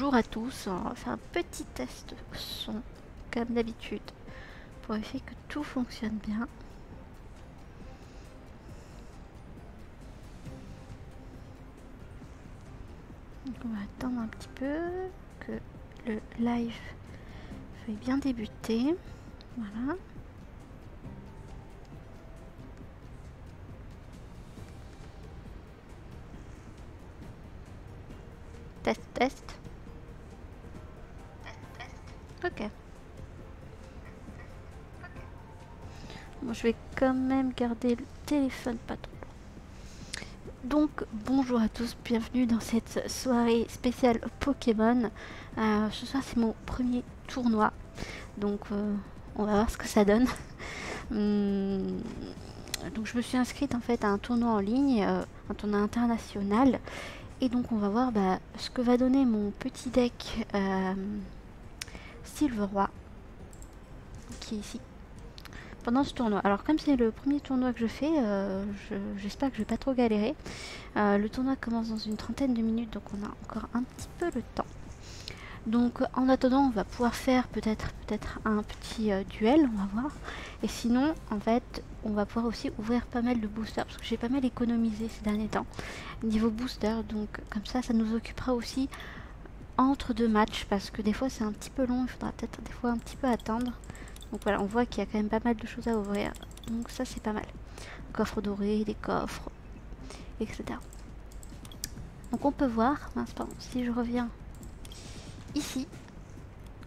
bonjour à tous. On va faire un petit test son, comme d'habitude, pour vérifier que tout fonctionne bien. on va attendre un petit peu que le live veuille bien débuter. Voilà. Test, test. Ok. Bon, je vais quand même garder le téléphone pas trop. Donc bonjour à tous, bienvenue dans cette soirée spéciale Pokémon. Euh, ce soir c'est mon premier tournoi, donc euh, on va voir ce que ça donne. Hum, donc je me suis inscrite en fait à un tournoi en ligne, euh, un tournoi international. Et donc on va voir bah, ce que va donner mon petit deck Roi qui est ici pendant ce tournoi. Alors comme c'est le premier tournoi que je fais, euh, j'espère que je vais pas trop galérer. Euh, le tournoi commence dans une trentaine de minutes, donc on a encore un petit peu le temps. Donc en attendant, on va pouvoir faire peut-être peut-être un petit euh, duel, on va voir. Et sinon, en fait, on va pouvoir aussi ouvrir pas mal de boosters, parce que j'ai pas mal économisé ces derniers temps, niveau booster. Donc comme ça, ça nous occupera aussi entre deux matchs, parce que des fois c'est un petit peu long, il faudra peut-être des fois un petit peu attendre. Donc voilà, on voit qu'il y a quand même pas mal de choses à ouvrir. Donc ça c'est pas mal. Coffre doré, des coffres, etc. Donc on peut voir, si je reviens ici,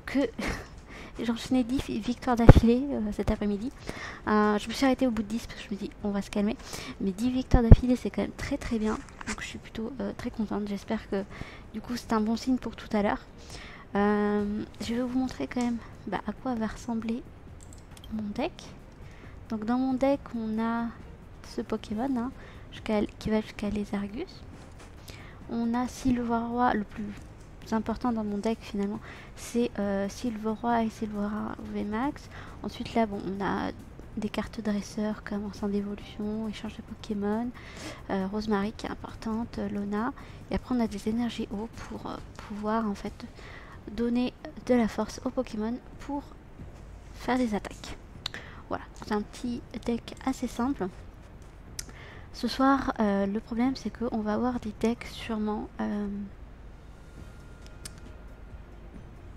que j'ai enchaîné 10 victoires d'affilée euh, cet après-midi. Euh, je me suis arrêtée au bout de 10 parce que je me dis on va se calmer. Mais 10 victoires d'affilée c'est quand même très très bien. Donc je suis plutôt euh, très contente. J'espère que du coup c'est un bon signe pour tout à l'heure. je vais vous montrer quand même bah, à quoi va ressembler mon deck. Donc dans mon deck, on a ce Pokémon hein, qui va jusqu'à les Argus. On a Sylvaroi, le plus important dans mon deck finalement, c'est euh, et Sylvora VMAX. Ensuite là, bon, on a des cartes dresseurs comme ensemble d'évolution, échange de Pokémon, euh, Rosemary qui est importante, Lona. Et après on a des énergies eau pour euh, pouvoir en fait donner de la force aux Pokémon pour faire des attaques. Voilà, c'est un petit deck assez simple. Ce soir, euh, le problème c'est qu'on va avoir des decks sûrement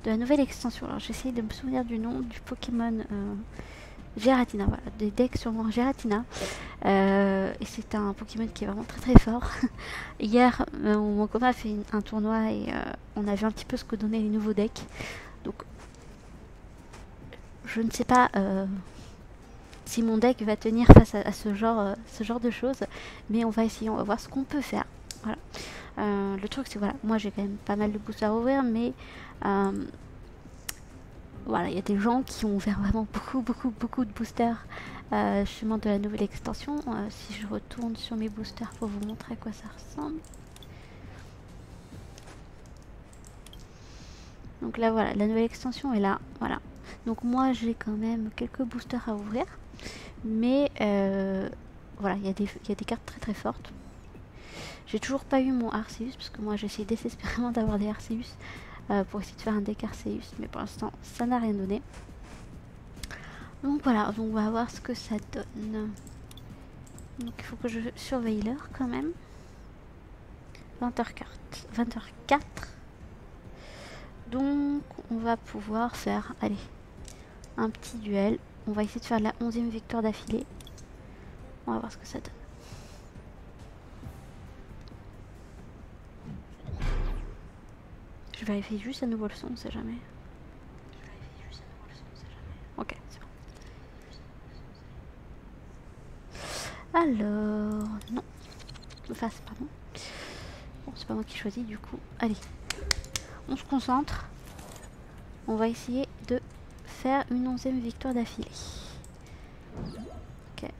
de la nouvelle extension. Alors j'essaye de me souvenir du nom du Pokémon euh. Voilà, des decks sûrement Geratina. et c'est un Pokémon qui est vraiment très très fort. Hier, mon copain a fait un tournoi et on a vu un petit peu ce que donnaient les nouveaux decks. Donc je ne sais pas si mon deck va tenir face à, ce, genre, euh, ce genre de choses. Mais on va essayer, on va voir ce qu'on peut faire. Voilà. Euh, le truc c'est voilà, moi j'ai quand même pas mal de boosters à ouvrir, mais euh, voilà, il y a des gens qui ont ouvert vraiment beaucoup, beaucoup, beaucoup de boosters euh, chemin de la nouvelle extension. si je retourne sur mes boosters pour vous montrer à quoi ça ressemble. Donc là voilà, la nouvelle extension est là, voilà. Donc moi j'ai quand même quelques boosters à ouvrir. Mais euh, voilà, il y, a des cartes très très fortes. J'ai toujours pas eu mon Arceus, parce que moi j'essaie désespérément d'avoir des Arceus euh, pour essayer de faire un deck Arceus, mais pour l'instant ça n'a rien donné. Donc voilà, donc on va voir ce que ça donne. Donc il faut que je surveille l'heure quand même. 20h4. 20h4. Donc on va pouvoir faire, allez, un petit duel. On va essayer de faire la 11e victoire d'affilée. On va voir ce que ça donne. Je vérifie juste à nouveau le son, on sait jamais. Ok, c'est bon. Alors, non. Face, pardon. Bon, c'est pas moi qui choisis du coup. Allez, on se concentre. On va essayer de faire une onzième victoire d'affilée. Ok.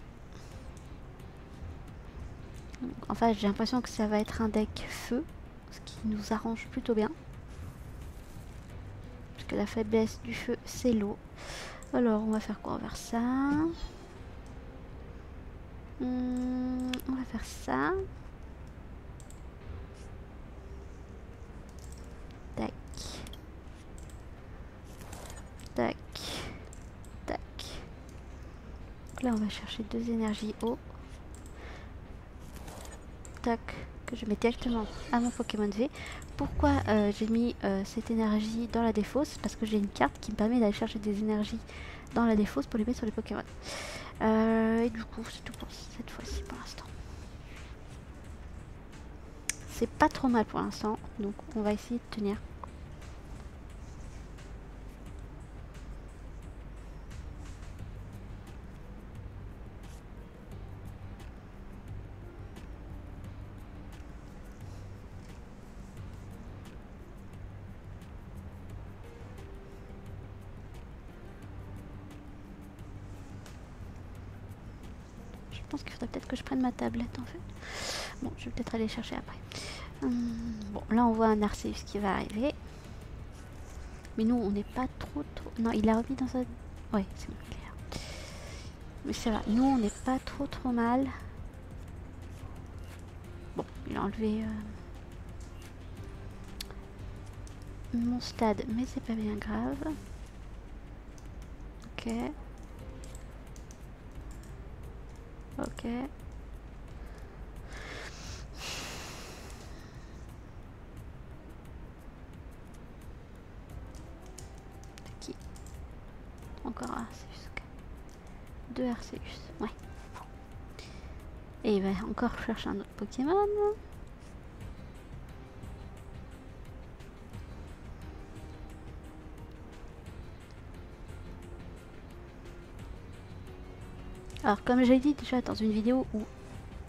En fait, j'ai l'impression que ça va être un deck feu, ce qui nous arrange plutôt bien la faiblesse du feu, c'est l'eau. Alors, on va faire quoi? On va faire ça. Hmm, on va faire ça. Tac. Tac. Tac. Là, on va chercher deux énergies eau. Tac. Que je mets directement à mon Pokémon V pourquoi euh, j'ai mis euh, cette énergie dans la défausse? Parce que j'ai une carte qui me permet d'aller chercher des énergies dans la défausse pour les mettre sur les Pokémon. Euh, et du coup, c'est tout pour cette fois-ci pour l'instant. C'est pas trop mal pour l'instant, donc on va essayer de tenir. Je pense qu'il faudrait peut-être que je prenne ma tablette en fait. Bon, je vais peut-être aller chercher après. Hum, bon, là on voit un Arceus qui va arriver. Mais nous, on n'est pas trop trop... Non, il a remis dans sa... Ouais, c'est bon, il. Mais c'est vrai, nous on n'est pas trop trop mal. Bon, il a enlevé... Euh, mon stade, mais c'est pas bien grave. Ok. Ok. Encore un Arceus. Deux Arceus. Ouais. Et il va encore chercher un autre Pokémon. Alors comme j'ai dit déjà dans une vidéo où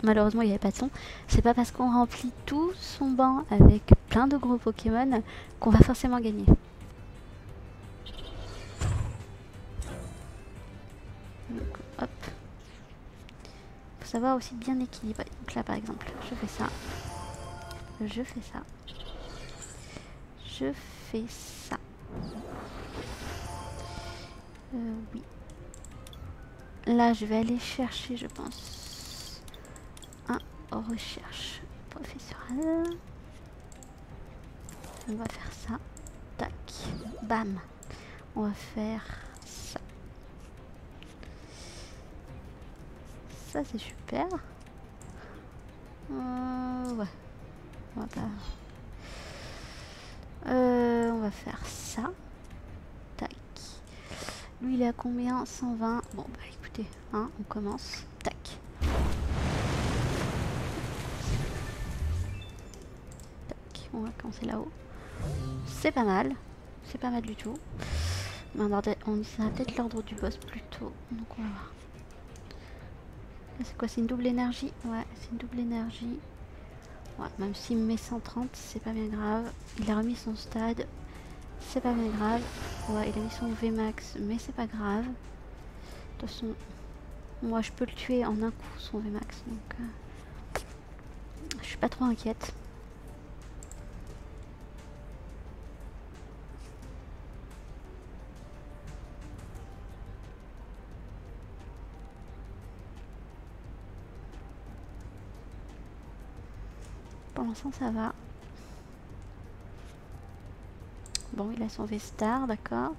malheureusement il n'y avait pas de son, c'est pas parce qu'on remplit tout son banc avec plein de gros Pokémon qu'on va forcément gagner. Donc hop. Faut savoir aussi bien équilibrer. Donc là par exemple, je fais ça. Je fais ça. Je fais ça. Là, je vais aller chercher, je pense, un recherche professionnelle. On va faire ça. Tac. Bam. On va faire ça. Ça, c'est super. Euh, ouais. On va pas... Euh, on va faire ça. Tac. Lui, il à combien? 120. Bon, bah Hein, on commence. Tac. Tac. On va commencer là-haut. C'est pas mal. C'est pas mal du tout. Mais on, on peut-être l'ordre du boss plus tôt. Donc on va voir. C'est quoi C'est une double énergie? Ouais, c'est une double énergie. Même s'il met 130, c'est pas bien grave. Il a remis son stade. C'est pas bien grave. Ouais, il a mis son VMAX, mais c'est pas grave. De toute façon, moi je peux le tuer en un coup son VMAX, donc euh, je suis pas trop inquiète. Pour l'instant ça va. Bon, il a son V-Star, d'accord.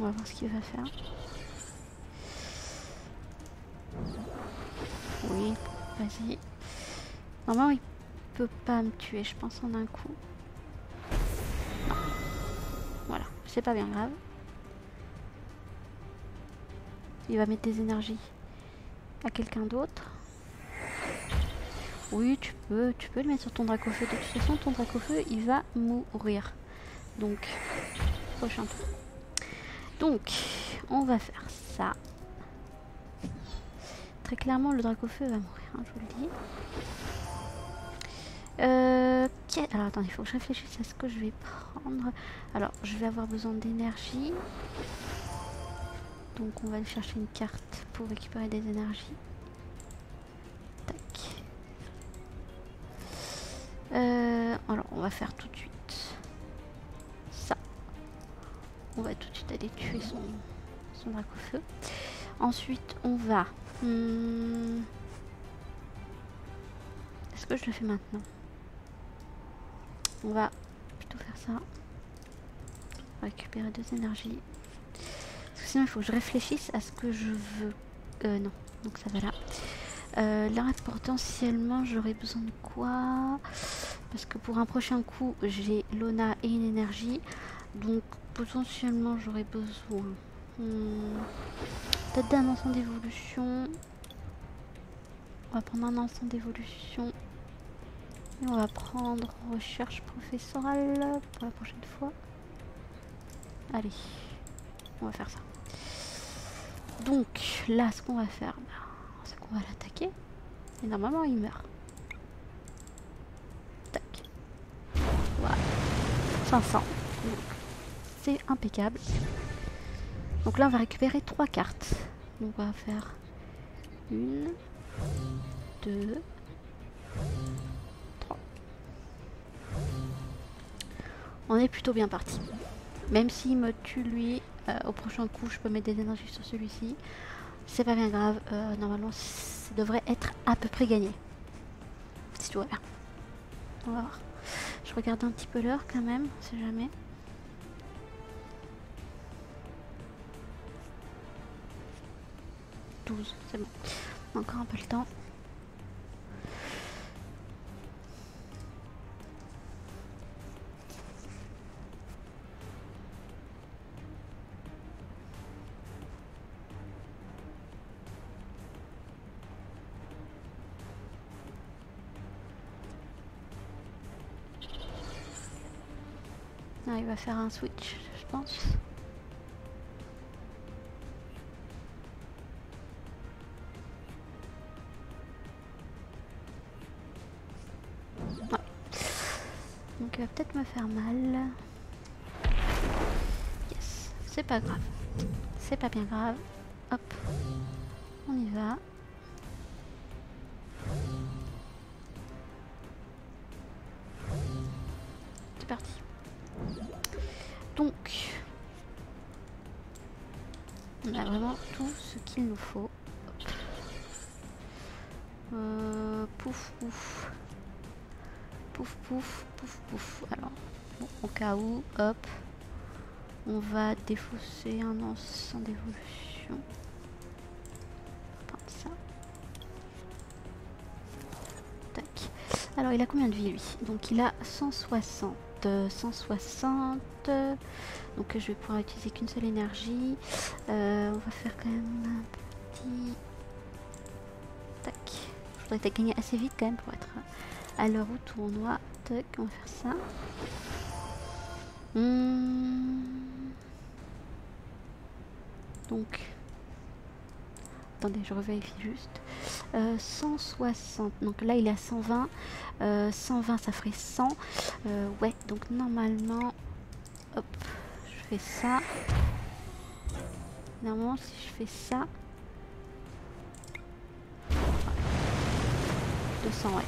On va voir ce qu'il va faire. Oui, vas-y. Normalement, il peut pas me tuer, je pense, en un coup. Voilà, c'est pas bien grave. Il va mettre des énergies à quelqu'un d'autre. Oui, tu peux, tu peux le mettre sur ton dracofeu. De toute façon, ton dracofeu, il va mourir. Donc, prochain tour. Donc, on va faire ça. Très clairement, le Dracofeu va mourir, hein, je vous le dis. Euh, alors attendez, il faut que je réfléchisse à ce que je vais prendre. Alors, je vais avoir besoin d'énergie. Donc on va aller chercher une carte pour récupérer des énergies. Tac. Euh, alors, on va faire tout de suite on va tout de suite aller tuer son, son drac au feu. Ensuite, on va... Hmm, est-ce que je le fais maintenant? On va plutôt faire ça. Récupérer deux énergies. Parce que sinon il faut que je réfléchisse à ce que je veux. Euh, non, donc ça va là. Euh, là potentiellement j'aurais besoin de quoi? Parce que pour un prochain coup j'ai Lona et une énergie. Donc potentiellement j'aurais besoin hmm, peut-être d'un ensemble d'évolution. On va prendre un ensemble d'évolution. Et on va prendre recherche professorale pour la prochaine fois. Allez, on va faire ça. Donc là, ce qu'on va faire, bah, c'est qu'on va l'attaquer. Et normalement, il meurt. Tac. Voilà. 500. C'est impeccable. Donc là, on va récupérer trois cartes. Donc on va faire une, 2, 3. On est plutôt bien parti. Même s'il me tue lui, euh, au prochain coup je peux mettre des énergies sur celui-ci. C'est pas bien grave, euh, normalement ça devrait être à peu près gagné. Si tu vois bien. On va voir. Je regarde un petit peu l'heure quand même, si jamais. C'est bon. Encore un peu le temps. Ah, il va faire un switch, je pense. Faire mal. Yes, c'est pas grave. C'est pas bien grave. Hop, on y va. Où, hop, on va défausser un ensemble d'évolution. Alors, il a combien de vie, lui? Donc, il a 160. 160. Donc, je vais pouvoir utiliser qu'une seule énergie. Euh, on va faire quand même un petit... Tac. Je voudrais gagner assez vite quand même pour être à l'heure où tournoi. Tac, on va faire ça. Hmm. Donc, attendez, je revérifie juste. 160, euh, donc là il est à 120. 120, ça ferait 100. Euh, ouais, donc normalement, hop, je fais ça. Normalement, si je fais ça, 200, ouais.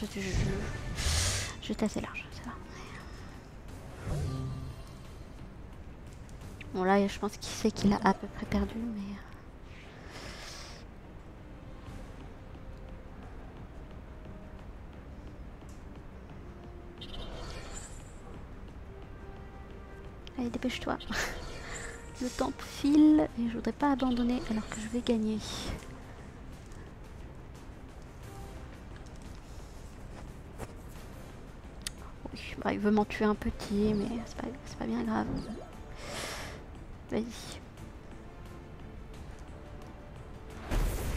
Je, je, je, assez large, Bon là, je pense qu'il sait qu'il a à peu près perdu, mais... Allez, dépêche-toi. Le temps file et je voudrais pas abandonner alors que je vais gagner. il veut m'en tuer un petit, mais c'est pas, pas bien grave. Vas-y.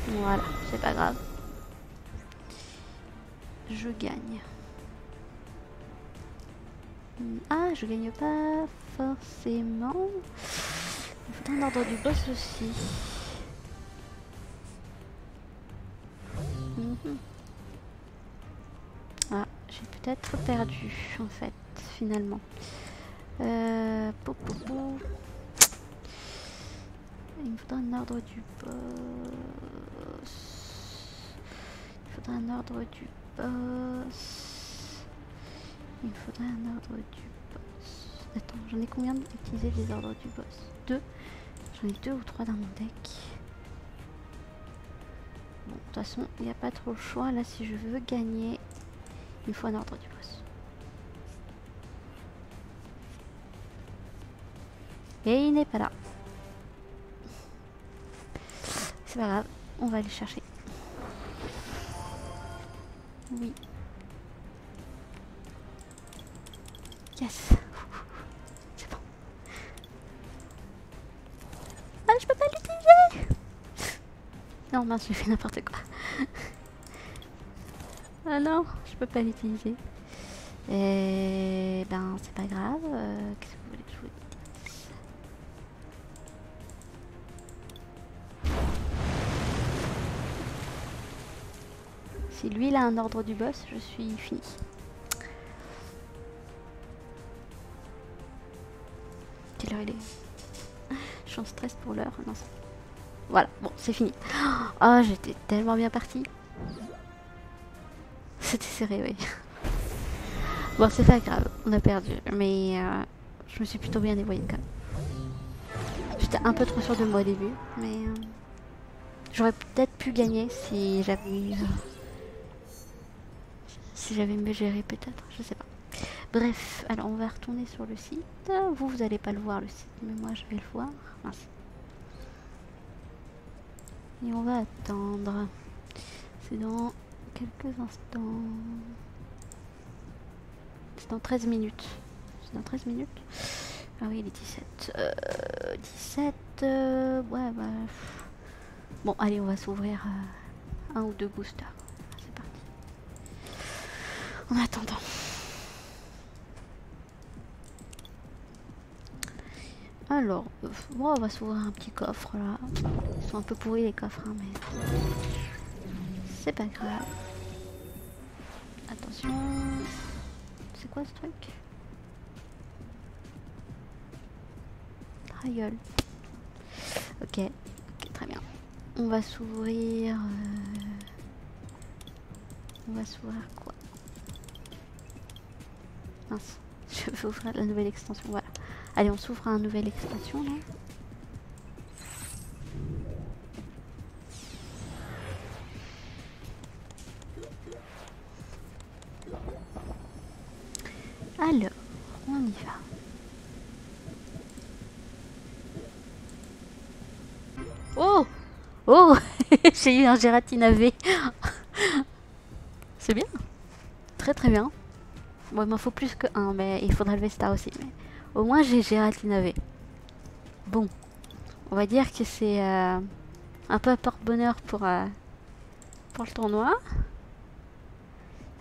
Voilà, c'est pas grave. Je gagne. Ah, je gagne pas forcément. Il faudra un ordre du boss aussi. Mhm. Ah, j'ai peut-être perdu en fait, finalement. Euh, il me faudra un ordre du boss. Il faudra un ordre du boss. Il faudra un ordre du boss. Attends, j'en ai combien d'utiliser les ordres du boss? Deux J'en ai deux ou trois dans mon deck. Bon, de toute façon, il n'y a pas trop le choix. Là, si je veux gagner, il faut un ordre du boss. Et il n'est pas là. C'est pas grave, on va aller chercher. Oui. Yes. C'est bon. Ah, je peux pas l'utiliser Non, mince, j'ai fait n'importe quoi. ah non, je peux pas l'utiliser. Et ben, c'est pas grave. Euh, Si lui il a un ordre du boss, je suis fini. Quelle heure il est? Je suis en stress pour l'heure. Non, voilà, bon, c'est fini. Oh, j'étais tellement bien partie. C'était serré, oui. Bon, c'est pas grave, on a perdu. Mais euh, je me suis plutôt bien débrouillée quand même. J'étais un peu trop sûre de moi au début, mais euh, j'aurais peut-être pu gagner si j'avais eu, si j'avais mieux géré peut-être, je sais pas. Bref, alors on va retourner sur le site. Vous, vous allez pas le voir le site, mais moi je vais le voir. Et on va attendre. C'est dans quelques instants. C'est dans 13 minutes. C'est dans 13 minutes Ah oui, il est 17. Euh, 17. euh, ouais, bah. Bon, allez, on va s'ouvrir euh, un ou deux boosters. En attendant. Alors, euh, bon, on va s'ouvrir un petit coffre là. Ils sont un peu pourris les coffres, hein, mais. C'est pas grave. Attention. C'est quoi ce truc? Trial. Ok, ok, très bien. On va s'ouvrir. euh, On va s'ouvrir quoi? Mince, je vais ouvrir la nouvelle extension. Voilà. Allez, on s'ouvre à une nouvelle extension là. Alors, on y va. Oh Oh J'ai eu un gélatinavé. C'est bien. Très très bien. Bon, il m'en faut plus que un, mais il faudra le Vesta aussi. Au moins, j'ai gélatinavé. Bon. On va dire que c'est euh, un peu un porte-bonheur pour, euh, pour le tournoi.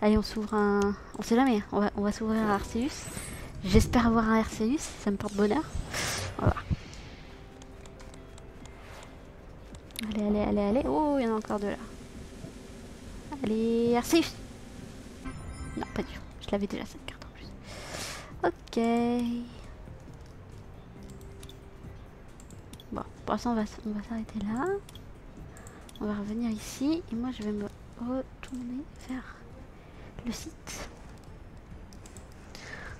Allez, on s'ouvre un... On sait jamais, on va, on va s'ouvrir un Arceus. J'espère avoir un Arceus, ça me porte bonheur. Allez, allez, allez, allez. Oh, il y en a encore deux là. Allez, Arceus Non, pas du tout. Je l'avais déjà cette carte en plus. Ok. Bon, pour l'instant, on va, s'arrêter là. On va revenir ici. Et moi, je vais me retourner vers le site.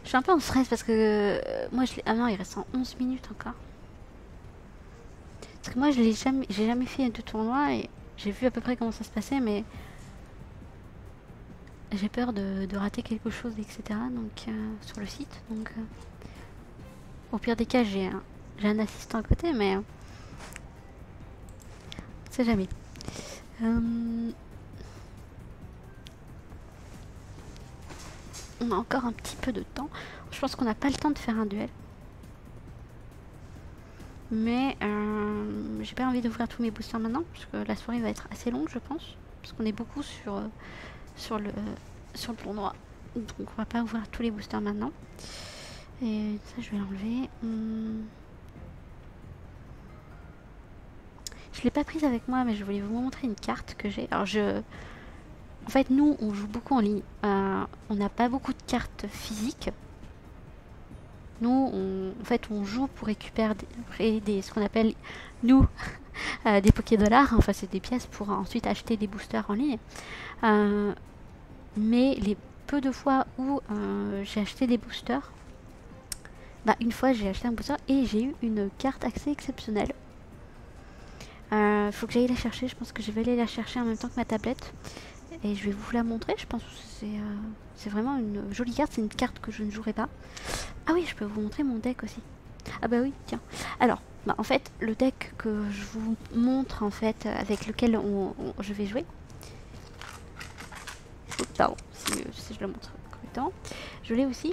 Je suis un peu en stress parce que euh, moi je. Ah non, il reste en 11 minutes encore. Parce que moi je l'ai jamais. J'ai jamais fait de tournoi et j'ai vu à peu près comment ça se passait, mais j'ai peur de, de rater quelque chose, etc. Donc euh, sur le site. Donc euh, au pire des cas, j'ai un, un assistant à côté, mais euh, on sait jamais. Euh, On a encore un petit peu de temps. Je pense qu'on n'a pas le temps de faire un duel. Mais j'ai pas envie d'ouvrir tous mes boosters maintenant. Parce que la soirée va être assez longue, je pense. Parce qu'on est beaucoup sur, sur, le, sur le tournoi. Donc on va pas ouvrir tous les boosters maintenant. Et ça, je vais l'enlever. Hum. Je l'ai pas prise avec moi, mais je voulais vous montrer une carte que j'ai. Alors je... En fait, nous, on joue beaucoup en ligne. Euh, on n'a pas beaucoup de cartes physiques. Nous, on, en fait, on joue pour récupérer des- ce qu'on appelle, nous, euh, des Poké-Dollars. Enfin, c'est des pièces pour ensuite acheter des boosters en ligne. Euh, mais les peu de fois où euh, j'ai acheté des boosters, bah, une fois, j'ai acheté un booster et j'ai eu une carte accès exceptionnelle. Euh, faut que j'aille la chercher. Je pense que je vais aller la chercher en même temps que ma tablette. Et je vais vous la montrer. Je pense que c'est vraiment une jolie carte. C'est une carte que je ne jouerai pas. Ah oui, je peux vous montrer mon deck aussi. Ah bah oui, tiens. Alors, bah, en fait, le deck que je vous montre, en fait, avec lequel on, je vais jouer. pardon, si, je le montre correctement. Je l'ai aussi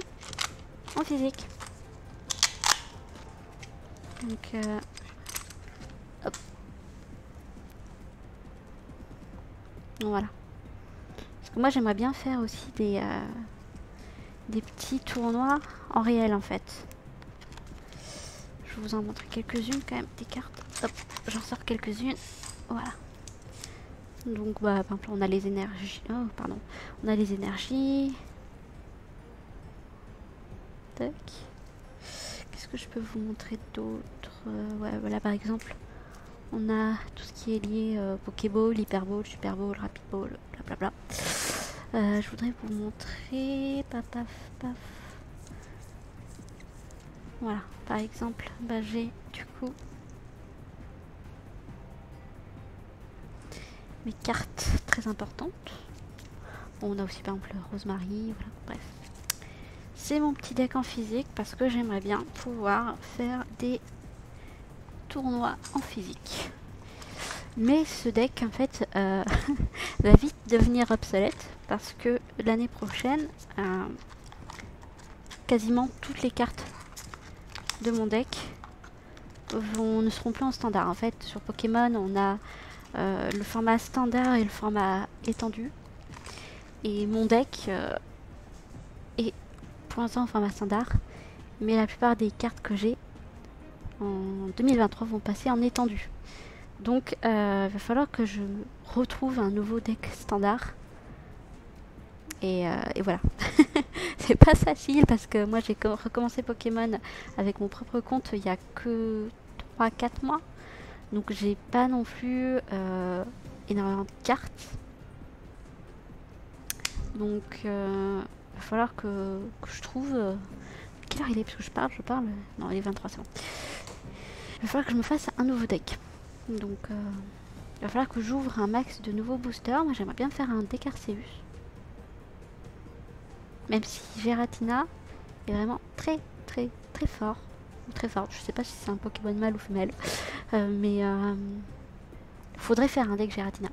en physique. Donc, euh, hop. Voilà. Parce que moi, j'aimerais bien faire aussi des, euh, des petits tournois en réel, en fait. Je vais vous en montrer quelques-unes quand même, des cartes. Hop, j'en sors quelques-unes. Voilà. Donc, bah, par exemple, on a les énergies. Oh, pardon. On a les énergies. Tac. Qu'est-ce que je peux vous montrer d'autre? Euh, Ouais, voilà, par exemple, on a tout ce qui est lié euh, Pokéball, Hyperball, Super Ball, Rapid Ball, blablabla. Euh, je voudrais vous montrer. Paf, paf, paf. Voilà, par exemple, bah, j'ai du coup mes cartes très importantes. on a aussi par exemple Rosemary, bref. C'est mon petit deck en physique parce que j'aimerais bien pouvoir faire des tournois en physique. Mais ce deck en fait euh, va vite devenir obsolète parce que l'année prochaine, euh, quasiment toutes les cartes de mon deck vont, ne seront plus en standard. En fait, sur Pokémon, on a euh, le format standard et le format étendu. Et mon deck euh, est pour l'instant en format standard. Mais la plupart des cartes que j'ai en 2023 vont passer en étendu. Donc, il va falloir que je retrouve un nouveau deck standard euh, et, voilà. c'est pas facile parce que moi j'ai recommencé Pokémon avec mon propre compte il y a que 3-4 mois. Donc j'ai pas non plus euh, énormément de cartes. Donc euh, il va falloir que, je trouve... quelle heure il est Parce que je parle, je parle. Non, il est 23, c'est bon. Il va falloir que je me fasse un nouveau deck. Donc il va falloir que j'ouvre un max de nouveaux boosters. Moi j'aimerais bien faire un deck Arceus. Même si Geratina est vraiment très très très fort. Très fort. Je sais pas si c'est un Pokémon mâle ou femelle. Euh, mais euh, faudrait faire un deck Geratina.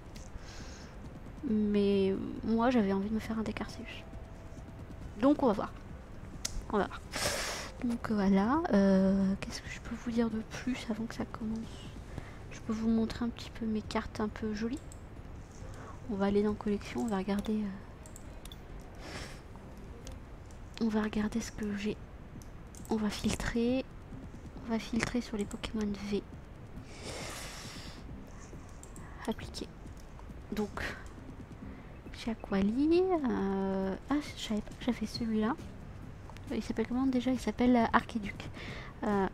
Mais moi j'avais envie de me faire un deck Arceus. Donc on va voir. On va voir. Donc voilà. Euh, qu'est-ce que je peux vous dire de plus avant que ça commence? Je peux vous montrer un petit peu mes cartes un peu jolies. On va aller dans collection, on va regarder on va regarder ce que j'ai. On va filtrer. On va filtrer sur les Pokémon V. Appliquer. Donc, j'ai. Euh, ah, je savais pas que j'avais celui-là. Il s'appelle comment déjà? Il s'appelle euh, Archiduc. Euh,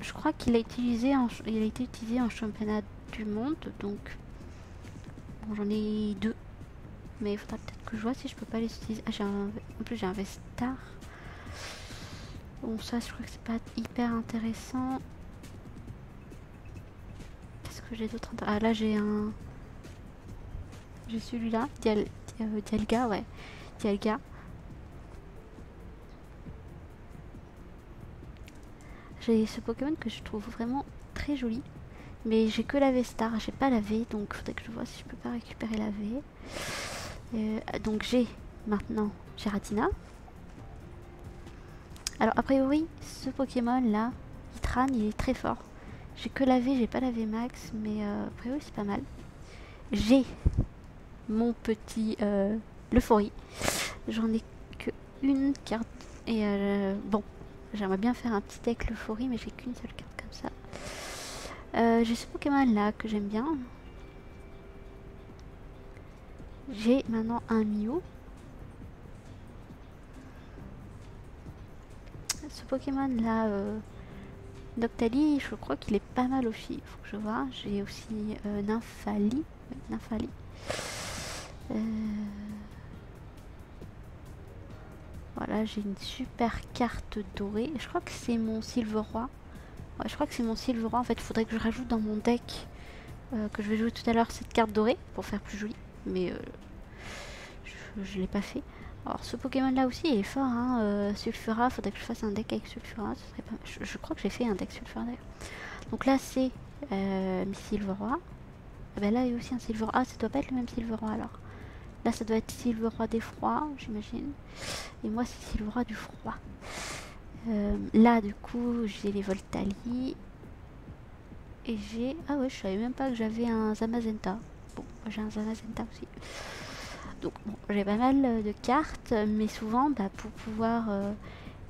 je crois qu'il a été utilisé en championnat du monde, donc j'en ai deux mais il faudra peut-être que je vois si je peux pas les utiliser. Ah, j'ai un... En plus, j'ai un Vestar. Bon, ça, je crois que c'est pas hyper intéressant. Qu'est-ce que j'ai d'autre Ah, là, j'ai un... J'ai celui-là. Dial... Dialga, ouais. Dialga. J'ai ce Pokémon que je trouve vraiment très joli. Mais j'ai que la V-Star, j'ai pas la V, donc faudrait que je vois si je peux pas récupérer la V. Euh, donc j'ai maintenant Giratina. Alors a priori, ce Pokémon là, Itran, il est très fort. J'ai que la V, j'ai pas la V max, mais euh, a priori c'est pas mal. J'ai mon petit euh, Lefory. J'en ai que une carte. Et euh, bon, j'aimerais bien faire un petit deck Lefory, mais j'ai qu'une seule carte comme ça. j'ai ce Pokémon là que j'aime bien. J'ai maintenant un Mew. Ce Pokémon là, euh, Noctali, je crois qu'il est pas mal aussi. Faut que je vois. J'ai aussi euh, Nymphali. Euh, voilà, j'ai une super carte dorée. Je crois que c'est mon Silveroi. Ouais, je crois que c'est mon Silveroi. En fait, il faudrait que je rajoute dans mon deck euh, que je vais jouer tout à l'heure cette carte dorée pour faire plus joli mais euh, je, ne l'ai pas fait. Alors ce Pokémon là aussi il est fort, hein, euh, Sulfura, faudrait que je fasse un deck avec Sulfura, je, crois que j'ai fait un deck Sulfura d'ailleurs. Donc là c'est euh. Ah ben là il y a aussi un Silveroi, ah ça doit pas être le même Silveroi alors. Là ça doit être Silveroi des froids j'imagine. Et moi c'est Silveroi du froid. Euh, là du coup j'ai les Voltali. Et j'ai... Ah ouais je savais même pas que j'avais un Zamazenta. Bon j'ai un Zamazenta aussi. Donc bon, j'ai pas mal euh, de cartes, mais souvent bah, pour pouvoir euh,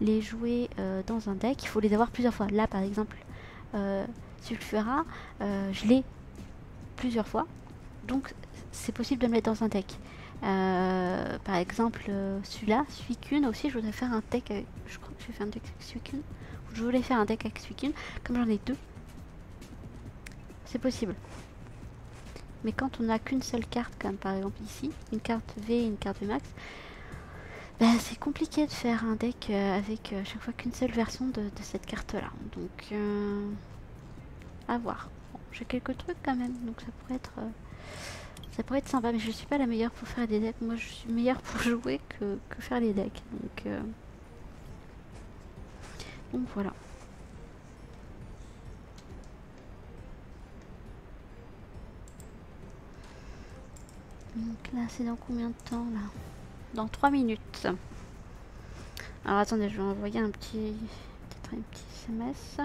les jouer euh, dans un deck, il faut les avoir plusieurs fois. Là par exemple, Sulfura, je l'ai plusieurs fois, donc c'est possible de me mettre dans un deck. par exemple, celui-là, Suicune aussi, je voudrais faire un deck avec, je crois que je vais faire un deck avec Suicune. Je voulais faire un deck avec Suicune, comme j'en ai deux. C'est possible. Mais quand on n'a qu'une seule carte, comme par exemple ici, une carte V et une carte V max, bah, c'est compliqué de faire un deck euh, avec euh, chaque fois qu'une seule version de, cette carte là. Donc, euh, à voir. J'ai quelques trucs quand même, donc ça pourrait être... ça pourrait être sympa, mais je suis pas la meilleure pour faire des decks. Moi, je suis meilleure pour jouer que, que faire les decks. Donc, donc voilà. Donc là, c'est dans combien de temps là? Dans 3 minutes. Alors attendez, je vais envoyer un petit, peut-être un petit SMS.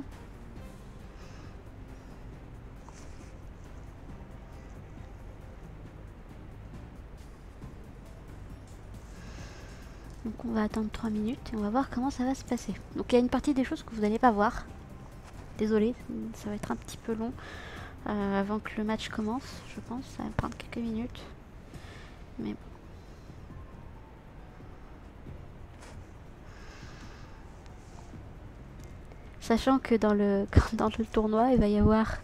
Donc on va attendre 3 minutes et on va voir comment ça va se passer. Donc il y a une partie des choses que vous n'allez pas voir. Désolé, ça va être un petit peu long euh, avant que le match commence, je pense. Ça va prendre quelques minutes. Mais Sachant que dans le, dans tournoi, il va y avoir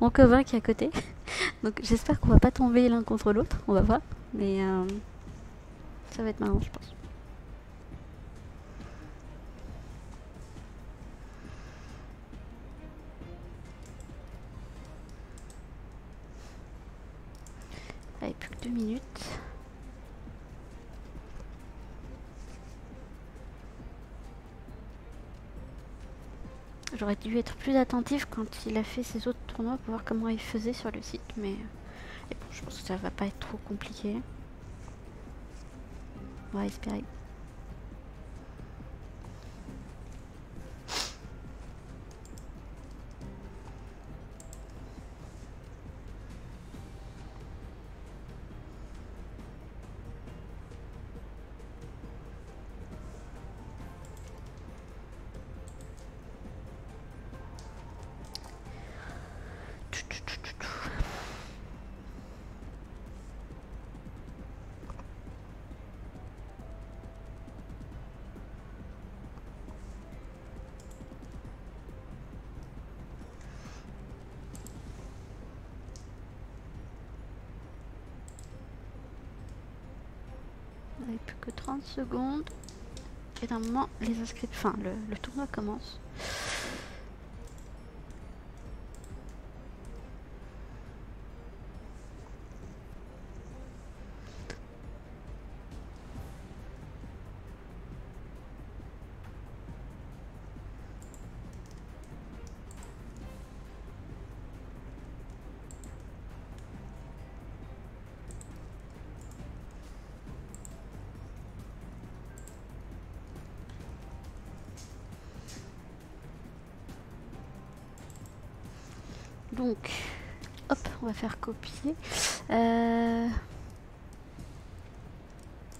mon copain qui est à côté. Donc j'espère qu'on va pas tomber l'un contre l'autre. On va voir. Mais euh, ça va être marrant, je pense. Plus que deux minutes. J'aurais dû être plus attentif quand il a fait ses autres tournois pour voir comment il faisait sur le site, mais bon, je pense que ça va pas être trop compliqué. On va espérer. Plus que 30 secondes. Et moment, les inscrits, enfin, le tournoi commence. Va faire copier. Euh...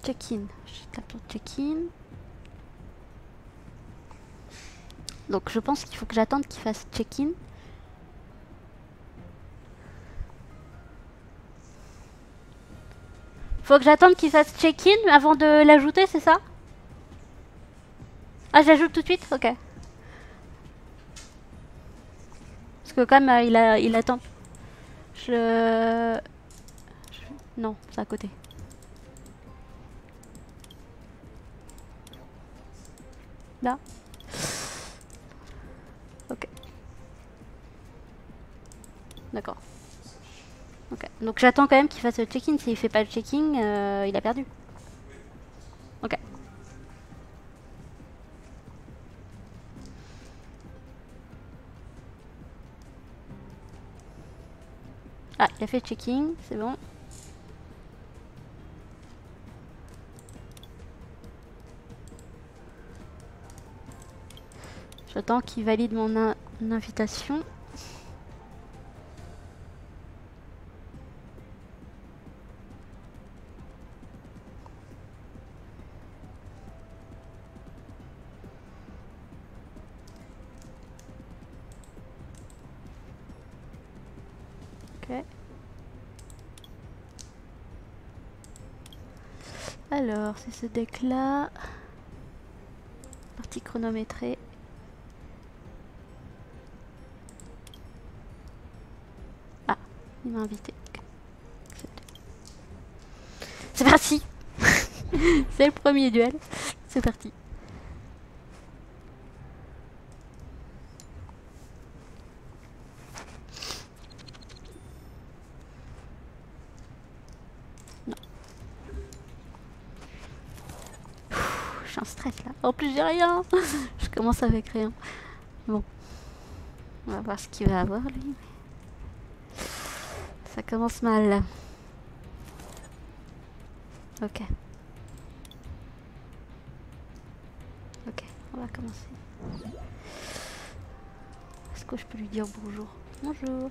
Check-in. Je tape check-in. Donc je pense qu'il faut que j'attende qu'il fasse check-in. Faut que j'attende qu'il fasse check-in avant de l'ajouter, c'est ça? Ah, j'ajoute tout de suite? Ok. comme euh, il, a, il attend. Non, c'est à côté. Là Ok. D'accord. Ok. Donc j'attends quand même qu'il fasse le check-in. S'il fait pas le check-in, euh, il a perdu. Il a fait checking, c'est bon. J'attends qu'il valide mon, invitation. Alors, c'est ce deck là. Partie chronométrée. Il m'a invité. C'est parti C'est le premier duel. C'est parti. Non. Je suis en j'ai rien. Je commence avec rien. Bon. On va voir ce qu'il va avoir lui. Ça commence mal. Ok. Ok, on va commencer. Est-ce que je peux lui dire bonjour? Bonjour.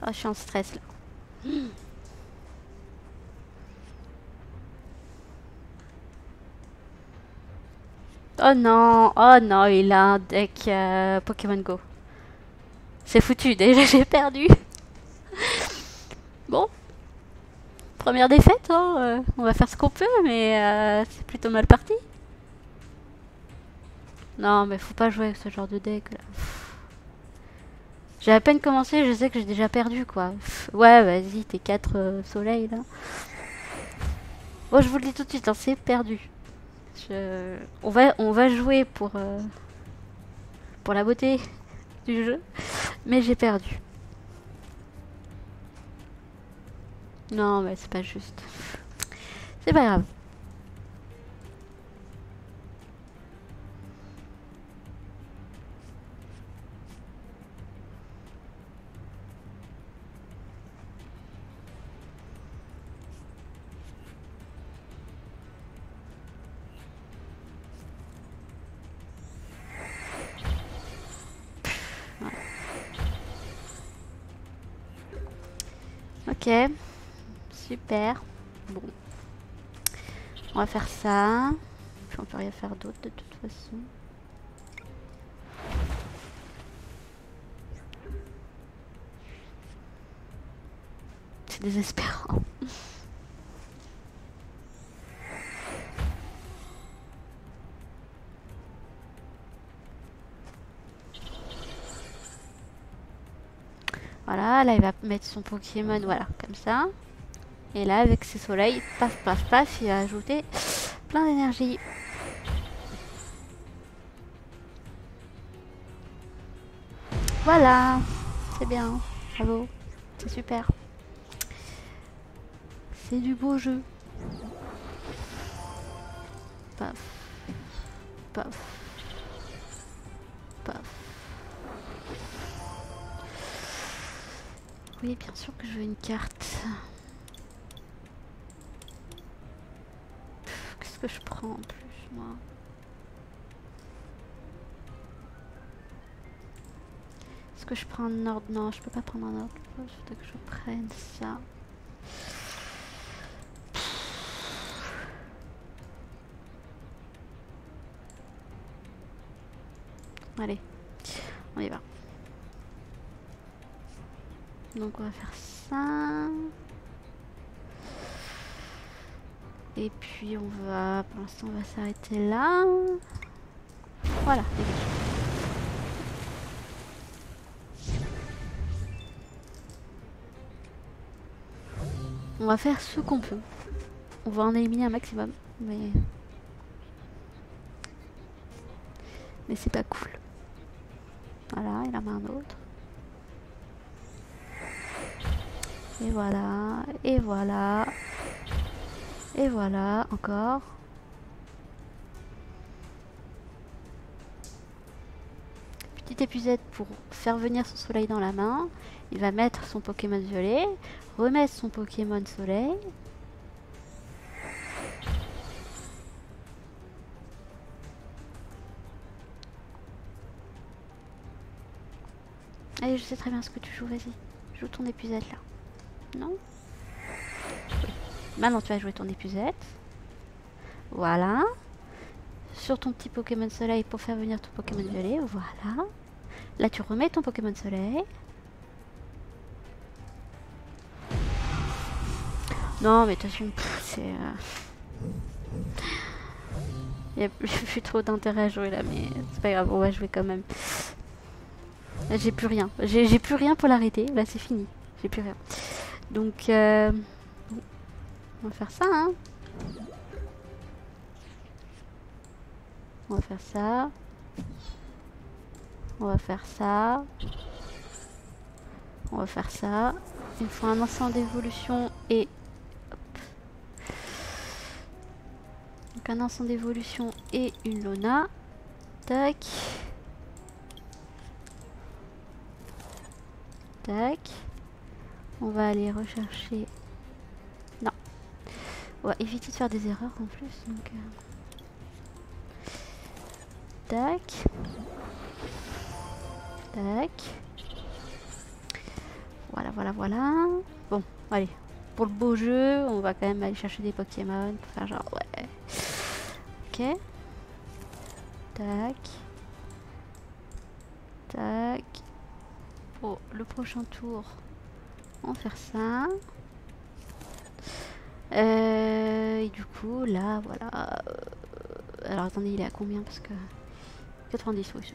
Ah, je suis en stress là. Oh non, oh non, il a un deck euh, Pokémon Go. C'est foutu, déjà j'ai perdu. bon. Première défaite, hein, euh, on va faire ce qu'on peut, mais euh, c'est plutôt mal parti. Non, mais faut pas jouer avec ce genre de deck là. J'ai à peine commencé, je sais que j'ai déjà perdu quoi. Ouais, vas-y, t'es 4 euh, soleils là. Bon, je vous le dis tout de suite, hein, c'est perdu. On, va, jouer pour, pour la beauté du jeu. Mais j'ai perdu. Non, mais c'est pas juste. C'est pas grave. Bon. On va faire ça. Puis on peut rien faire d'autre de toute façon. C'est désespérant. Voilà, là il va mettre son Pokémon, voilà, comme ça. Et là, avec ses soleils, paf, paf, paf, il va ajouter plein d'énergie. Voilà, c'est bien, bravo, c'est super. C'est du beau jeu. Paf, paf, paf. Oui, bien sûr que je veux une carte. Qu'est-ce que je prends en plus, moi Est-ce que je prends un ordre? Non, je peux pas prendre un ordre. Il faut que je prenne ça. Allez, on y va. Donc on va faire ça. Et puis on va, pour l'instant on va s'arrêter là. Voilà, On va faire ce qu'on peut. On va en éliminer un maximum, mais... Mais c'est pas cool. Voilà, il en a un autre. Et voilà, et voilà. Et voilà, encore. petite épuisette pour faire venir son soleil dans la main. Il va mettre son Pokémon violet, remettre son Pokémon soleil. Allez, je sais très bien ce que tu joues, vas-y. Joue ton épuisette là. Non? Maintenant tu vas jouer ton épuisette. Voilà. Sur ton petit Pokémon soleil pour faire venir ton Pokémon violet. Voilà. Là tu remets ton Pokémon soleil. Non mais façon c'est... Euh... Il y a plus trop d'intérêt à jouer là mais c'est pas grave on va jouer quand même. J'ai plus rien. J'ai plus rien pour l'arrêter. Là c'est fini. J'ai plus rien. Donc... Euh... On va faire ça, hein. On va faire ça. On va faire ça. On va faire ça. Il faut un ensemble d'évolution et... Donc un ensemble d'évolution et une Lona. Tac. Tac. On va aller rechercher on va éviter de faire des erreurs en plus. Donc, euh. Tac. Tac. Voilà, voilà, voilà. Bon, allez. Pour le beau jeu, on va quand même aller chercher des Pokémon pour faire genre, ouais. Ok. Tac. Tac. Pour le prochain tour, on va faire ça. Euh, et du coup, là, voilà. Euh, alors attendez, il est à combien Parce que... 90, oui,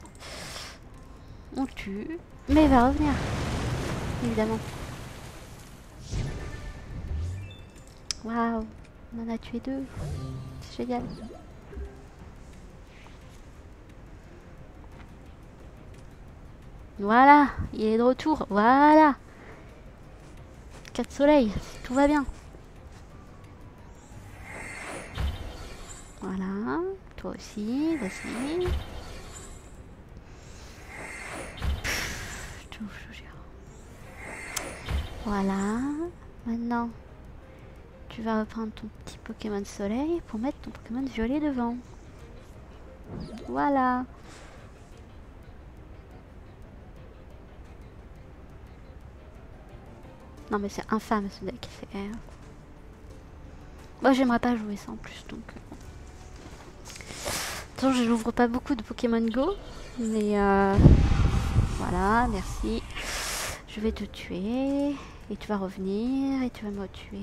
bon. On tue. Mais il va revenir. Évidemment. Waouh On en a tué deux. C'est génial. Voilà, il est de retour. Voilà. 4 soleils, tout va bien. Voilà. Toi aussi, vas-y. Voilà. Maintenant, tu vas reprendre ton petit Pokémon soleil pour mettre ton Pokémon violet devant. Voilà. Non mais c'est infâme ce deck. Moi j'aimerais pas jouer ça en plus donc... Euh, je n'ouvre pas beaucoup de Pokémon Go. Mais euh, voilà, merci. Je vais te tuer. Et tu vas revenir. Et tu vas me tuer.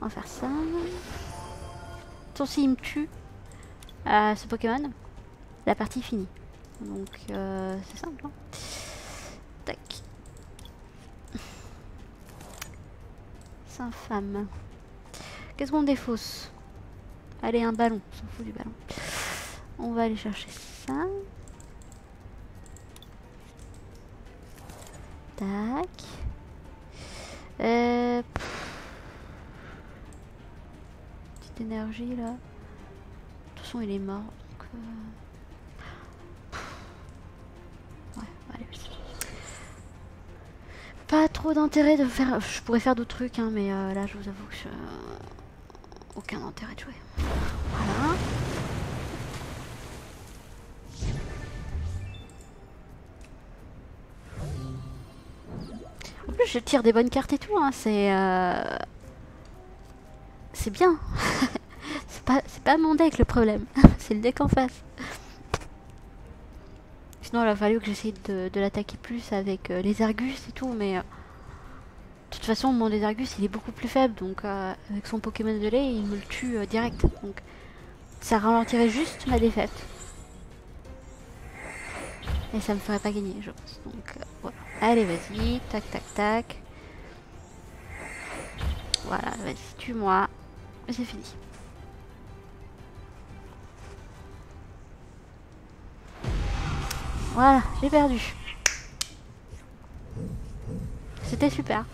On va faire ça. Attention, s'il me tue, euh, ce Pokémon, la partie est finie. Donc, euh, c'est simple. Hein. Tac. C'est infâme. Qu'est-ce qu'on défausse? Allez, un ballon. On s'en fout du ballon. On va aller chercher ça. Tac. Euh, Petite énergie là. De toute façon, il est mort. Donc, euh... Ouais, allez, Pas trop d'intérêt de faire... Je pourrais faire d'autres trucs, hein, mais euh, là, je vous avoue que... Je... Aucun intérêt de jouer. Voilà. En plus, je tire des bonnes cartes et tout. Hein. C'est... Euh... C'est bien. c'est pas, pas mon deck le problème. c'est le deck en face. Sinon, il a fallu que j'essaye de, l'attaquer plus avec euh, les Argus et tout, mais... Euh, de toute façon, mon Argus il est beaucoup plus faible, donc euh, avec son Pokémon de lait, il me le tue euh, direct. Donc ça ralentirait juste ma défaite. Et ça me ferait pas gagner, je pense. Donc euh, voilà. Allez, vas-y, tac, tac, tac. Voilà, vas-y, tue-moi. C'est fini. Voilà, j'ai perdu. C'était super.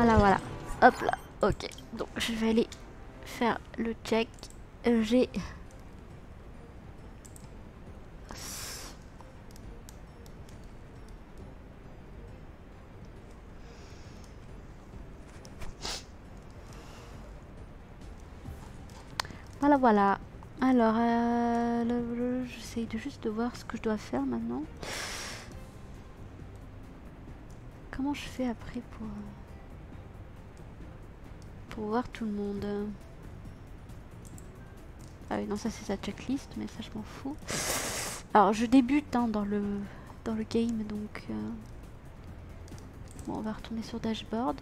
Voilà, voilà. Hop là. Ok. Donc je vais aller faire le check. Euh, j'ai... Voilà, voilà. Alors, euh, j'essaye de juste de voir ce que je dois faire maintenant. Comment je fais après pour... Euh, Voir tout le monde Ah oui, non, ça c'est sa checklist, mais ça je m'en fous. Alors, je débute hein, dans, le, dans le game, donc... Euh, bon, on va retourner sur dashboard.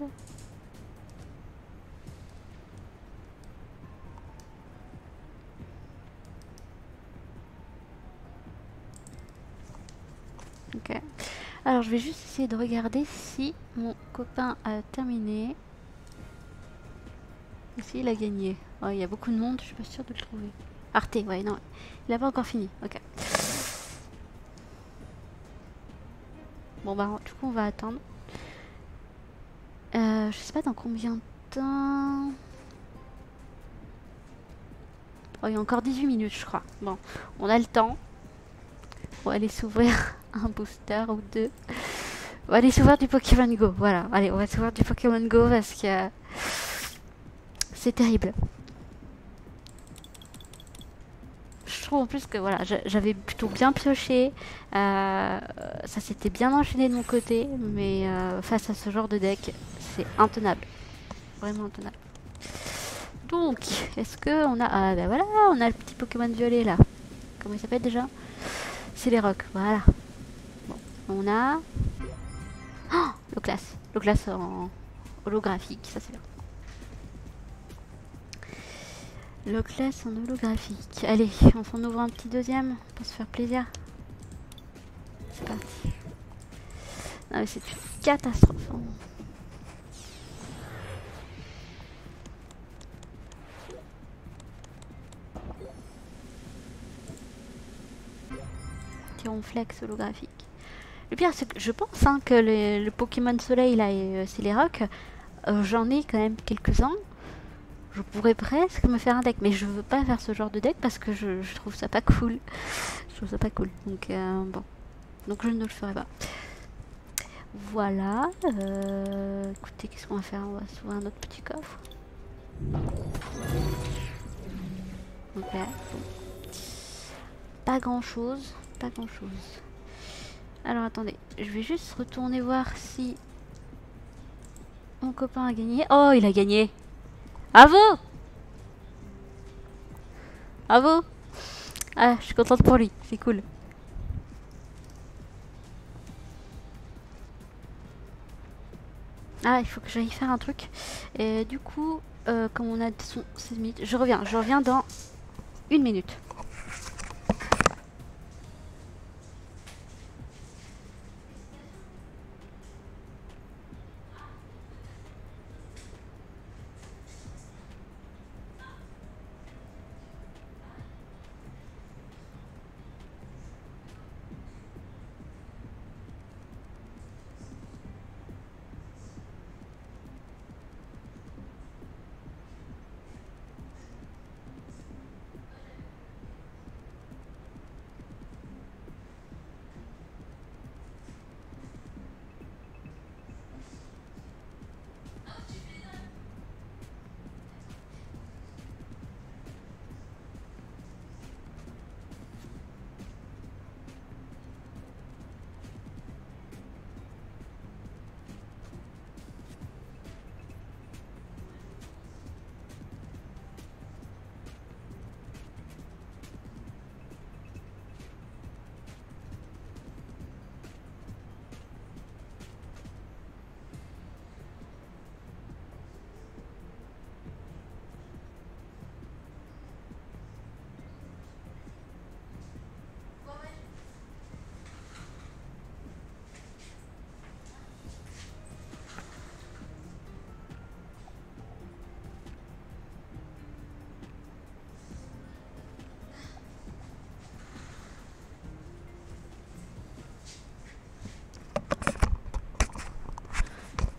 Ok. Alors je vais juste essayer de regarder si mon copain a terminé. Et s'il a gagné. Oh, il y a beaucoup de monde, je suis pas sûre de le trouver. Arte, ouais, non. Il a pas encore fini. Ok. Bon bah du coup on va attendre. Euh, je sais pas dans combien de temps... Oh, il y a encore 18 minutes je crois. Bon, on a le temps. On va aller s'ouvrir un booster ou deux. On va aller s'ouvrir du Pokémon Go. Voilà, allez, on va s'ouvrir du Pokémon Go parce que c'est terrible. Je trouve en plus que voilà, j'avais plutôt bien pioché. Euh, ça s'était bien enchaîné de mon côté, mais euh, face à ce genre de deck, c'est intenable. Vraiment intenable. Donc, est-ce que on a... Ah ben voilà, on a le petit Pokémon violet là. Comment il s'appelle déjà? C'est les rocs, voilà. Bon, on a... Oh, le classe. Le classe en holographique, ça c'est bien. Le en holographique. Allez, on s'en ouvre un petit deuxième pour se faire plaisir. C'est parti. Non mais c'est une catastrophe. Hein. flex holographique. Le pire, je pense hein, que le, Pokémon Soleil, là, euh, c'est les rocs. Euh, j'en ai quand même quelques-uns. Je pourrais presque me faire un deck, mais je veux pas faire ce genre de deck parce que je, trouve ça pas cool. je trouve ça pas cool. Donc, euh, bon. Donc, je ne le ferai pas. Voilà. écoutez, qu'est-ce qu'on va faire? On va s'ouvrir un autre petit coffre. Ok. Pas grand-chose pas grand chose. Alors attendez, je vais juste retourner voir si mon copain a gagné. Oh, il a gagné Bravo Bravo Ah, je suis contente pour lui, c'est cool. Ah, il faut que j'aille faire un truc. Et du coup, euh, comme on a son 16 minutes, je reviens. Je reviens dans une minute.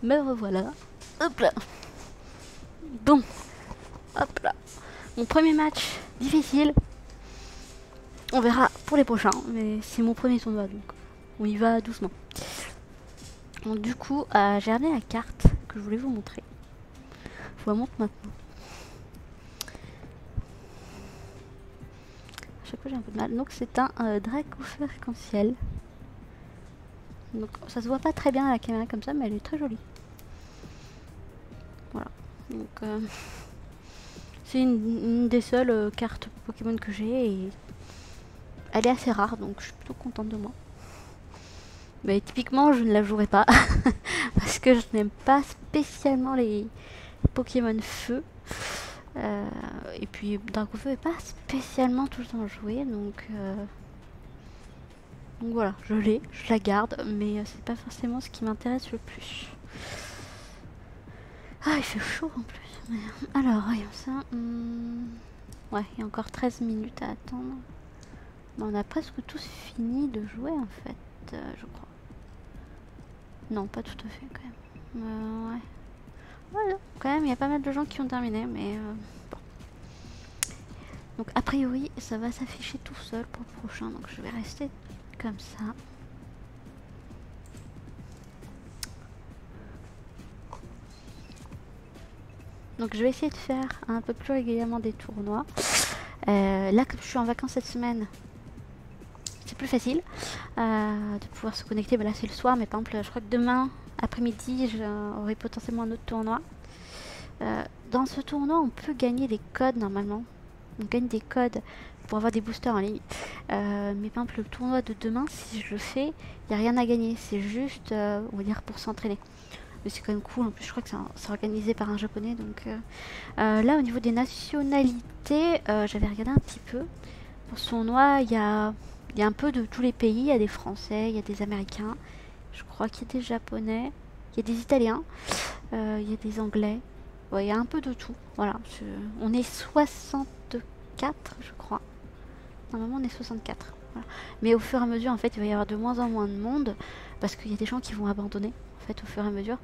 Me revoilà. Hop là. Bon. Hop là. Mon premier match difficile. On verra pour les prochains. Mais c'est mon premier tournoi donc on y va doucement. Du coup, euh, j'ai ramené la carte que je voulais vous montrer. Je vous la montre maintenant. fois j'ai un peu de mal. Donc c'est un euh, Dracofer ciel Donc ça se voit pas très bien à la caméra comme ça, mais elle est très jolie. Voilà. Donc euh, c'est une, des seules euh, cartes Pokémon que j'ai et elle est assez rare, donc je suis plutôt contente de moi. Mais typiquement, je ne la jouerai pas parce que je n'aime pas spécialement les Pokémon feu. Euh, et puis Feu n'est pas spécialement tout le temps joué, donc donc voilà, je l'ai, je la garde, mais euh, c'est pas forcément ce qui m'intéresse le plus. Ah, il fait chaud en plus. Alors, voyons ça. Hmm. Ouais, il y a encore 13 minutes à attendre. on a presque tous fini de jouer en fait, je crois. Non, pas tout à fait quand même. ouais. Voilà, quand même, il y a pas mal de gens qui ont terminé, mais euh, bon. Donc, a priori, ça va s'afficher tout seul pour le prochain, donc je vais rester comme ça. Donc je vais essayer de faire un peu plus régulièrement des tournois. Euh, là, comme je suis en vacances cette semaine, c'est plus facile euh, de pouvoir se connecter. Bah là, c'est le soir, mais par exemple, je crois que demain, après-midi, j'aurai potentiellement un autre tournoi. Euh, dans ce tournoi, on peut gagner des codes normalement. On gagne des codes pour avoir des boosters en ligne. Euh, mais par exemple, le tournoi de demain, si je le fais, il n'y a rien à gagner. C'est juste, euh, on va dire, pour s'entraîner. Mais c'est quand même cool. En plus, je crois que c'est organisé par un japonais. Donc là, au niveau des nationalités, j'avais regardé un petit peu. Pour ce tournoi, il y a, y a un peu de tous les pays. Il y a des Français, il y a des Américains. Je crois qu'il y a des Japonais, il y a des Italiens, euh, il y a des Anglais. il y a un peu de tout. Voilà. On est 64, je. Normalement, on est 64. Mais au fur et à mesure, en fait, il va y avoir de moins en moins de monde parce qu'il y a des gens qui vont abandonner. En fait, au fur et à mesure.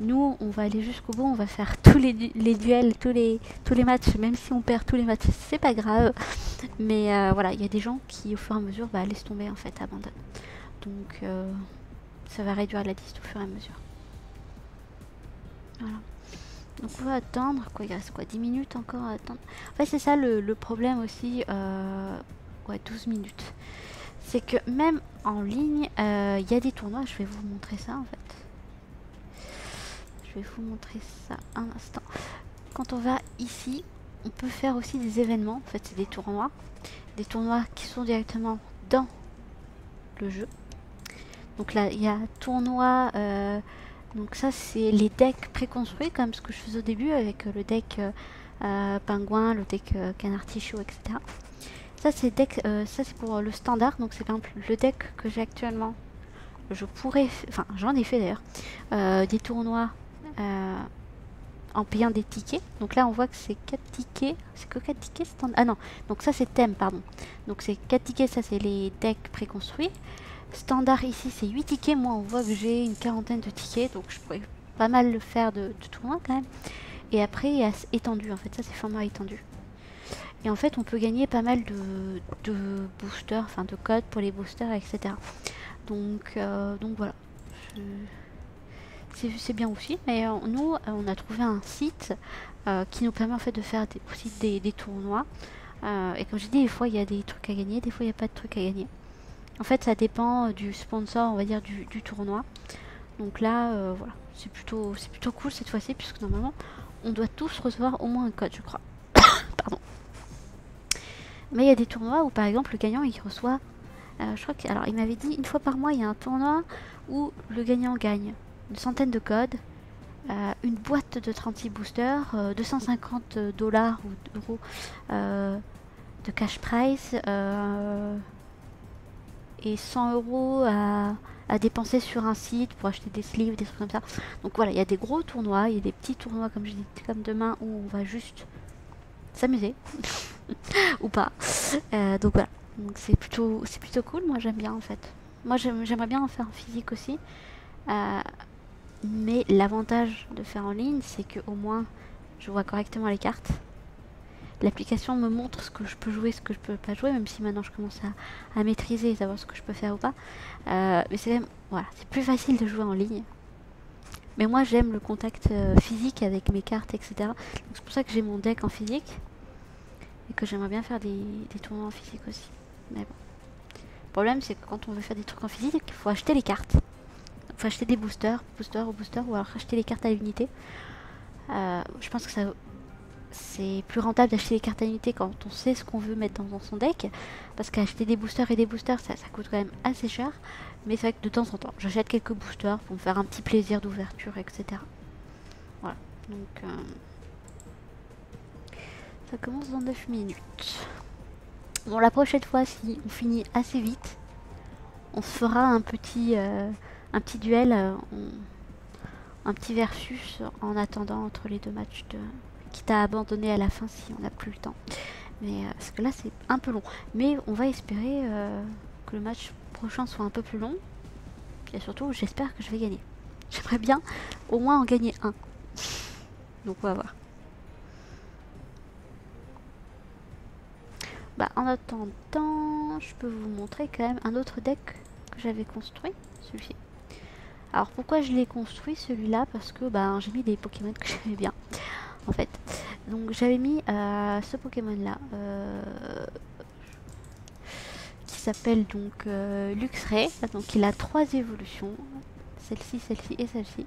Nous, on va aller jusqu'au bout, on va faire tous les, duels, tous les, tous les matchs, même si on perd tous les matchs, c'est pas grave. Mais euh, voilà, il y a des gens qui, au fur et à mesure, bah, laissent tomber, en fait, abandonnent. Donc, euh, ça va réduire la liste au fur et à mesure. Voilà. Donc on va attendre, quoi, il reste quoi 10 minutes encore à attendre. En fait c'est ça le, problème aussi, euh, ouais 12 minutes. C'est que même en ligne, euh, il y a des tournois, je vais vous montrer ça en fait. Je vais vous montrer ça un instant. Quand on va ici, on peut faire aussi des événements, en fait c'est des tournois. Des tournois qui sont directement dans le jeu. Donc là, il y a tournoi. Euh, donc ça, c'est les decks préconstruits, comme ce que je faisais au début avec euh, le deck euh, pingouin, le deck canard tichou, etc. Ça, c'est deck, ça c'est pour le standard. Donc c'est par exemple le deck que j'ai actuellement. Je pourrais, enfin j'en ai fait d'ailleurs, des tournois en payant des tickets. Donc là, on voit que c'est 4 tickets. C'est que 4 tickets standard. Ah non, donc ça c'est thème, pardon. Donc c'est 4 tickets, ça c'est les decks préconstruits. Standard ici c'est 8 tickets, moi on voit que j'ai une quarantaine de tickets, donc je pourrais pas mal le faire de, tout loin quand même. Et après il y a étendu, en fait ça c'est format étendu. Et en fait on peut gagner pas mal de, boosters, enfin de codes pour les boosters, etc. Donc, euh, donc voilà. C'est bien aussi, mais euh, nous on a trouvé un site euh, qui nous permet en fait de faire aussi des, tournois. et comme j'ai dit, des fois il y a des trucs à gagner, des fois il n'y a pas de trucs à gagner. En fait, ça dépend euh, du sponsor, on va dire, du, tournoi. Donc là, euh, voilà, c'est plutôt, c'est plutôt cool cette fois-ci, puisque normalement, on doit tous recevoir au moins un code, je crois. Pardon. Mais il y a des tournois où, par exemple, le gagnant, il reçoit... Euh, je crois que... Alors, il m'avait dit, une fois par mois, il y a un tournoi où le gagnant gagne une centaine de codes, une boîte de 36 boosters, 250 dollars ou euros de cash prize, et 100 euros à, dépenser sur un site pour acheter des sleeves, des trucs comme ça. Donc voilà, il y a des gros tournois, il y a des petits tournois comme je dis, comme demain où on va juste s'amuser ou pas. Euh, donc voilà, donc c'est plutôt c'est plutôt cool. Moi j'aime bien en fait. Moi j'aimerais bien en faire en physique aussi. Euh, mais l'avantage de faire en ligne, c'est que au moins je vois correctement les cartes l'application me montre ce que je peux jouer, ce que je peux pas jouer, même si maintenant je commence à, maîtriser et savoir ce que je peux faire ou pas. Euh, mais c'est voilà, c'est plus facile de jouer en ligne. Mais moi j'aime le contact physique avec mes cartes, etc. C'est pour ça que j'ai mon deck en physique et que j'aimerais bien faire des, tournois en physique aussi. Mais bon. Le problème, c'est que quand on veut faire des trucs en physique, il faut acheter les cartes. Il faut acheter des boosters, booster ou booster, ou alors acheter les cartes à l'unité. Euh, je pense que ça c'est plus rentable d'acheter les cartes à l'unité quand on sait ce qu'on veut mettre dans, son deck. Parce qu'acheter des boosters et des boosters, ça, ça coûte quand même assez cher. Mais c'est vrai que de temps en temps, j'achète quelques boosters pour me faire un petit plaisir d'ouverture, etc. Voilà. Donc, euh, ça commence dans 9 minutes. Bon, la prochaine fois, si on finit assez vite, on se fera un petit, euh, un petit duel, euh, un petit versus en attendant entre les deux matchs de quitte à abandonner à la fin si on n'a plus le temps. Mais parce que là c'est un peu long. Mais on va espérer que le match prochain soit un peu plus long. Et surtout, j'espère que je vais gagner. J'aimerais bien au moins en gagner un. Donc on va voir. Bah, en attendant, je peux vous montrer quand même un autre deck que j'avais construit, celui-ci. Alors pourquoi je l'ai construit celui-là? Parce que bah, j'ai mis des Pokémon que j'aimais bien, en fait. Donc j'avais mis euh, ce Pokémon-là, euh, s'appelle donc euh, Luxray. Donc il a trois évolutions. Celle-ci, celle-ci et celle-ci.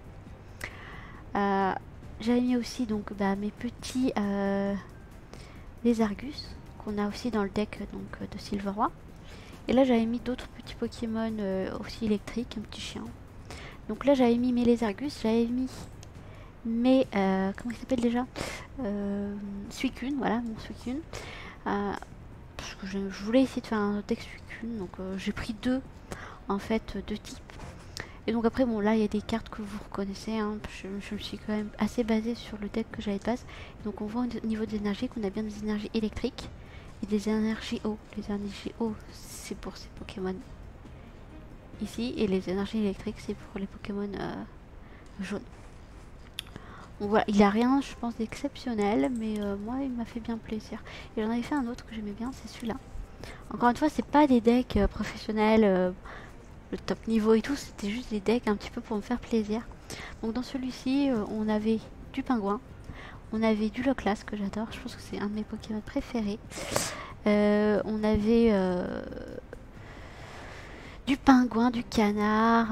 J'avais mis aussi donc bah, mes petits les Argus qu'on a aussi dans le deck donc de Silveroi. Et là j'avais mis d'autres petits Pokémon aussi électriques, un petit chien. Donc là j'avais mis mes les Argus, j'avais mis mes comment il s'appelle déjà? Suicune, voilà mon Suicune je, voulais essayer de faire un texte donc euh, j'ai pris deux en fait deux types. Et donc après bon là il y a des cartes que vous reconnaissez, hein. je, me suis quand même assez basée sur le deck que j'avais de base. Donc on voit au niveau des énergies qu'on a bien des énergies électriques et des énergies eau. Les énergies eau c'est pour ces Pokémon ici et les énergies électriques c'est pour les Pokémon euh, jaunes. Donc voilà, il a rien je pense d'exceptionnel mais euh, moi il m'a fait bien plaisir. Et j'en avais fait un autre que j'aimais bien, c'est celui-là. Encore une fois, c'est pas des decks euh, professionnels, le top niveau et tout, c'était juste des decks un petit peu pour me faire plaisir. Donc dans celui-ci, on avait du pingouin, on avait du Loclas que j'adore, je pense que c'est un de mes Pokémon préférés. on avait du pingouin, du canard,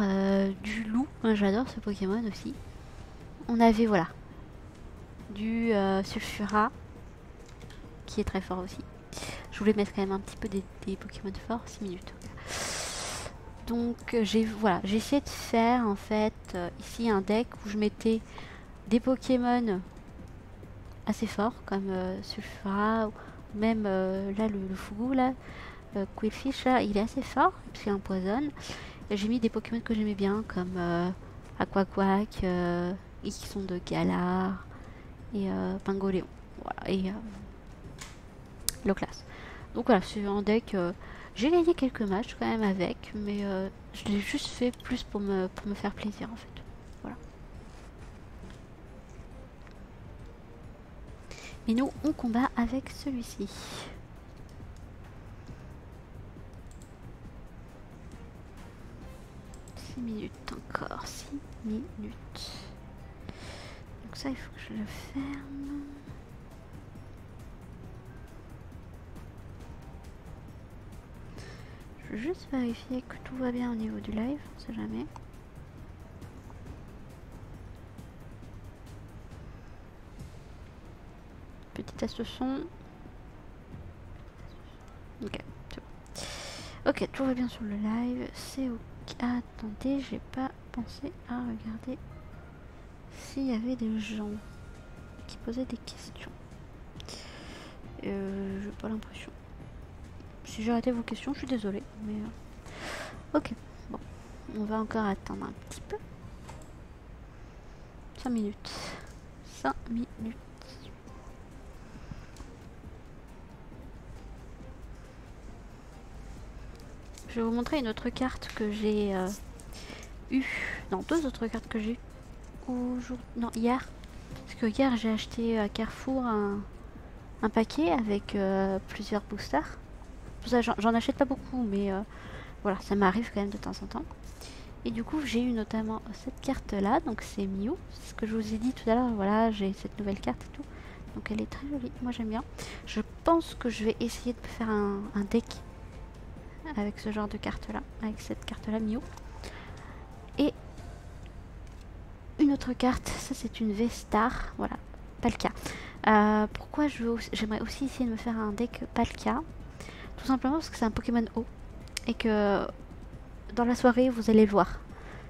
du loup, j'adore ce Pokémon aussi. On avait, voilà, du Sulfura, qui est très fort aussi. Je voulais mettre quand même un petit peu des, Pokémon forts, 6 minutes. Donc euh, j'ai voilà, j'ai essayé de faire en fait euh, ici un deck où je mettais des Pokémon assez forts comme euh, Sulfura ou même là le, le Fugu là, Quillfish là, il est assez fort parce qu'il empoisonne. J'ai mis des Pokémon que j'aimais bien comme Aquaquack, et qui sont de Galar et Pingoléon. Voilà, et Loclas. Donc voilà, c'est un deck. Euh, j'ai gagné quelques matchs quand même avec, mais euh, je l'ai juste fait plus pour me, pour me faire plaisir en fait. Voilà. Mais nous, on combat avec celui-ci. minutes encore, 6 minutes. Donc ça, il faut que je le ferme. juste vérifier que tout va bien au niveau du live, on sait jamais. Petit test son. Ok, Ok, tout va bien sur le live. C'est ok. attendez, j'ai pas pensé à regarder s'il y avait des gens qui posaient des questions. Euh, j'ai pas l'impression. Si j'ai raté vos questions, je suis désolée. Mais euh, ok, bon, on va encore attendre un petit peu. 5 minutes. 5 minutes. Je vais vous montrer une autre carte que j'ai euh, eu. Non, deux autres cartes que j'ai eu Non, hier. Parce que hier j'ai acheté à Carrefour un, paquet avec euh, plusieurs boosters j'en achète pas beaucoup, mais euh, voilà, ça m'arrive quand même de temps en temps. Et du coup, j'ai eu notamment cette carte-là, donc c'est Mew. C'est ce que je vous ai dit tout à l'heure, voilà, j'ai cette nouvelle carte et tout. Donc elle est très jolie, moi j'aime bien. Je pense que je vais essayer de faire un, deck avec ce genre de carte là, avec cette carte là Mew. Et une autre carte, ça c'est une V-Star, voilà, Palkia. Euh, pourquoi j'aimerais aussi essayer de me faire un deck Palkia? Tout simplement parce que c'est un Pokémon haut et que dans la soirée vous allez le voir.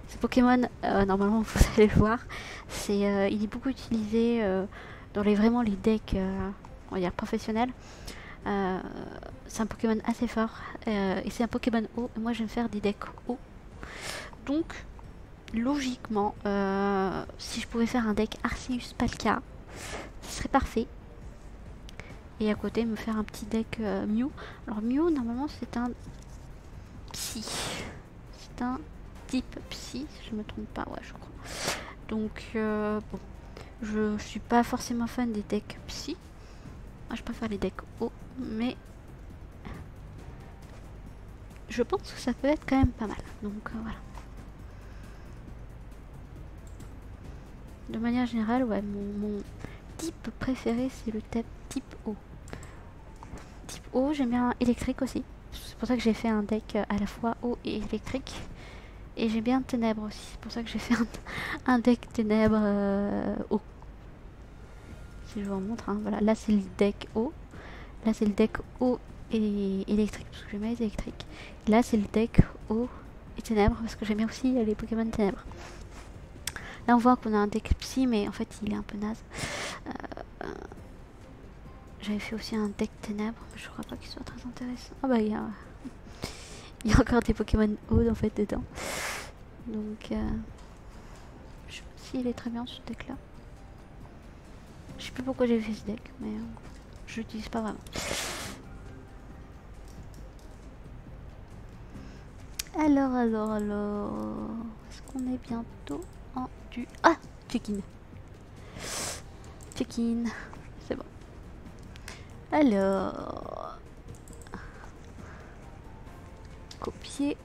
Ce Pokémon, euh, normalement vous allez le voir, c'est, euh, il est beaucoup utilisé dans les vraiment les decks, on va dire professionnels. C'est un Pokémon assez fort et c'est un Pokémon haut. Et moi j'aime faire des decks hauts. Donc logiquement, si je pouvais faire un deck Arceus Palkia, ce serait parfait. Et à côté, me faire un petit deck euh, Mew. Alors Mew, normalement, c'est un psy. C'est un type psy, si je me trompe pas, ouais, je crois. Donc, euh, bon, je, suis pas forcément fan des decks psy. Moi, je préfère les decks haut, mais je pense que ça peut être quand même pas mal. Donc, euh, voilà. De manière générale, ouais, mon type préféré, c'est le type O. Type O, j'aime bien électrique aussi. C'est pour ça que j'ai fait un deck à la fois eau et électrique. Et j'aime bien ténèbres aussi. C'est pour ça que j'ai fait un, deck ténèbres euh, eau. Si je vous montre, hein, voilà. Là c'est le deck eau. Là c'est le deck eau et électrique parce que j'aime les électriques. Là c'est le deck eau et ténèbres parce que j'aime bien aussi les Pokémon ténèbres. Là on voit qu'on a un deck psy mais en fait il est un peu naze. Euh, j'avais fait aussi un deck ténèbres, mais je crois pas qu'il soit très intéressant. Ah bah il y a, y a encore des Pokémon Oud en fait dedans. Donc euh, je sais pas s'il est très bien ce deck là. Je sais plus pourquoi j'ai fait ce deck, mais euh, je l'utilise pas vraiment. Alors, alors, alors, est-ce qu'on est bientôt en du... Ah Check-in Check-in. C'est bon. Alors... Copier.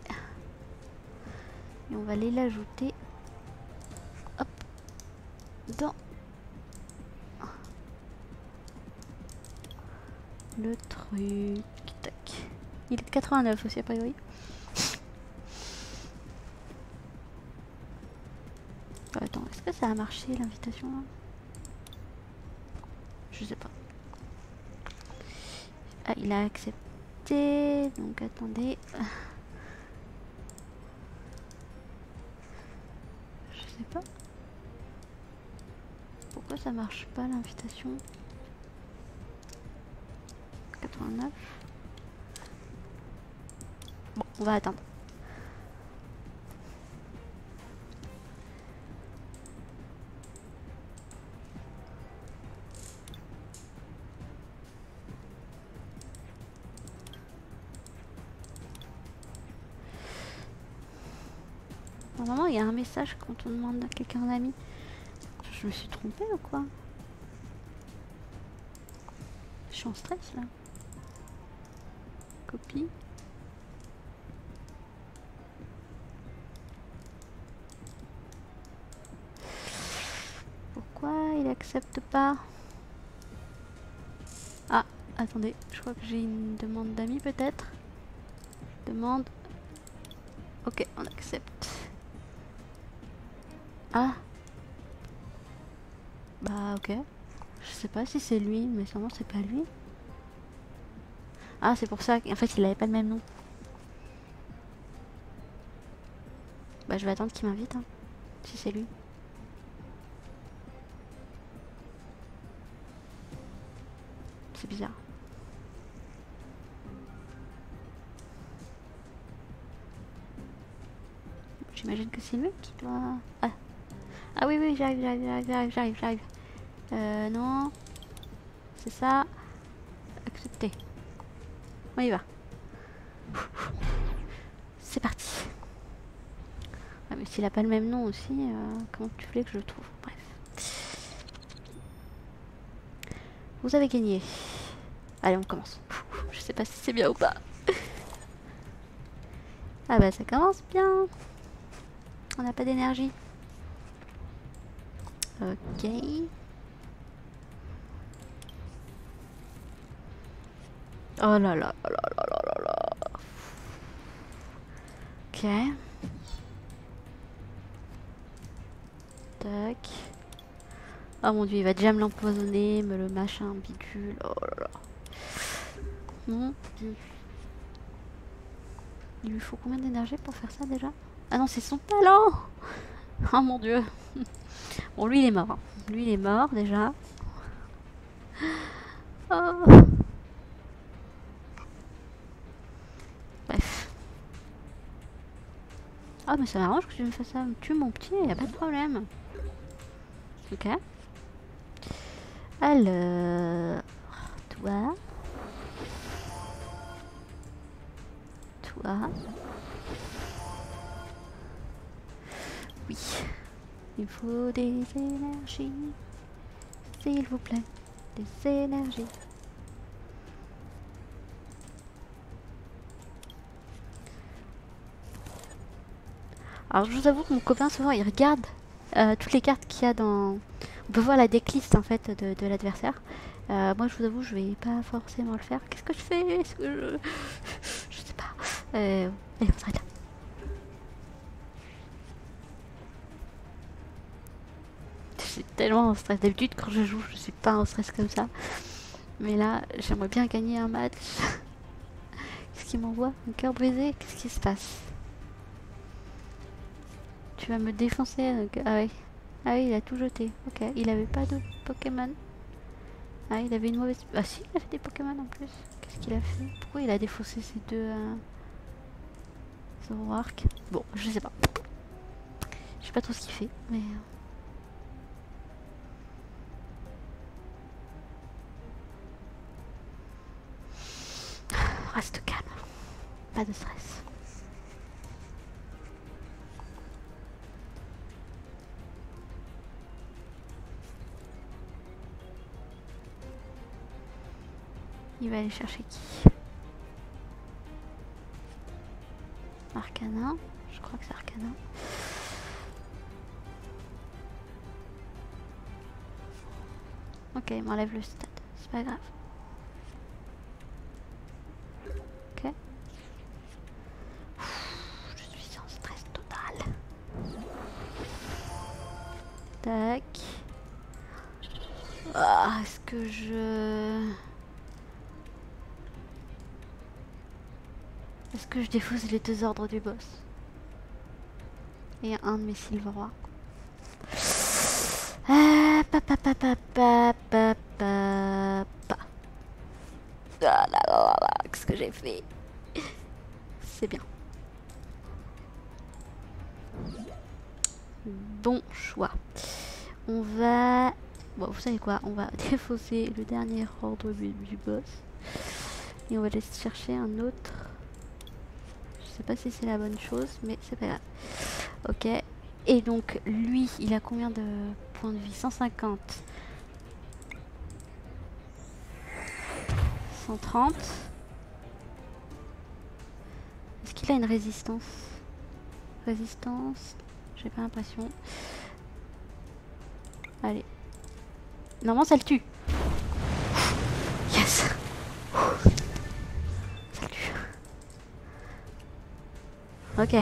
Et on va aller l'ajouter. Hop. Dans... Le truc. Tac. Il est 89 aussi a priori. Attends, est-ce que ça a marché l'invitation Je sais pas. Ah, il a accepté. Donc attendez. Je sais pas. Pourquoi ça marche pas l'invitation? 89. Bon, on va attendre. Normalement, il y a un message quand on demande à quelqu'un d'ami. Je me suis trompée ou quoi? Je suis en stress là. Copie. Pourquoi il accepte pas? Ah, attendez, je crois que j'ai une demande d'amis peut-être. Demande. Ok, on accepte. Ah Bah ok. Je sais pas si c'est lui, mais sûrement c'est pas lui. Ah c'est pour ça qu'en fait il avait pas le même nom. Bah je vais attendre qu'il m'invite, hein, si c'est lui. C'est bizarre. J'imagine que c'est lui qui doit... Ah ah oui, oui, j'arrive, j'arrive, j'arrive, j'arrive, j'arrive. Euh, non. C'est ça. On y va. C'est parti. Ah, mais s'il a pas le même nom aussi, euh, comment tu voulais que je le trouve? Bref. Vous avez gagné. Allez, on commence. Je sais pas si c'est bien ou pas. Ah bah ça commence bien. On n'a pas d'énergie. Ok. Oh là là là là là là là Ok. Tac. Oh mon dieu, il va déjà me l'empoisonner, me le machin, bidule. Oh là là. Il lui faut combien d'énergie pour faire ça déjà? Ah non, c'est son talent Oh mon dieu Bon, lui il est mort. hein. Lui il est mort déjà. Oh. Bref. Ah mais ça m'arrange que tu me fasses ça. Tu mon petit, y a pas de problème. Ok. Alors... Toi... Toi... Oui. Il faut des énergies. S'il vous plaît. Des énergies. Alors je vous avoue que mon copain souvent il regarde euh, toutes les cartes qu'il y a dans... On peut voir la decklist en fait de, l'adversaire. Euh, moi je vous avoue je vais pas forcément le faire. Qu'est-ce que je fais? Je... Sais pas. Euh... Allez on s'arrête là. Je suis tellement en stress. D'habitude quand je joue je suis pas en stress comme ça. Mais là j'aimerais bien gagner un match. Qu'est-ce qu'il m'envoie? Un cœur brisé? Qu'est-ce qui se passe? Tu vas me défoncer donc... Ah oui. Ah oui, il a tout jeté. Ok. Il avait pas de Pokémon. Ah, il avait une mauvaise... Ah si, il avait des Pokémon en plus. Qu'est-ce qu'il a fait? Pourquoi il a défaussé ces deux... Euh... Zoroark Bon, je sais pas. Je sais pas trop ce qu'il fait, mais... euh, Reste calme. Pas de stress. Il va aller chercher qui? Arcana. Je crois que c'est Arcana. Ok, il m'enlève le stade. C'est pas grave. Défausse les deux ordres du boss Et un de mes Silverois. Ah, pa pa pa pa pa pa pa. Ah qu'est-ce que j'ai fait? C'est bien. Bon choix. On va... Bon, vous savez quoi? On va défausser le dernier ordre du, du boss. Et on va aller chercher un autre... Sais pas si c'est la bonne chose, mais c'est pas grave. Ok. Et donc, lui, il a combien de points de vie? 150. 130. Est-ce qu'il a une résistance? Résistance? J'ai pas l'impression. Allez. Normalement, ça le tue. Ok.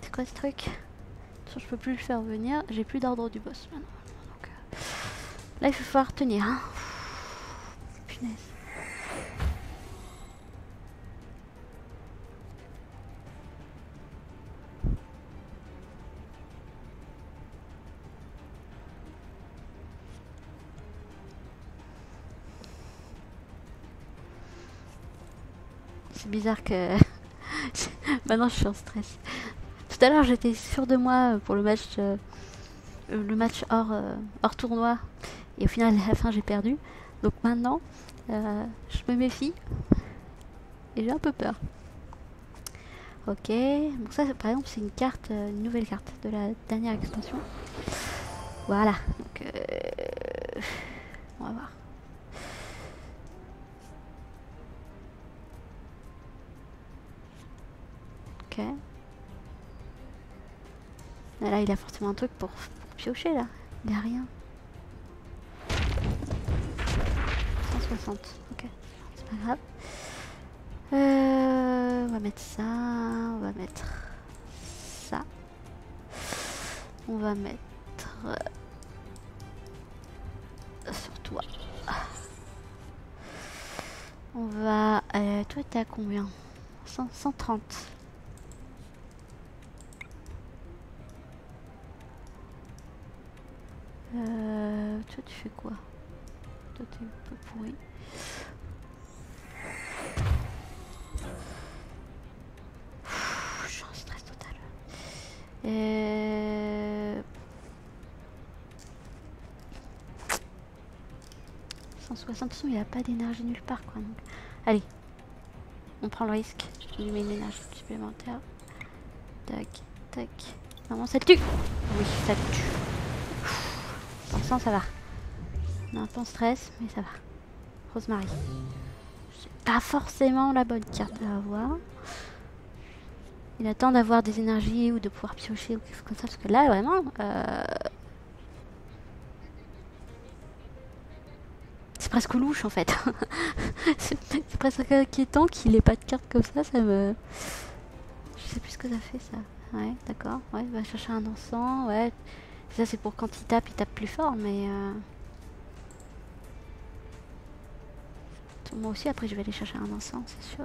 C'est quoi ce truc? Je peux plus le faire venir. J'ai plus d'ordre du boss maintenant. Donc, euh, Là, il va falloir tenir. Hein. Punaise. Bizarre que... Maintenant, je suis en stress. Tout à l'heure, j'étais sûre de moi euh, pour le match, euh, euh, le match hors, hors tournoi. Et au final, à la fin, j'ai perdu. Donc maintenant, je me méfie. Et j'ai un peu peur. Ok. Donc ça, par exemple, c'est une carte, une nouvelle carte de la dernière extension. Voilà. Il a forcément un truc pour, piocher là. Il a rien. 160, ok. C'est pas grave. Euh, on va mettre ça, on va mettre ça. On va mettre euh, sur toi. On va... Euh, toi, t'es à combien 100, 130. Euh, toi, tu fais quoi Toi, t'es Pff, Je suis en stress total. Euh... 160, de toute façon, il n'y a pas d'énergie nulle part, quoi. Donc... Allez, on prend le risque. Je lui mets une énergie supplémentaire. Tac, tac. Maman, ça tue? Oui, ça tue. Pour l'instant, ça va. On est un peu en stress, mais ça va. Rosemary. C'est pas forcément la bonne carte à avoir. Il attend d'avoir des énergies ou de pouvoir piocher ou quelque chose comme ça. Parce que là, vraiment... Euh... C'est presque louche en fait. c'est presque inquiétant qu'il ait pas de carte comme ça. Ça me... Je sais plus ce que ça fait ça. Ouais, d'accord. Ouais, va chercher un encens. Ouais. Ça c'est pour quand il tape, il tape plus fort. Mais... Euh... Moi aussi après je vais aller chercher un encens, c'est sûr.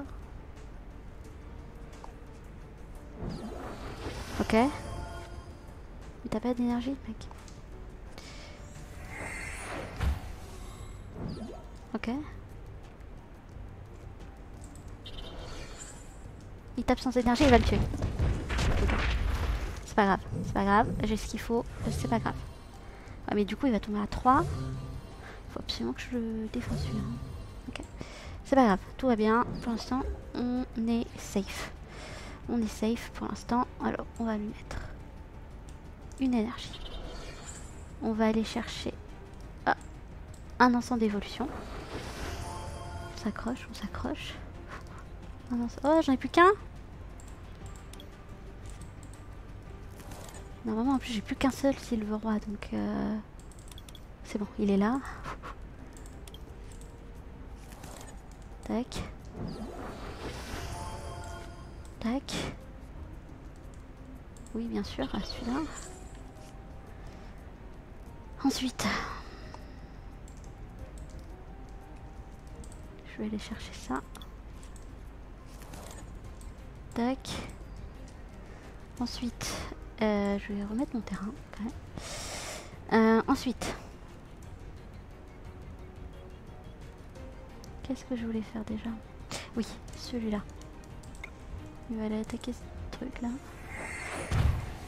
Ok. Mais t'as pas d'énergie, mec. Ok. Il tape sans énergie, il va le tuer. C'est pas grave, c'est pas grave, j'ai ce qu'il faut, c'est pas grave. Ouais, mais du coup, il va tomber à 3. Faut absolument que je le défonce celui-là. C'est pas grave, tout va bien. Pour l'instant, on est safe. On est safe pour l'instant. Alors, on va lui mettre une énergie. On va aller chercher ah, un encens d'évolution. On s'accroche, on s'accroche. Oh, j'en ai plus qu'un Normalement, en plus, j'ai plus qu'un seul Silver Roi, donc... Euh... C'est bon, il est là. Tac. Tac. Oui, bien sûr, celui-là. Ensuite, je vais aller chercher ça. Tac. Ensuite, euh, je vais remettre mon terrain. Euh, ensuite, qu'est-ce que je voulais faire déjà Oui, celui-là. Il va aller attaquer ce truc là.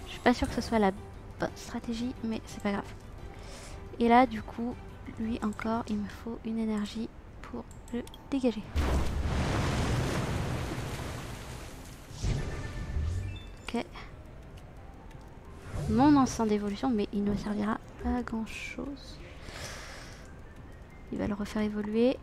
Je suis pas sûre que ce soit la bonne stratégie, mais c'est pas grave. Et là, du coup, lui encore, il me faut une énergie pour le dégager. Ok. Mon encens d'évolution, mais il ne servira pas à grand chose. Il va le refaire évoluer.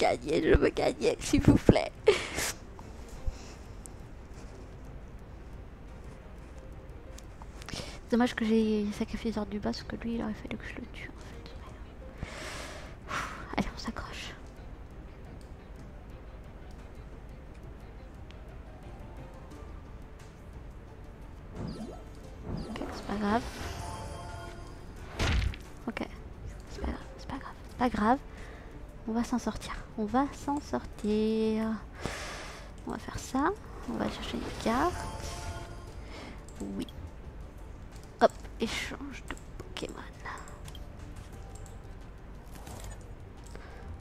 Gagner, je veux gagner, s'il vous plaît. Dommage que j'ai sacrifié ordres du bas, parce que lui, il aurait fallu que je le tue, en fait. Allez, on s'accroche. Ok, c'est pas grave. Ok, c'est pas grave, c'est pas grave, pas grave. On va s'en sortir. On va s'en sortir. On va faire ça. On va chercher une carte. Oui. Hop, échange de Pokémon.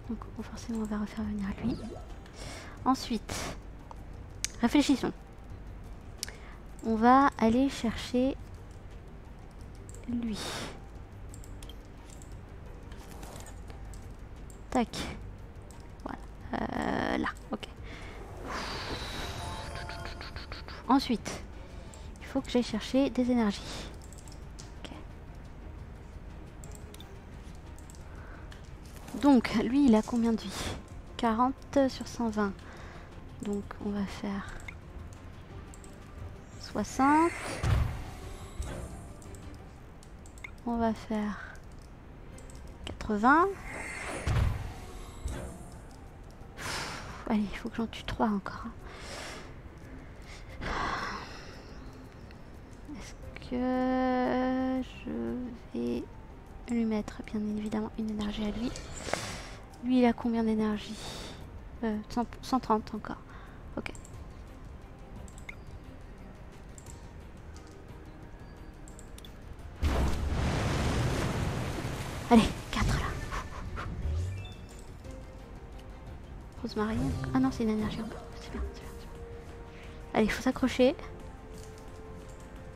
Donc forcément on va refaire venir lui. Ensuite, réfléchissons. On va aller chercher lui. Tac. Ensuite, il faut que j'aille chercher des énergies. Ok. Donc, lui, il a combien de vie? 40 sur 120. Donc, on va faire 60. On va faire 80. allez, il faut que j'en tue 3 encore. Est-ce je vais lui mettre bien évidemment une énergie à lui Lui, il a combien d'énergie? Euh, 130 encore. Ok. Allez, 4 là. Rosemary. Ah non, c'est une énergie encore. C'est bien, c'est bien, Allez, il faut s'accrocher.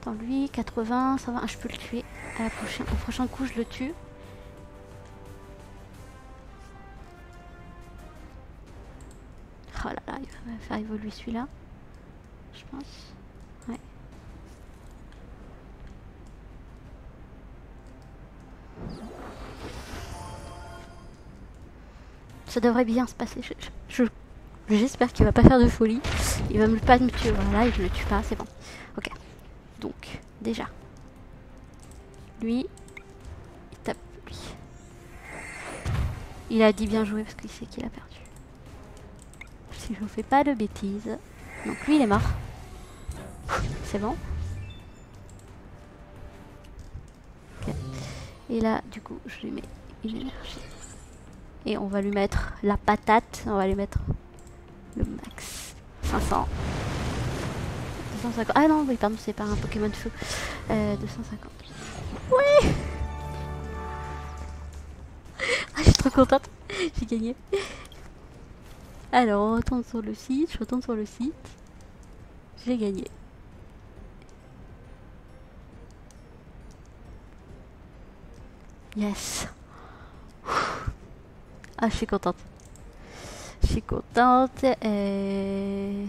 Attends, lui, 80, ça va. Ah, je peux le tuer. Au prochain coup, je le tue. Oh là là, il va faire évoluer celui-là. Je pense. Ouais. Ça devrait bien se passer. Je, j'espère qu'il va pas faire de folie. Il va me pas me tuer. Voilà, et je le tue pas, c'est bon. Déjà. Lui, il tape lui. Il a dit bien joué parce qu'il sait qu'il a perdu. Si je fais pas de bêtises. Donc lui, il est mort. C'est bon. Et là, du coup, je lui mets une énergie. Et on va lui mettre la patate. On va lui mettre le max. 500. 250. Ah non, oui, pardon, c'est pas un Pokémon feu. Euh, 250. Ouais ah, Je suis trop contente. J'ai gagné. Alors, on retourne sur le site. Je retourne sur le site. J'ai gagné. Yes. Ah, je suis contente. Je suis contente. Et...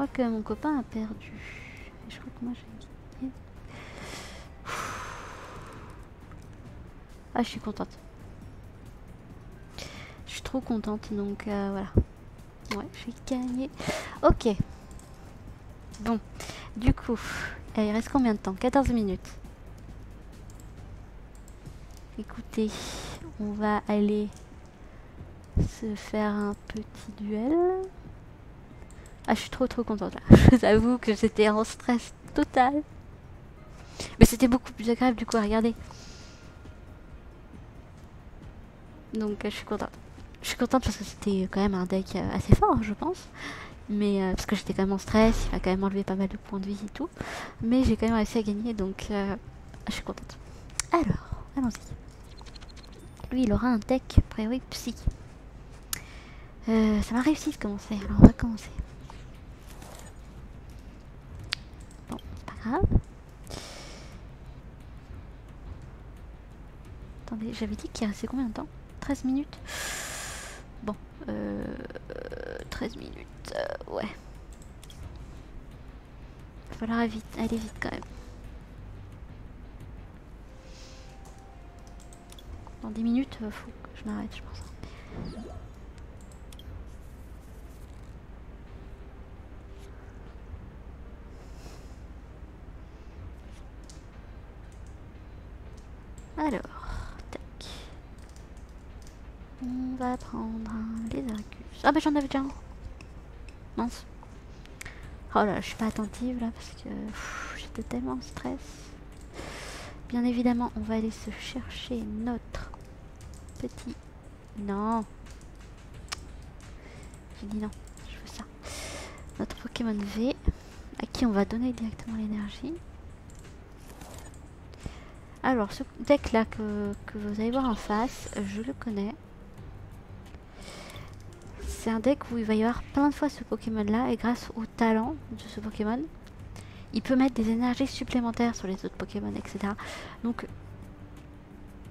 crois que mon copain a perdu. Je crois que moi j'ai gagné. Ah, je suis contente. Je suis trop contente, donc euh, voilà. Ouais, j'ai gagné. Ok. Bon, du coup, il reste combien de temps? 14 minutes. Écoutez, on va aller se faire un petit duel. Ah, je suis trop trop contente là. Je vous avoue que j'étais en stress total. Mais c'était beaucoup plus agréable du coup à regarder. Donc je suis contente. Je suis contente parce que c'était quand même un deck euh, assez fort, je pense. Mais euh, parce que j'étais quand même en stress, il m'a quand même enlevé pas mal de points de vie et tout. Mais j'ai quand même réussi à gagner, donc euh, je suis contente. Alors, allons-y. Lui, il aura un deck a priori psy. Euh, ça m'a réussi de commencer, alors on va commencer. Bon, c'est pas Attendez, j'avais dit qu'il restait combien de temps? 13 minutes? Bon, euh, 13 minutes, euh, ouais. Il va falloir aller vite quand même. Dans 10 minutes, il faut que je m'arrête, je pense. Alors, tac. On va prendre un. Ah bah j'en avais déjà un. Mince. Oh là, je suis pas attentive là parce que j'étais tellement en stress. Bien évidemment, on va aller se chercher notre petit... Non. J'ai dit non, je veux ça. Notre Pokémon V, à qui on va donner directement l'énergie. Alors, ce deck là que, vous allez voir en face, je le connais. C'est un deck où il va y avoir plein de fois ce Pokémon là et grâce au talent de ce Pokémon, il peut mettre des énergies supplémentaires sur les autres Pokémon, etc. Donc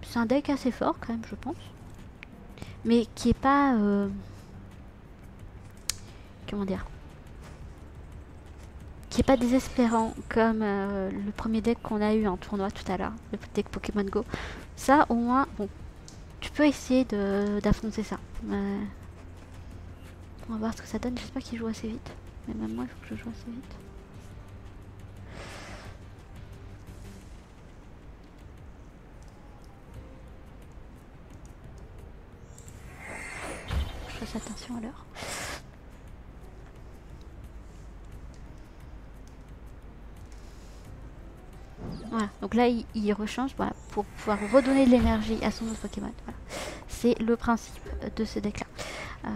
c'est un deck assez fort quand même, je pense. Mais qui est pas... Euh, comment dire Qui est pas désespérant comme euh, le premier deck qu'on a eu en tournoi tout à l'heure, le deck Pokémon Go. Ça au moins, bon, tu peux essayer d'affronter ça. On va voir ce que ça donne. J'espère qu'il joue assez vite. Mais même moi, il faut que je joue assez vite. Je fasse attention à l'heure. Voilà, donc là il, rechange voilà, pour pouvoir redonner de l'énergie à son autre Pokémon. C'est le principe de ce deck là. Euh.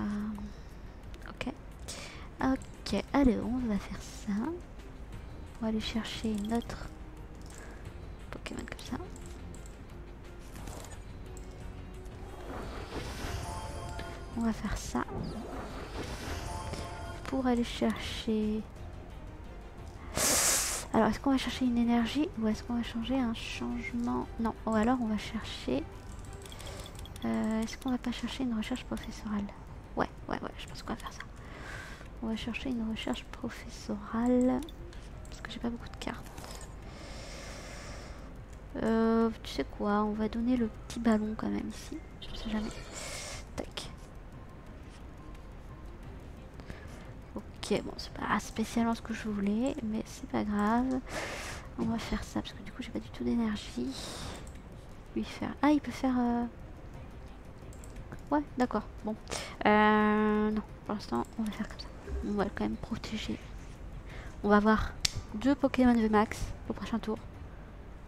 Ok, allez, on va faire ça. On va aller chercher une autre Pokémon comme ça. On va faire ça. Pour aller chercher alors, est-ce qu'on va chercher une énergie ou est-ce qu'on va changer un changement? Non, ou alors on va chercher... Euh, est-ce qu'on va pas chercher une recherche professorale? Ouais, ouais, ouais, je pense qu'on va faire ça. On va chercher une recherche professorale. Parce que j'ai pas beaucoup de cartes. Euh, tu sais quoi, on va donner le petit ballon quand même ici. Je sais jamais. Ok, bon, c'est pas spécialement ce que je voulais, mais c'est pas grave. On va faire ça, parce que du coup, j'ai pas du tout d'énergie. Lui faire... Ah, il peut faire... Euh, ouais, d'accord, bon. Euh, non, pour l'instant, on va faire comme ça. On va quand même protéger. On va avoir deux Pokémon de max au prochain tour.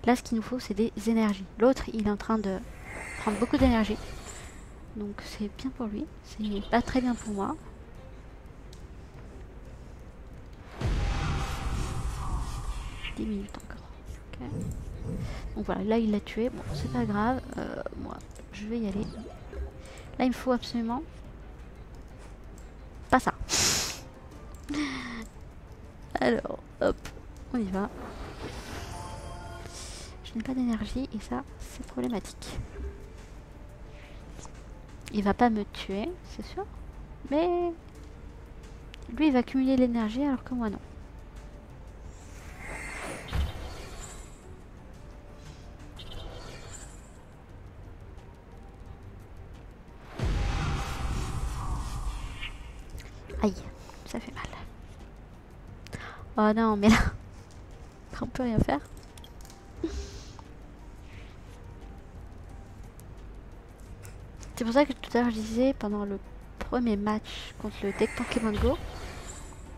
Là, ce qu'il nous faut, c'est des énergies. L'autre, il est en train de prendre beaucoup d'énergie. Donc, c'est bien pour lui. C'est pas très bien pour moi. 10 minutes encore. Donc voilà, là il l'a tué. Bon, c'est pas grave. Euh, moi, je vais y aller. Là, il me faut absolument... Pas ça. Alors, hop, on y va. Je n'ai pas d'énergie et ça, c'est problématique. Il va pas me tuer, c'est sûr. Mais lui, il va accumuler l'énergie alors que moi non. Aïe. Oh non, mais là, on peut rien faire. C'est pour ça que tout à l'heure je disais pendant le premier match contre le deck Pokémon Go,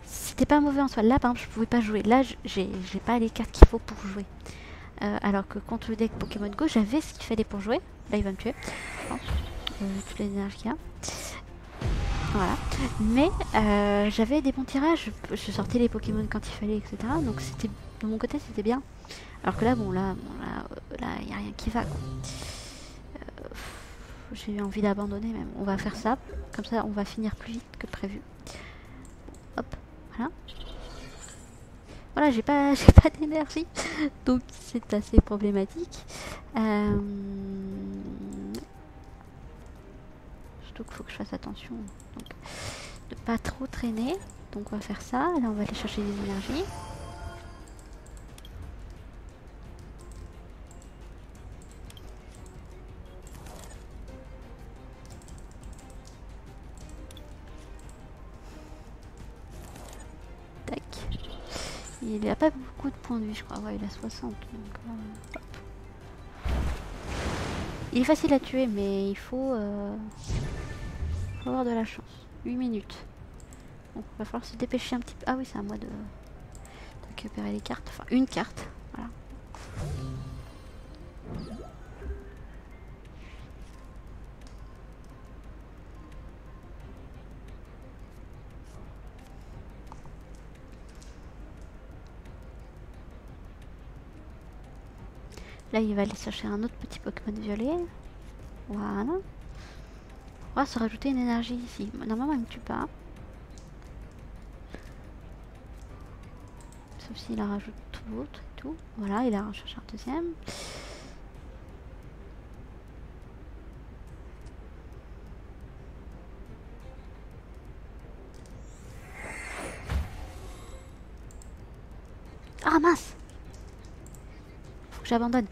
c'était pas mauvais en soi. Là, par exemple, je pouvais pas jouer. Là, j'ai pas les cartes qu'il faut pour jouer. Euh, alors que contre le deck Pokémon Go, j'avais ce qu'il fallait pour jouer. Là, il va me tuer. Pense. Euh, toute l'énergie qu'il y a. Voilà. Mais euh, j'avais des bons tirages. Je sortais les Pokémon quand il fallait, etc. Donc c'était de mon côté, c'était bien. Alors que là, bon, là, bon, là, il n'y a rien qui va. Euh, j'ai envie d'abandonner même. On va faire ça. Comme ça, on va finir plus vite que prévu. Hop, voilà. Voilà, j'ai pas, pas d'énergie. Donc c'est assez problématique. Euh, il faut que je fasse attention donc, de pas trop traîner. Donc on va faire ça. Là on va aller chercher des énergies. Tac. Il a pas beaucoup de points de vie je crois. Ouais il a 60. Euh, il est facile à tuer mais il faut... Euh, avoir de la chance. 8 minutes. Donc va falloir se dépêcher un petit peu. Ah oui, c'est à moi de, récupérer les cartes. Enfin, une carte. Voilà. Là, il va aller chercher un autre petit Pokémon violet. Voilà Va se rajouter une énergie ici. Normalement, il me tue pas. Sauf s'il en rajoute l'autre et tout. Voilà, il a recherché un deuxième. Ah mince Faut que j'abandonne.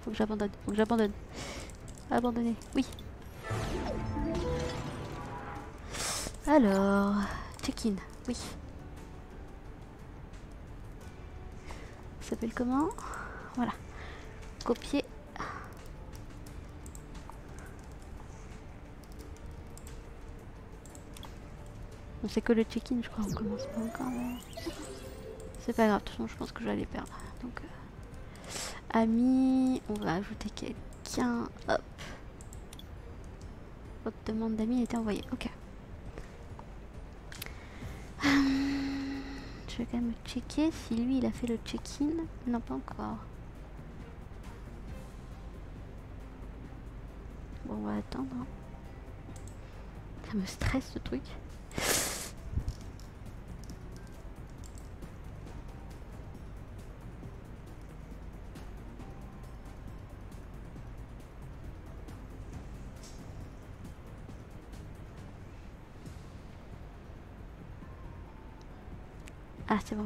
Faut que j'abandonne. Faut que j'abandonne. Abandonner. Oui. Alors, check-in. Oui. Ça s'appelle comment? Voilà. Copier. On sait que le check-in, je crois. On commence pas encore. C'est pas grave. De toute façon, je pense que je vais les perdre. Donc, euh, amis, on va ajouter quelqu'un. Hop. Votre demande d'amis a été envoyée. Ok. Hum, je vais quand même checker si lui il a fait le check-in. Non, pas encore. Bon, on va attendre. hein. Ça me stresse ce truc.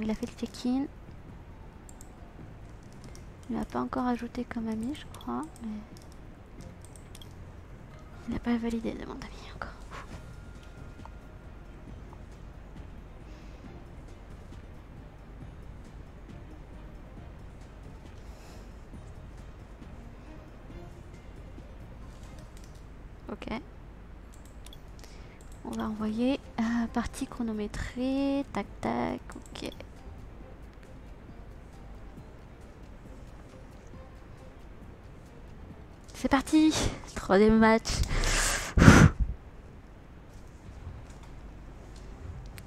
Il a fait le check-in. Il n'a pas encore ajouté comme ami, je crois. Mais... Il n'a pas validé demande d'amis encore. Partie chronométrée. Tac tac. Ok. C'est parti Troisième match.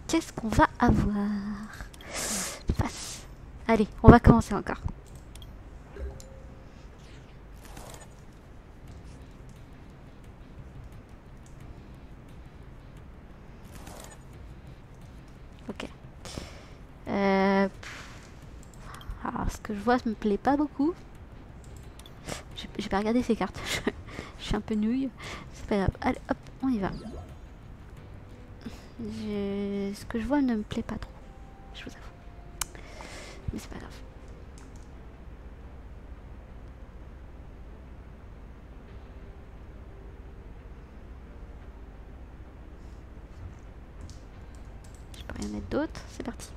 Qu'est-ce qu'on va avoir? Face. Allez, on va commencer encore. Ok. Euh, pff. Alors, ce que je vois, me plaît pas beaucoup. J'ai pas regardé ces cartes. je suis un peu nouille. C'est pas grave. Allez, hop, on y va. J'ai- Ce que je vois ne me plaît pas trop. Je vous avoue. Mais c'est pas grave. Je peux rien mettre d'autre. C'est parti.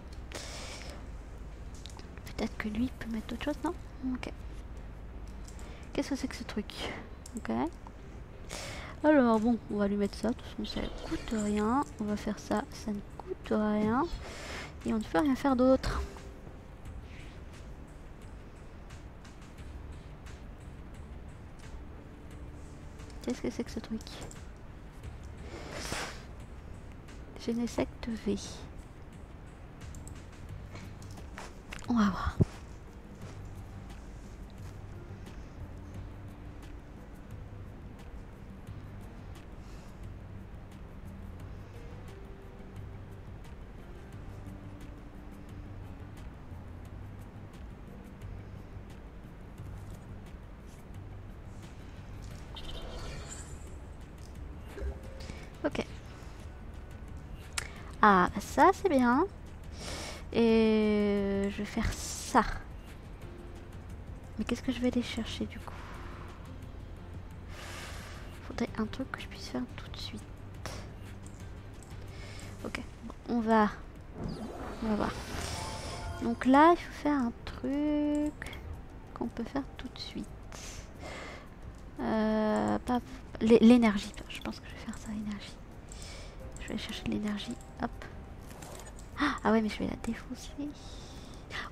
Peut-être que lui peut mettre d'autres choses, non Ok. Qu'est-ce que c'est que ce truc Ok. Alors bon, on va lui mettre ça. De toute façon, ça coûte rien. On va faire ça. Ça ne coûte rien. Et on ne peut rien faire d'autre. Qu'est-ce que c'est que ce truc? Genesect V. On va voir. Ah, ça c'est bien. Et je vais faire ça. Mais qu'est-ce que je vais aller chercher du coup? Faudrait un truc que je puisse faire tout de suite. Ok, on va, on va voir. Donc là, il faut faire un truc qu'on peut faire tout de suite. Euh, l'énergie. Je pense que je vais faire ça, énergie. Je vais aller chercher l'énergie. Ah ouais, mais je vais la défausser.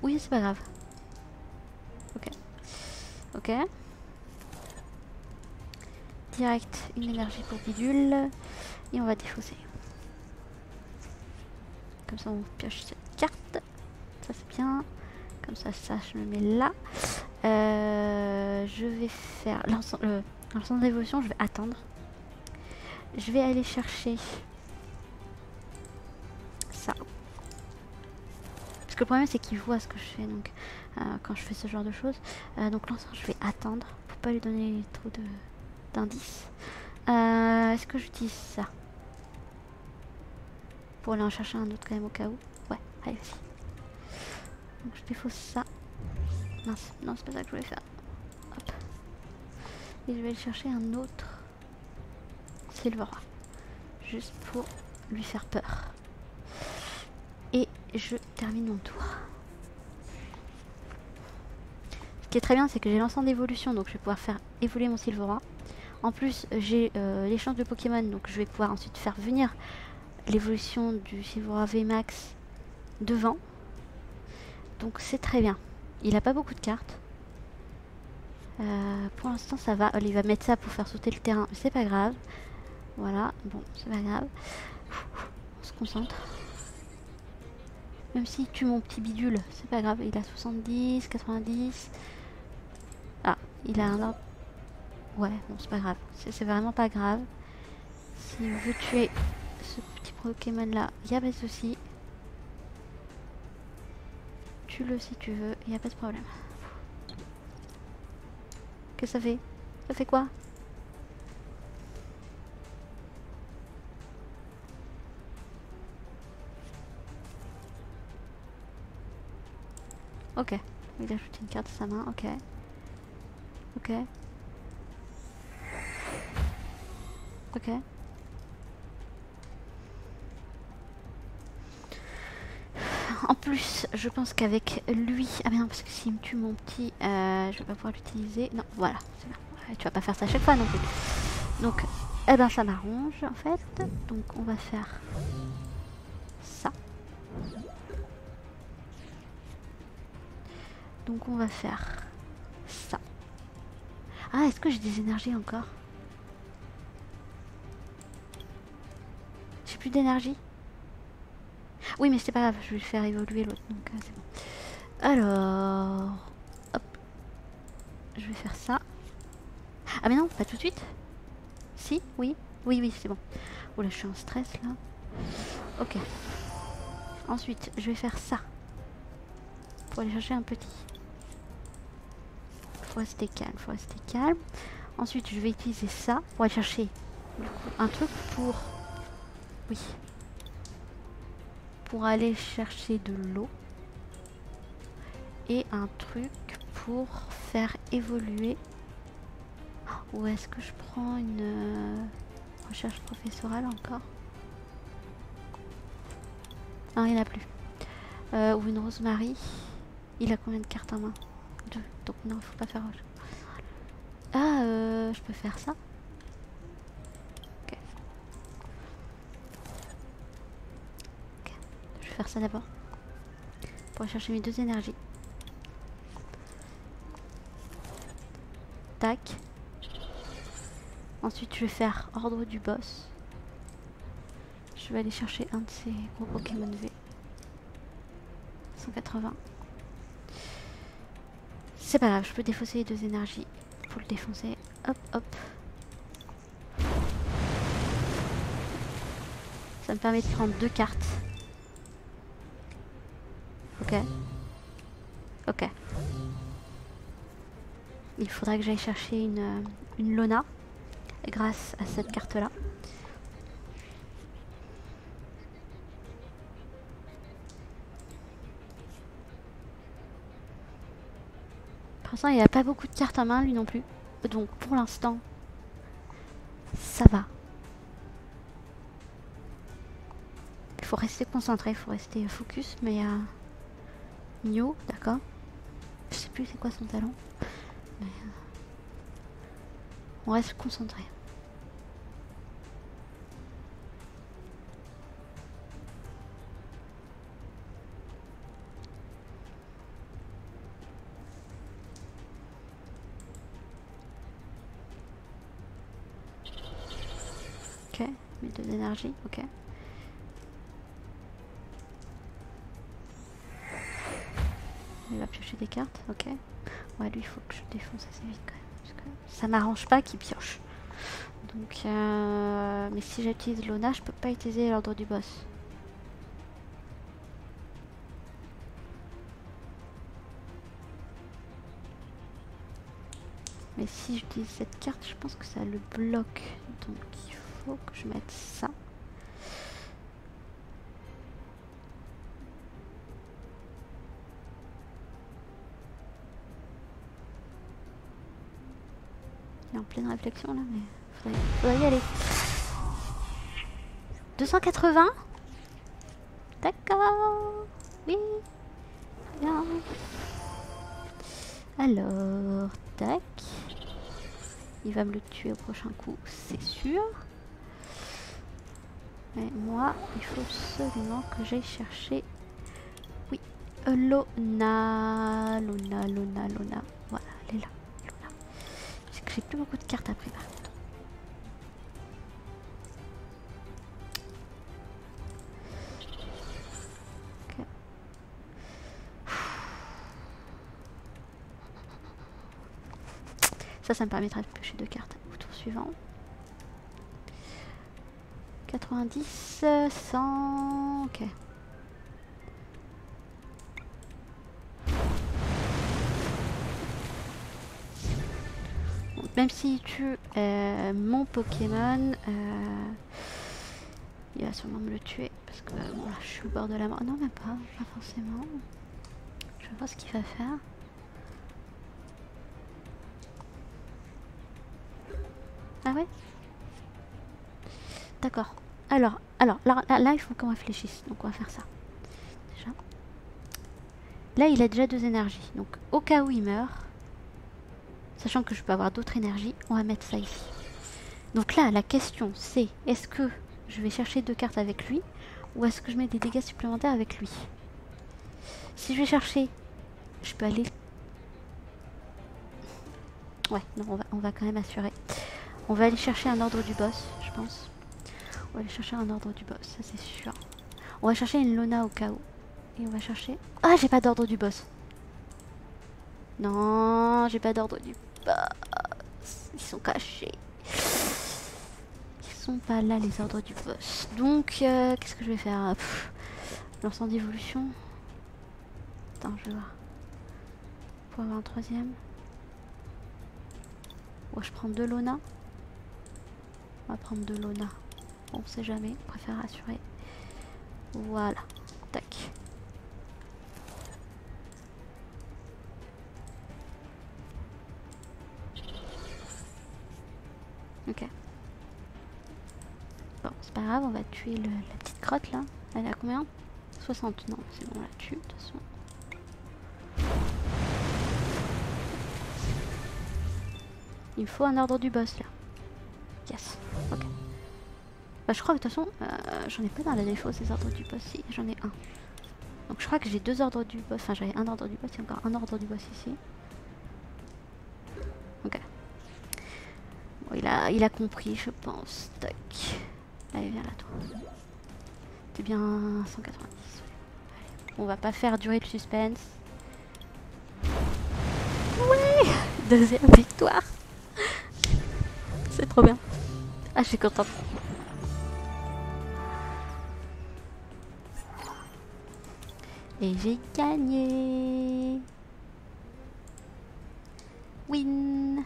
Oui, c'est pas grave. Ok. Ok. Direct, une énergie pour bidule. Et on va défausser. Comme ça, on pioche cette carte. Ça, c'est bien. Comme ça, ça, je le mets là. Euh, je vais faire l'ensemble. d'évolution, je vais attendre. Je vais aller chercher Parce que le problème, c'est qu'il voit ce que je fais donc euh, quand je fais ce genre de choses. Euh, donc l'encens, je vais attendre pour pas lui donner trop d'indices. Euh, Est-ce que j'utilise ça Pour aller en chercher un autre quand même au cas où? Ouais, allez, vas-y. Donc je défausse ça. Mince, non, c'est pas ça que je voulais faire. Hop. Et je vais aller chercher un autre Silvera. Juste pour lui faire peur. Je termine mon tour. Ce qui est très bien, c'est que j'ai l'ensemble d'évolution, donc je vais pouvoir faire évoluer mon Silvera. En plus, j'ai euh, l'échange de Pokémon, donc je vais pouvoir ensuite faire venir l'évolution du Silvera VMAX devant. Donc c'est très bien. Il a pas beaucoup de cartes. Euh, pour l'instant ça va. il va mettre ça pour faire sauter le terrain. C'est pas grave. Voilà. Bon, c'est pas grave. On se concentre. Même s'il tue mon petit bidule, c'est pas grave. Il a 70, 90. Ah, il a un Ouais, bon, c'est pas grave. C'est vraiment pas grave. S'il veut tuer ce petit Pokémon là, il n'y a pas de souci. le si tu veux, n'y a pas de problème. Qu'est-ce que ça fait? Ça fait quoi? Ok. Il a ajouté une carte à sa main, ok. Ok. Ok. En plus, je pense qu'avec lui... Ah mais non, parce que s'il me tue mon petit, euh, je vais pas pouvoir l'utiliser. Non, voilà, c'est bien. tu vas pas faire ça à chaque fois non plus. Donc, eh ben ça m'arrange en fait. Donc on va faire ça. Donc on va faire ça. Ah, est-ce que j'ai des énergies encore? J'ai plus d'énergie? Oui, mais c'est pas grave, je vais faire évoluer l'autre, donc euh, c'est bon. Alors... Hop. Je vais faire ça. Ah mais non, pas tout de suite. Si Oui Oui, oui, c'est bon. Oh là, je suis en stress, là. Ok. Ensuite, je vais faire ça. Pour aller chercher un petit. Faut rester calme, faut rester calme. Ensuite, je vais utiliser ça pour aller chercher un truc pour... Oui, pour aller chercher de l'eau et un truc pour faire évoluer. Ou est-ce que je prends une euh, recherche professorale encore? Non, il n'y en a plus. Euh, ou une rosemary. Il a combien de cartes en main? Donc non, faut pas faire Ah, euh, je peux faire ça faire ça d'abord. Pour chercher mes deux énergies. Tac. Ensuite, je vais faire ordre du boss. Je vais aller chercher un de ces gros Pokémon V. 180. C'est pas grave, je peux défausser les deux énergies. Pour le défoncer. Hop, hop. Ça me permet de prendre deux cartes. Ok. Ok. Il faudrait que j'aille chercher une, euh, une Lona grâce à cette carte-là. L'instant, il n'a pas beaucoup de cartes en main, lui non plus. Donc, pour l'instant, ça va. Il faut rester concentré, il faut rester focus, mais... Euh, Mio, d'accord. Je sais plus c'est quoi son talent. Mais euh, on reste concentré. De l'énergie, ok. Il va piocher des cartes, ok. Ouais, lui, il faut que je défonce assez vite quand même. Ça m'arrange pas qu'il pioche. Donc, euh, mais si j'utilise Lona, je peux pas utiliser l'ordre du boss. Mais si j'utilise cette carte, je pense que ça le bloque. Donc il faut que je mette ça. Il est en pleine réflexion là, mais faudrait, faudrait y aller. 280 D'accord. Oui. Bien. Alors, tac. Il va me le tuer au prochain coup, c'est sûr. Mais moi, il faut absolument que j'aille chercher... Oui, Lona, Lona, Lona, Lona. Voilà, elle est là, que j'ai plus beaucoup de cartes après par. Ça, ça me permettra de piocher deux cartes au tour suivant. 90, 100, ok. même s'il tue euh, mon Pokémon, euh, il va sûrement me le tuer parce que bon, là, je suis au bord de la mort. Non, même pas, pas forcément. Je vais voir ce qu'il va faire. Ah ouais? D'accord. Alors, alors là, là, il faut qu'on réfléchisse. Donc on va faire ça. Déjà. Là, il a déjà deux énergies. Donc au cas où il meurt, sachant que je peux avoir d'autres énergies, on va mettre ça ici. Donc là, la question c'est, est-ce que je vais chercher deux cartes avec lui ou est-ce que je mets des dégâts supplémentaires avec lui? Si je vais chercher, je peux aller... Ouais, non, on va, on va quand même assurer. On va aller chercher un ordre du boss, je pense. On va aller chercher un ordre du boss, ça c'est sûr. On va chercher une Lona au cas où. Et on va chercher... Ah, j'ai pas d'ordre du boss. Non, j'ai pas d'ordre du boss. Ils sont cachés. Ils sont pas là, les ordres du boss. Donc, euh, qu'est-ce que je vais faire? L'ensemble d'évolution. Attends, je vais voir. Pour avoir un troisième. Bon, je prends deux Lona. On va prendre de l'Ona. On sait jamais, on préfère assurer. Voilà. Tac. Ok. Bon, c'est pas grave, on va tuer la petite crotte là. Elle a combien? 60, non, c'est bon, on la tue de toute façon. Il me faut un ordre du boss là. Yes. Ok. Bah je crois que de toute façon, euh, j'en ai pas dans la défaut ces ordres du boss. Si, j'en ai un. Donc je crois que j'ai deux ordres du boss. Enfin j'avais un ordre du boss, il y a encore un ordre du boss ici. Ok. Bon, il a, il a compris, je pense. Tac. Allez, viens là, toi. T'es bien 190. Allez. On va pas faire durer le suspense. Oui Deuxième victoire C'est trop bien. Ah, je suis contente. Et j'ai gagné. Win.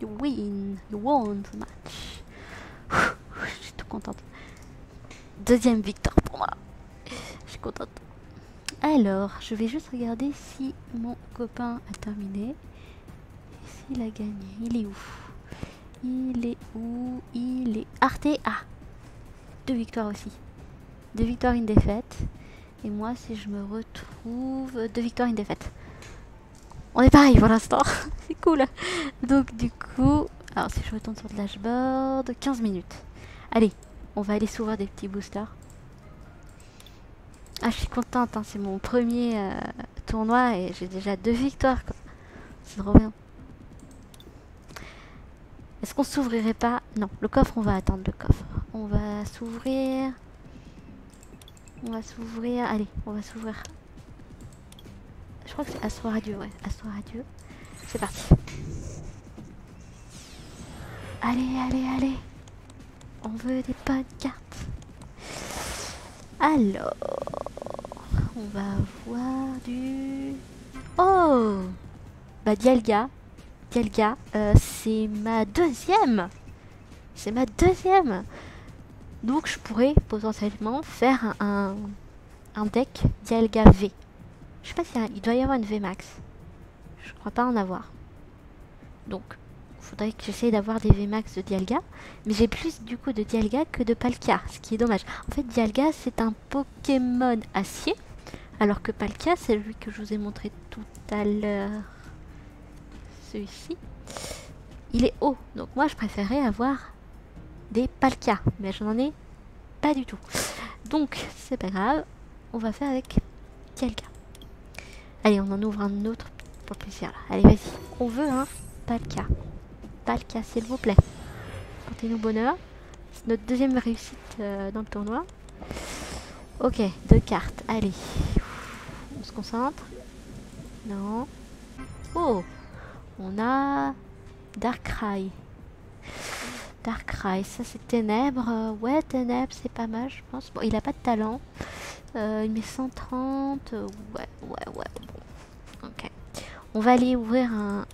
You win. You won the match. Je suis tout contente. Deuxième victoire pour moi. Je suis contente. Alors, je vais juste regarder si mon copain a terminé. S'il a gagné. Il est où? Il est où? Il est... Arte Ah Deux victoires aussi. Deux victoires, une défaite. Et moi, si je me retrouve... Deux victoires, une défaite. On est pareil pour l'instant. C'est cool. Donc, du coup... Alors, si je retourne sur le dashboard... 15 minutes. Allez, on va aller s'ouvrir des petits boosters. Ah, je suis contente, hein. c'est mon premier euh, tournoi et j'ai déjà deux victoires. C'est trop bien. Est-ce qu'on s'ouvrirait pas? Non, le coffre, on va attendre le coffre. On va s'ouvrir. On va s'ouvrir. Allez, on va s'ouvrir. Je crois que c'est Astro Radio, ouais. Astro Radio. C'est parti. Allez, allez, allez. On veut des bonnes cartes. Alors, on va voir du... Oh Bah Dialga. Dialga, euh, c'est ma deuxième. C'est ma deuxième. Donc je pourrais potentiellement faire un, un deck Dialga V. Je sais pas si il doit y avoir une V max. Je crois pas en avoir. Donc faudrait que j'essaye d'avoir des VMAX de Dialga. Mais j'ai plus du coup de Dialga que de Palkia, ce qui est dommage. En fait, Dialga, c'est un Pokémon acier. Alors que Palkia, c'est lui que je vous ai montré tout à l'heure. Celui-ci. Il est haut. Donc moi, je préférais avoir des Palkia. Mais je n'en ai pas du tout. Donc, c'est pas grave. On va faire avec Dialga. Allez, on en ouvre un autre pour plaisir. Allez, vas-y. On veut un Palkia pas le cas, s'il vous plaît. Portez-nous bonheur. C'est notre deuxième réussite euh, dans le tournoi. Ok, deux cartes. Allez. On se concentre. Non. Oh On a Darkrai. Darkrai, ça c'est Ténèbres. Ouais, Ténèbres, c'est pas mal, je pense. Bon, il a pas de talent. Euh, il met 130. Ouais, ouais, ouais. Bon. Ok. On va aller ouvrir un,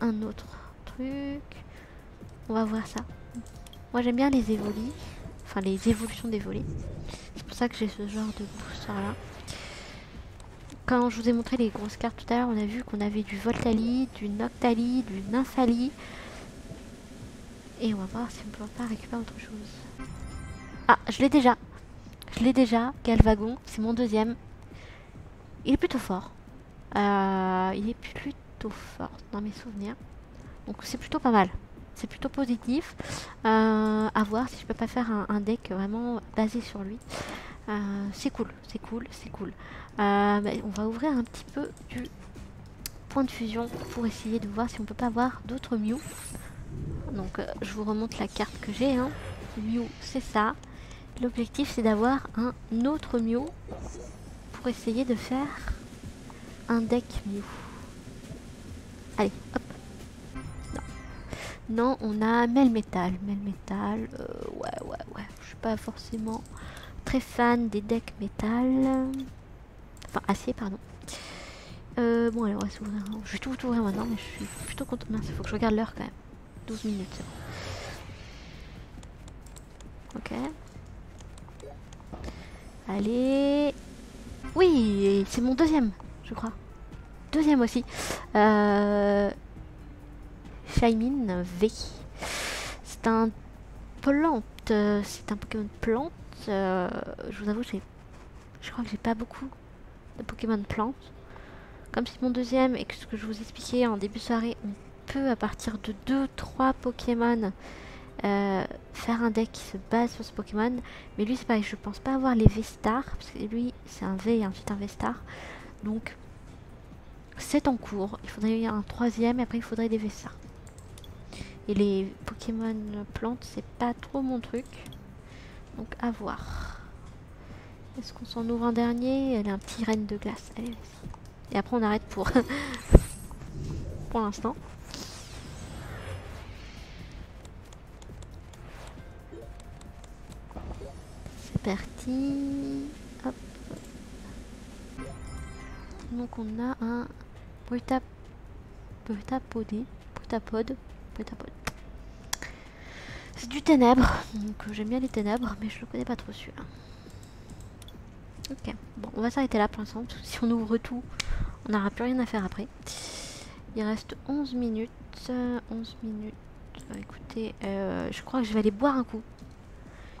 un autre on va voir ça. Moi j'aime bien les évolis. Enfin les évolutions d'évolis. C'est pour ça que j'ai ce genre de booster là. Quand je vous ai montré les grosses cartes tout à l'heure, on a vu qu'on avait du Voltali, du Noctali, du Nymphali. Et on va voir si on peut pas récupérer autre chose. Ah, je l'ai déjà. Je l'ai déjà, Galvagon. C'est mon deuxième. Il est plutôt fort. Euh, il est plutôt fort dans mes souvenirs. Donc c'est plutôt pas mal. C'est plutôt positif. Euh, à voir si je peux pas faire un, deck vraiment basé sur lui. Euh, c'est cool, c'est cool, c'est cool. Euh, on va ouvrir un petit peu du point de fusion pour essayer de voir si on peut pas avoir d'autres Mew. Donc je vous remonte la carte que j'ai. Hein. Mew, c'est ça. L'objectif c'est d'avoir un autre Mew pour essayer de faire un deck Mew. Allez, hop. Non, on a Melmetal. Melmetal, euh, ouais, ouais, ouais. Je suis pas forcément très fan des decks métal. Enfin, acier, pardon. Euh, bon, allez, on va s'ouvrir. Je vais tout ouvrir maintenant, mais je suis plutôt content. Mince, il faut que je regarde l'heure quand même. 12 minutes. Ok. Allez. Oui, c'est mon deuxième, je crois. Deuxième aussi. Euh, Shaymin V. C'est un plante, c'est un Pokémon plante. Euh, je vous avoue, je crois que j'ai pas beaucoup de Pokémon plante. Comme c'est mon deuxième et que ce que je vous expliquais en début de soirée, on peut à partir de 2-3 Pokémon euh, faire un deck qui se base sur ce Pokémon. Mais lui, c'est pareil, je pense pas avoir les V-Star, parce que lui, c'est un V et ensuite un V-Star. Donc, c'est en cours. Il faudrait un troisième et après il faudrait des V-Star. Et les Pokémon plantes, c'est pas trop mon truc. Donc à voir. Est-ce qu'on s'en ouvre un dernier? Elle est un petit reine de glace. Allez, vas-y. Et après on arrête pour, pour l'instant. C'est parti. Hop. Donc on a un Brutap... Brutapodé. Brutapod. Brutapod. C'est du ténèbre, donc euh, j'aime bien les ténèbres, mais je le connais pas trop celui-là. Ok, bon, on va s'arrêter là pour l'instant, si on ouvre tout, on n'aura plus rien à faire après. Il reste 11 minutes, 11 minutes, euh, écoutez, euh, je crois que je vais aller boire un coup.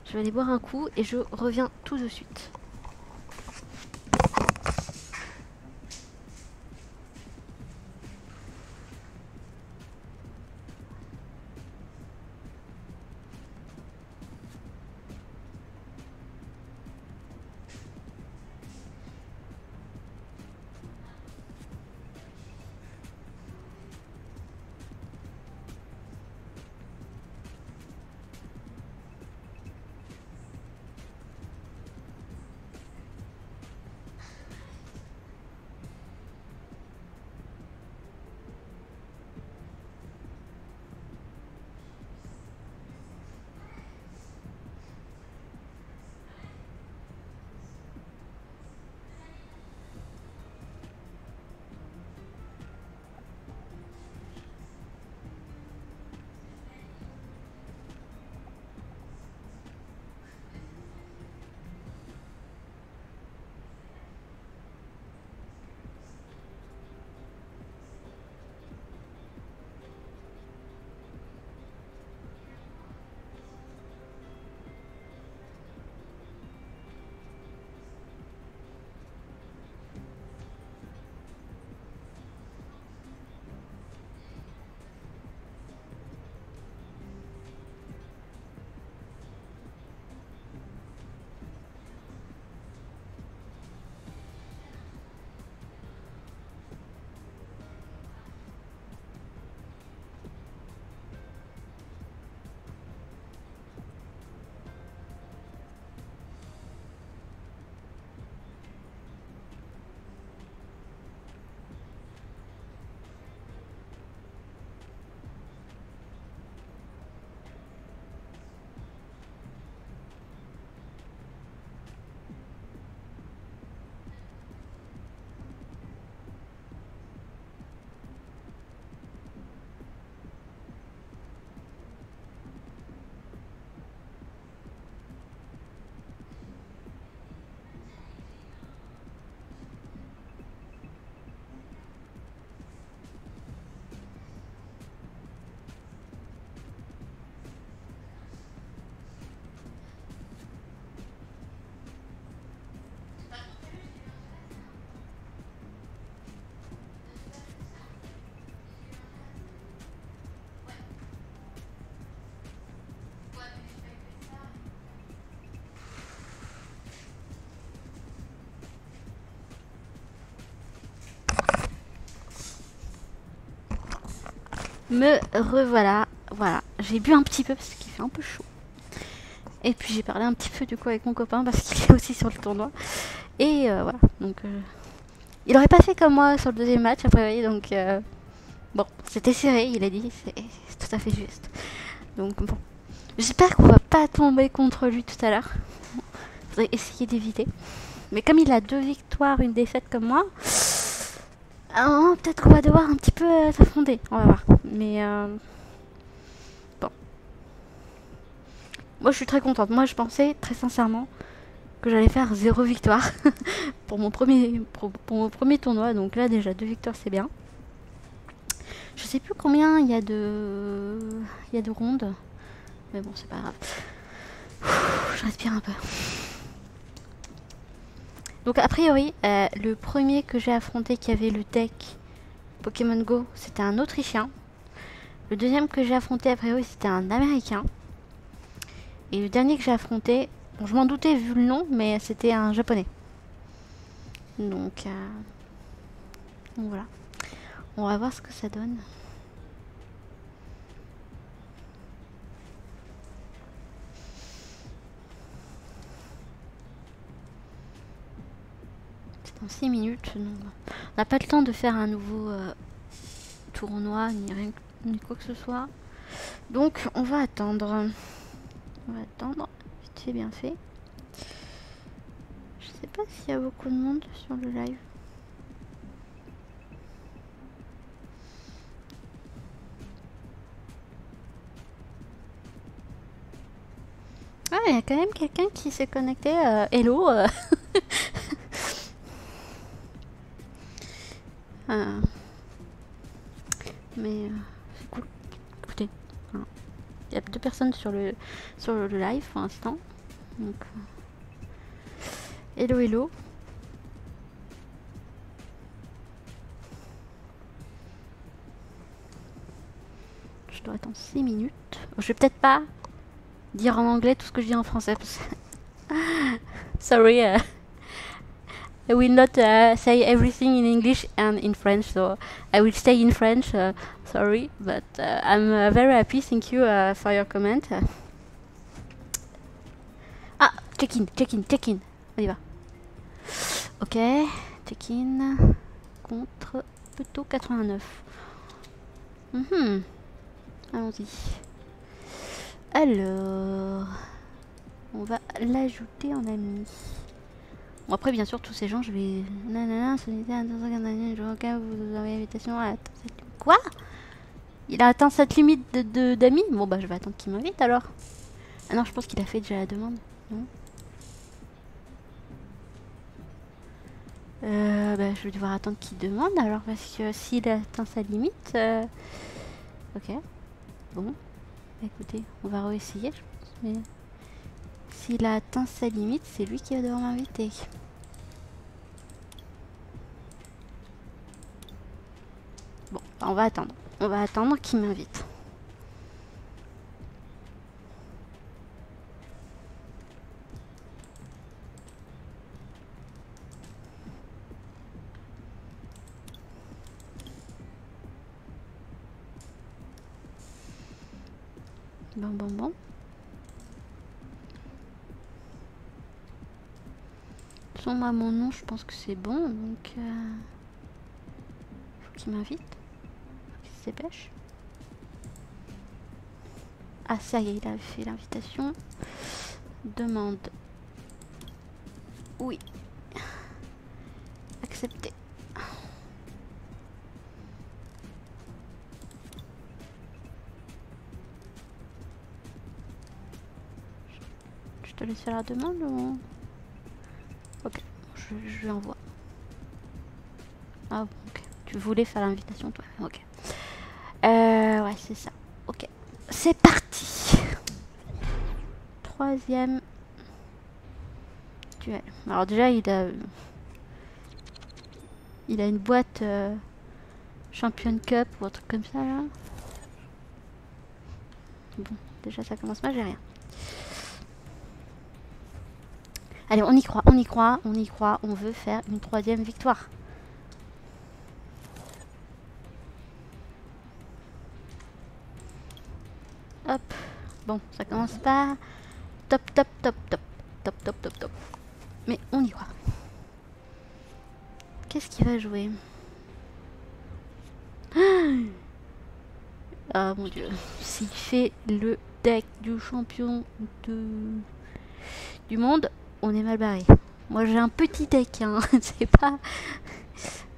Je vais aller boire un coup et je reviens tout de suite. Me revoilà. Voilà, j'ai bu un petit peu parce qu'il fait un peu chaud. Et puis j'ai parlé un petit peu du coup avec mon copain parce qu'il est aussi sur le tournoi. Et euh, voilà, donc euh, il aurait pas fait comme moi sur le deuxième match après, donc euh, bon, c'était serré, il a dit, c'est tout à fait juste. Donc bon, j'espère qu'on va pas tomber contre lui tout à l'heure. Faudrait essayer d'éviter. Mais comme il a deux victoires, une défaite comme moi, peut-être qu'on va devoir un petit peu s'affronter. On va voir. Mais bon. Moi, je suis très contente. Moi, je pensais très sincèrement que j'allais faire zéro victoire pour mon premier pour, mon premier tournoi. Donc là, déjà deux victoires, c'est bien. Je sais plus combien il y a de il y a de rondes, mais bon, c'est pas grave. je respire un peu. Donc a priori, euh, le premier que j'ai affronté qui avait le deck Pokémon Go, c'était un Autrichien. Le deuxième que j'ai affronté a priori, c'était un Américain. Et le dernier que j'ai affronté, je m'en doutais vu le nom, mais c'était un Japonais. Donc, euh, donc voilà. On va voir ce que ça donne. dans 6 minutes. on n'a pas le temps de faire un nouveau euh, tournoi ni rien ni quoi que ce soit. Donc on va attendre. On va attendre. C'est bien fait. Je sais pas s'il y a beaucoup de monde sur le live. Ah, il y a quand même quelqu'un qui s'est connecté. Euh, hello euh. Euh, mais euh, il y a deux personnes sur le, sur le live pour l'instant. Donc, euh, hello, hello. Je dois attendre 6 minutes. Je vais peut-être pas dire en anglais tout ce que je dis en français. Sorry. I will not uh, say everything in English and in French, so I will stay in French. Uh, sorry, but uh, I'm very happy. Thank you for your comment. Ah, check in, check in, check in. On y va. Ok, check in contre plutôt 89. Mm. Allons-y. Alors, on va l'ajouter en ami. Bon, après, bien sûr, tous ces gens, je vais. Nanana, à Quoi? Il a atteint cette limite de d'amis? Bon, bah, je vais attendre qu'il m'invite alors. Ah non, je pense qu'il a fait déjà la demande. Non? Euh, bah, je vais devoir attendre qu'il demande alors parce que s'il a atteint sa limite. Euh, ok. Bon. Écoutez, on va réessayer, je pense. Mais. S'il a atteint sa limite, c'est lui qui va devoir m'inviter. Bon, on va attendre. On va attendre qu'il m'invite. Bon, bon, bon. Sans moi, mon nom, je pense que c'est bon. Donc, euh, faut qu'il m'invite. Faut qu'il se dépêche. Ah, ça y est, il a fait l'invitation. Demande. Oui. Accepter. Je te laisse faire la demande ou... Je, lui envoie. Ah ok. Tu voulais faire l'invitation toi Ok. Euh, ouais, c'est ça. Ok. C'est parti. Troisième duel. Alors déjà, il a... Il a une boîte euh, Champion Cup ou un truc comme ça là. Bon, déjà ça commence mal, j'ai rien. Allez, on y croit, on y croit, on y croit. On veut faire une troisième victoire. Hop. Bon, ça commence pas top, top, top, top, top, top, top, top. Mais on y va. Qu'est-ce qu'il va jouer? Ah mon dieu, s'il fait le deck du champion de... du monde, on est mal barré. Moi j'ai un petit deck, hein. c'est pas...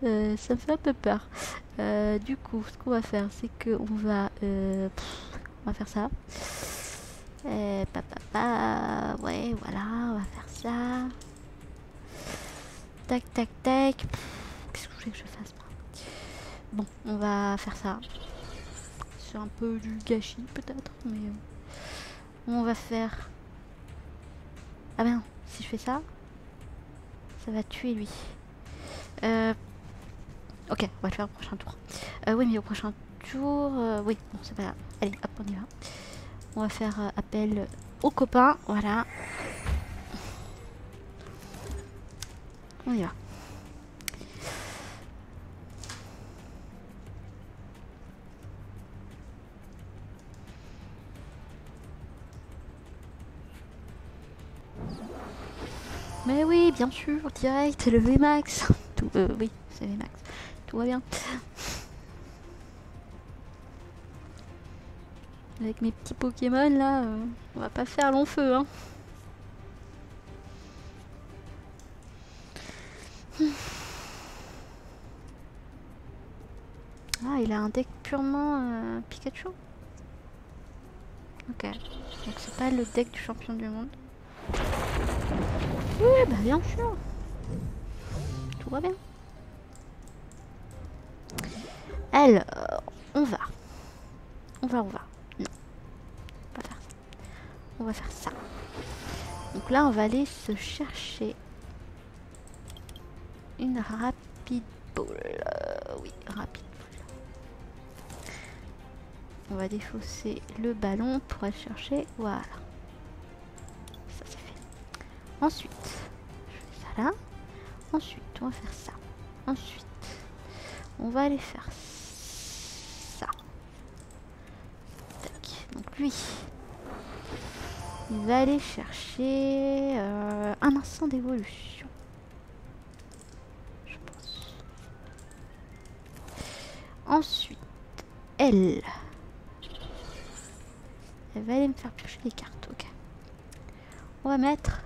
Euh, ça me fait un peu peur. Euh, du coup, ce qu'on va faire, c'est que on va... Euh, on va faire ça. Euh, papa, ouais, voilà, on va faire ça. Tac, tac, tac. Qu'est-ce que je voulais que je fasse Bon, on va faire ça. C'est un peu du gâchis peut-être, mais on va faire. Ah ben non, si je fais ça, ça va tuer lui. Euh... Ok, on va le faire au prochain tour. Euh, oui, mais au prochain tour, euh, oui, bon, c'est pas grave. Allez, hop, on y va. On va faire euh, appel aux copains, voilà. On y va. Mais oui, bien sûr, direct, le VMAX. Tout, euh, oui, c'est VMAX. Tout va bien. Avec mes petits Pokémon là, euh, on va pas faire long feu. Hein. Ah, il a un deck purement euh, Pikachu Ok. Donc c'est pas le deck du champion du monde. Oui, bah bien sûr. Tout va bien. Alors, on va. On va, on va. Non. Pas faire ça. On va faire ça. Donc là, on va aller se chercher une rapide ball. Euh, oui, rapide ball. On va défausser le ballon pour aller chercher. Voilà. Ensuite, je fais ça là. Ensuite, on va faire ça. Ensuite, on va aller faire ça. Tac. Donc lui, il va aller chercher euh, un instant d'évolution. Je pense. Ensuite, elle. Elle va aller me faire piocher des cartes. Ok. On va mettre.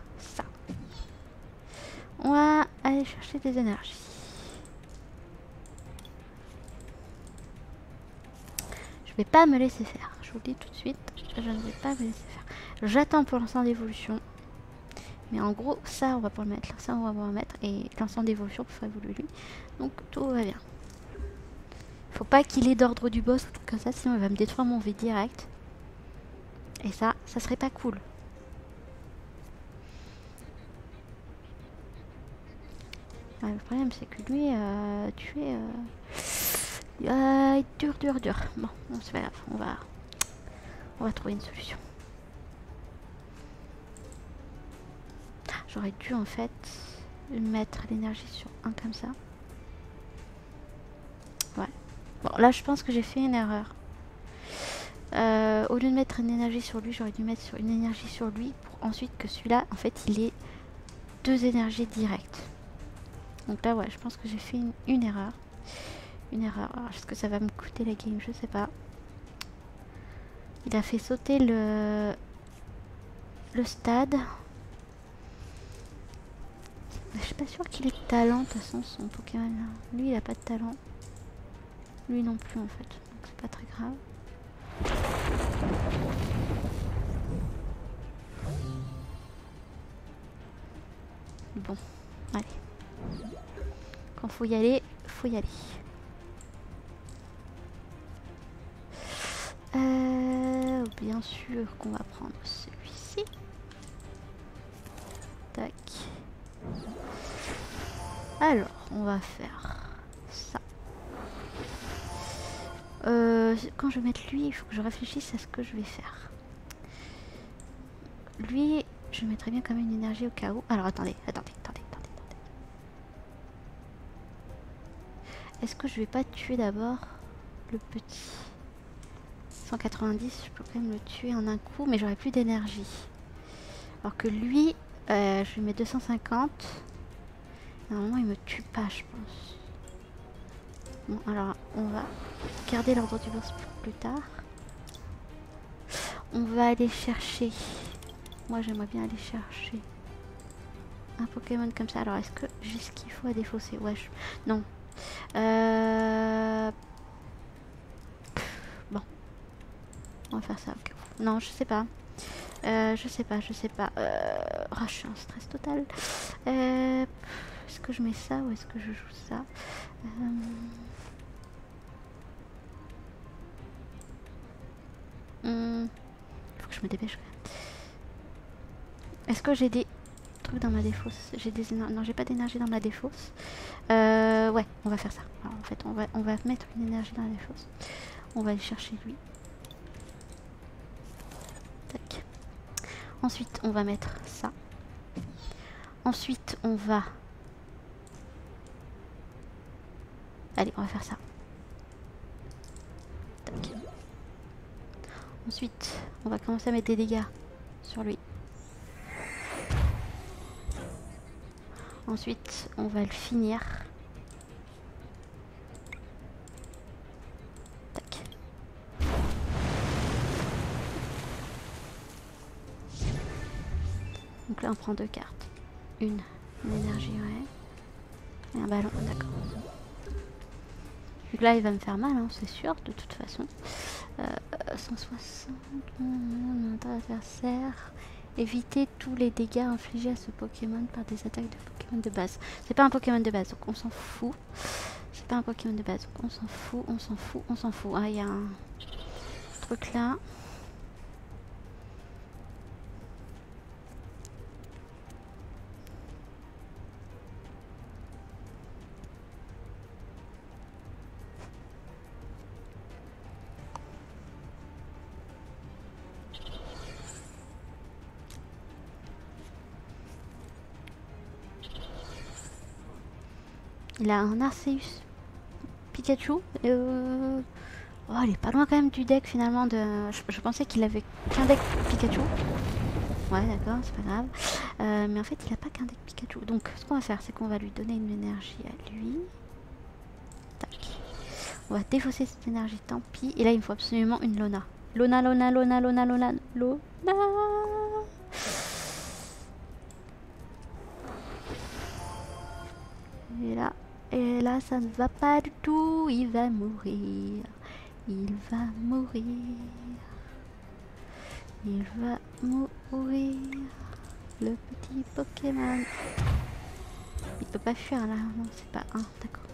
On va aller chercher des énergies. Je vais pas me laisser faire. Je vous le dis tout de suite. Je ne vais pas me laisser faire. J'attends pour l'instant d'évolution. Mais en gros, ça, on va pas le mettre. Ça, on va pas le mettre. Et l'ensemble d'évolution pour faire évoluer lui. Donc, tout va bien. Faut pas qu'il ait d'ordre du boss ou tout comme ça. Sinon, il va me détruire mon V direct. Et ça, ça serait pas cool. Ouais, le problème, c'est que lui, euh, tu es... Dur, dur, dur. Bon, bon c'est pas grave. On va, on va trouver une solution. J'aurais dû, en fait, mettre l'énergie sur un comme ça. Ouais. Bon, là, je pense que j'ai fait une erreur. Euh, au lieu de mettre une énergie sur lui, j'aurais dû mettre sur une énergie sur lui pour ensuite que celui-là, en fait, il ait deux énergies directes. Donc là, ouais, je pense que j'ai fait une, erreur. Une erreur. Est-ce que ça va me coûter la game? Je sais pas. Il a fait sauter le, le stade. Je suis pas sûre qu'il ait de talent, de toute façon, son Pokémon. Là. Lui, il a pas de talent. Lui non plus, en fait. Donc c'est pas très grave. Bon, allez. Faut y aller, faut y aller. Euh, bien sûr qu'on va prendre celui-ci. Tac. Alors, on va faire ça. Euh, quand je vais mettre lui, il faut que je réfléchisse à ce que je vais faire. Lui, je mettrais bien quand même une énergie au cas où. Alors attendez. attendez. Est-ce que je vais pas tuer d'abord le petit 190, je peux quand même le tuer en un coup, mais j'aurai plus d'énergie. Alors que lui, euh, je lui mets 250. Normalement, il me tue pas, je pense. Bon, alors, on va garder l'ordre du boss pour plus tard. On va aller chercher. Moi, j'aimerais bien aller chercher un Pokémon comme ça. Alors, est-ce que j'ai ce qu'il faut à défausser? Ouais, non. Euh... Bon. On va faire ça. Non, je sais pas. Euh, je sais pas, je sais pas. Euh... Oh, je suis en stress total. Euh... Est-ce que je mets ça ou est-ce que je joue ça? Hmm. Faut que je me dépêche. Est-ce que j'ai des dans ma défausse J'ai des non, j'ai pas d'énergie dans ma défausse. Euh, ouais, on va faire ça. En fait, on va on va mettre une énergie dans la défausse. On va aller chercher lui. Tac. Ensuite, on va mettre ça. Ensuite, on va Allez, on va faire ça. Tac. Ensuite, on va commencer à mettre des dégâts sur lui. Ensuite, on va le finir. Tac. Donc là, on prend deux cartes. Une, une énergie, ouais. Et un ballon, d'accord. Donc là, il va me faire mal, hein, c'est sûr, de toute façon. Euh, 160, notre adversaire. Éviter tous les dégâts infligés à ce Pokémon par des attaques de Pokémon de base. C'est pas un Pokémon de base, donc on s'en fout. C'est pas un Pokémon de base, donc on s'en fout, on s'en fout, on s'en fout. Ah, il y a un truc là. Il a un Arceus Pikachu. Euh... Oh, il est pas loin quand même du deck finalement de... Je, pensais qu'il avait qu'un deck Pikachu. Ouais, d'accord, c'est pas grave. Euh, mais en fait, il a pas qu'un deck Pikachu. Donc, ce qu'on va faire, c'est qu'on va lui donner une énergie à lui. Tac. On va défausser cette énergie, tant pis. Et là, il me faut absolument une Lona. Lona, Lona, Lona, Lona, Lona, Lona. Ça ne va pas du tout. Il va mourir. Il va mourir. Il va mourir. Le petit Pokémon. Il peut pas fuir là. Non, c'est pas un. D'accord.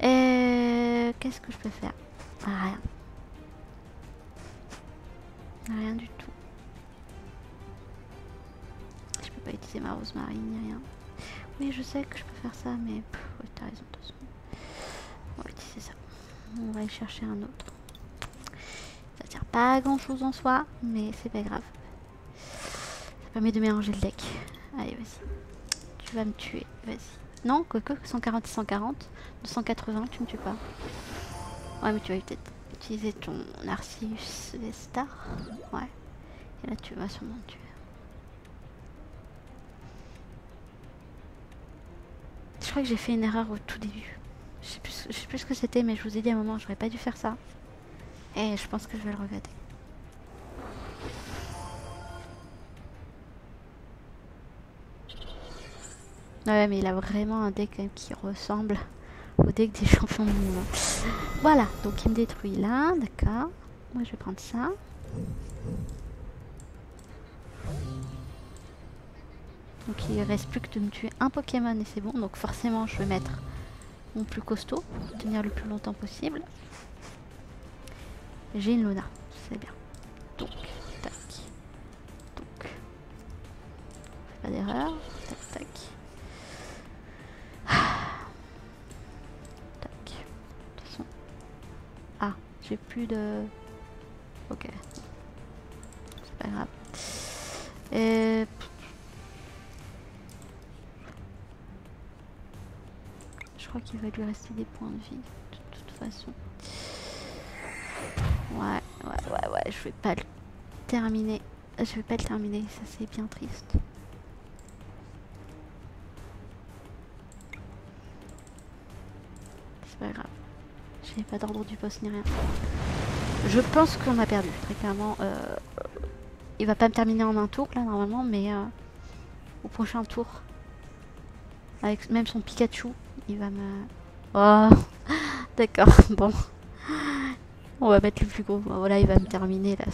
Et qu'est-ce que je peux faire? Rien. Rien du tout. Je peux pas utiliser ma rose marine ni rien. Oui, je sais que je peux faire ça, mais t'as raison, de toute façon. On va utiliser ça. On va aller chercher un autre. Ça sert pas à grand chose en soi, mais c'est pas grave. Ça permet de mélanger le deck. Allez, vas-y. Tu vas me tuer, vas-y. Non, quoique 140 et 140. 280, tu me tues pas. Ouais, mais tu vas peut-être utiliser ton Narcissus Vestar. Ouais. Et là, tu vas sûrement me tuer. Je crois que j'ai fait une erreur au tout début. Je sais plus, ce que c'était, mais je vous ai dit à un moment, j'aurais pas dû faire ça. Et je pense que je vais le regretter. Ouais, mais il a vraiment un deck qui ressemble au deck des champions du monde. Voilà, donc il me détruit là, d'accord. Moi je vais prendre ça. Donc il reste plus que de me tuer un Pokémon et c'est bon. Donc forcément je vais mettre mon plus costaud pour tenir le plus longtemps possible. J'ai une Luna, c'est bien. Donc, tac. Donc, pas d'erreur. Tac, tac. Tac. De toute façon. Ah, j'ai plus de... Ok. C'est pas grave. Et... qu'il va lui rester des points de vie de toute façon. Ouais, ouais, je vais pas le terminer. Je vais pas le terminer, ça c'est bien triste. C'est pas grave. J'ai pas d'ordre du poste ni rien. Je pense qu'on a perdu, très clairement. Euh, il va pas me terminer en un tour là normalement, mais euh, au prochain tour, avec même son Pikachu, il va me... Oh D'accord, bon. On va mettre le plus gros. Voilà, il va me terminer là.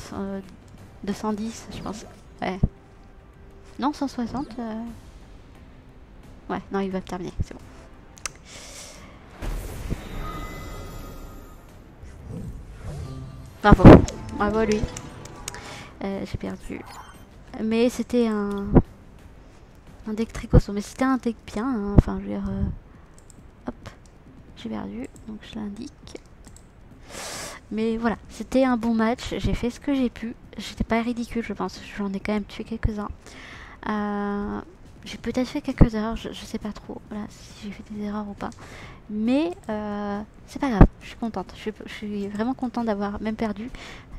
210, je pense. Ouais. Non, 160. Euh. Ouais, non, il va me terminer, c'est bon. Bravo. Bravo lui. Euh, j'ai perdu. Mais c'était un... Un deck très costaud. Mais c'était un deck bien. Hein. Enfin, je veux dire... Euh. J'ai perdu. Donc je l'indique. Mais voilà, c'était un bon match. J'ai fait ce que j'ai pu. J'étais pas ridicule, je pense. J'en ai quand même tué quelques-uns. Euh, j'ai peut-être fait quelques erreurs, je, sais pas trop si j'ai fait des erreurs ou pas. Mais euh, c'est pas grave, je suis contente. Je, suis vraiment contente d'avoir même perdu.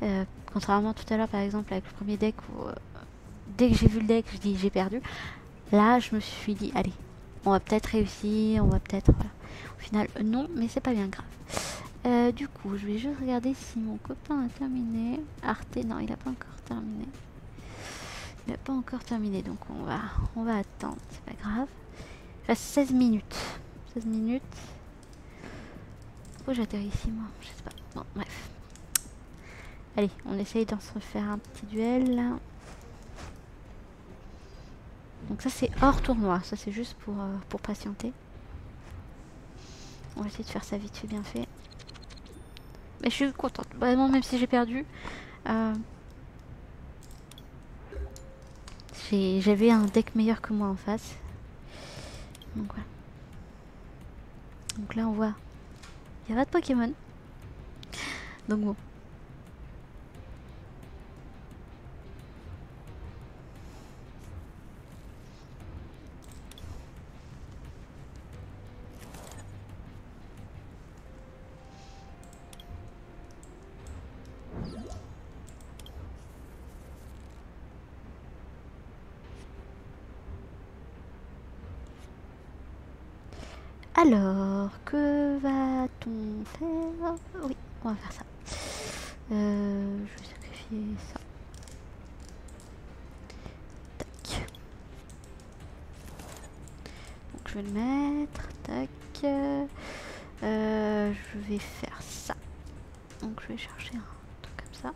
Euh, contrairement tout à l'heure, par exemple, avec le premier deck où dès que j'ai vu le deck, je dis j'ai perdu. Là, je me suis dit, allez, on va peut-être réussir, on va peut-être. Voilà. Au final, non, mais c'est pas bien grave. Euh, du coup, je vais juste regarder si mon copain a terminé. Arte, non, il n'a pas encore terminé. Il n'a pas encore terminé, donc on va, on va attendre, c'est pas grave. Il reste 16 minutes. 16 minutes. Pourquoi j'atterris ici, moi? Je sais pas. Bon, bref. Allez, on essaye d'en se faire un petit duel. Donc ça, c'est hors tournoi. Ça, c'est juste pour, euh, pour patienter. On va essayer de faire ça vite fait, bien fait. Mais je suis contente. Vraiment, même si j'ai perdu. Euh, j'avais un deck meilleur que moi en face. Donc voilà. Donc là, on voit. Il n'y a pas de Pokémon. Donc bon. Alors, que va-t-on faire? Oui, on va faire ça. Euh, je vais sacrifier ça. Tac. Donc je vais le mettre. Tac. Euh, je vais faire ça. Donc je vais chercher un truc comme ça.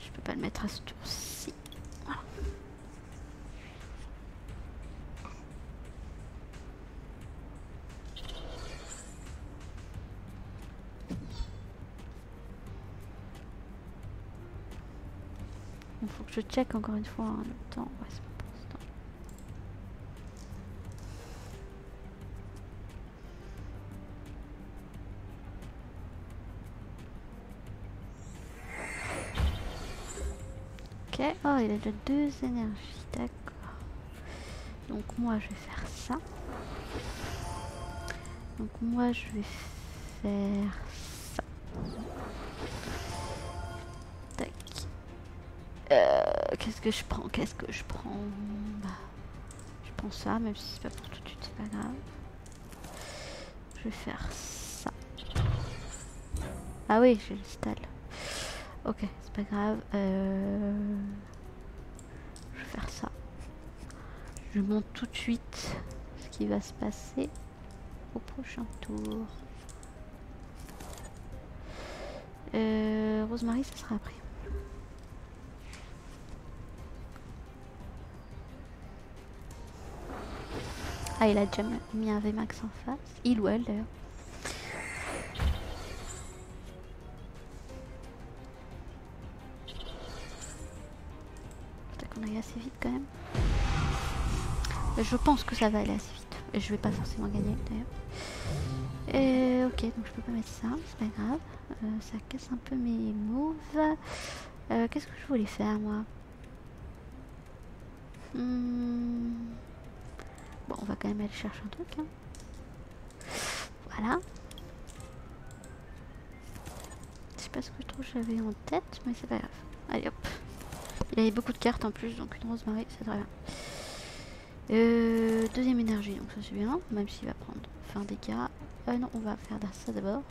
Je peux pas le mettre à ce tour-ci. Je check encore une fois le temps. Ouais, pas pour. Ok, oh il a déjà deux énergies, d'accord. Donc moi je vais faire ça. Donc moi je vais faire que je prends Qu'est-ce que je prends bah, Je prends ça, même si c'est pas pour tout de suite, c'est pas grave. Je vais faire ça. Ah oui, j'ai l'installe. Ok, c'est pas grave. Euh, je vais faire ça. Je montre tout de suite ce qui va se passer au prochain tour. Euh, Rosemary, ça sera après. Ah, il a déjà mis un VMAX en face. Il ou elle d'ailleurs. Peut-être qu'on aille assez vite quand même. Je pense que ça va aller assez vite. Je vais pas forcément gagner d'ailleurs. Et ok, donc je peux pas mettre ça, c'est pas grave. Euh, ça casse un peu mes moves. Euh, qu'est-ce que je voulais faire moi? Hmm. On va quand même aller chercher un truc. Hein. Voilà. pas ce que je trouve j'avais en tête, mais c'est pas grave. Allez hop. Il avait beaucoup de cartes en plus, donc une rose marée, c'est très bien. Euh, deuxième énergie, donc ça c'est bien, même s'il va prendre fin dégâts. Euh, non, on va faire ça d'abord.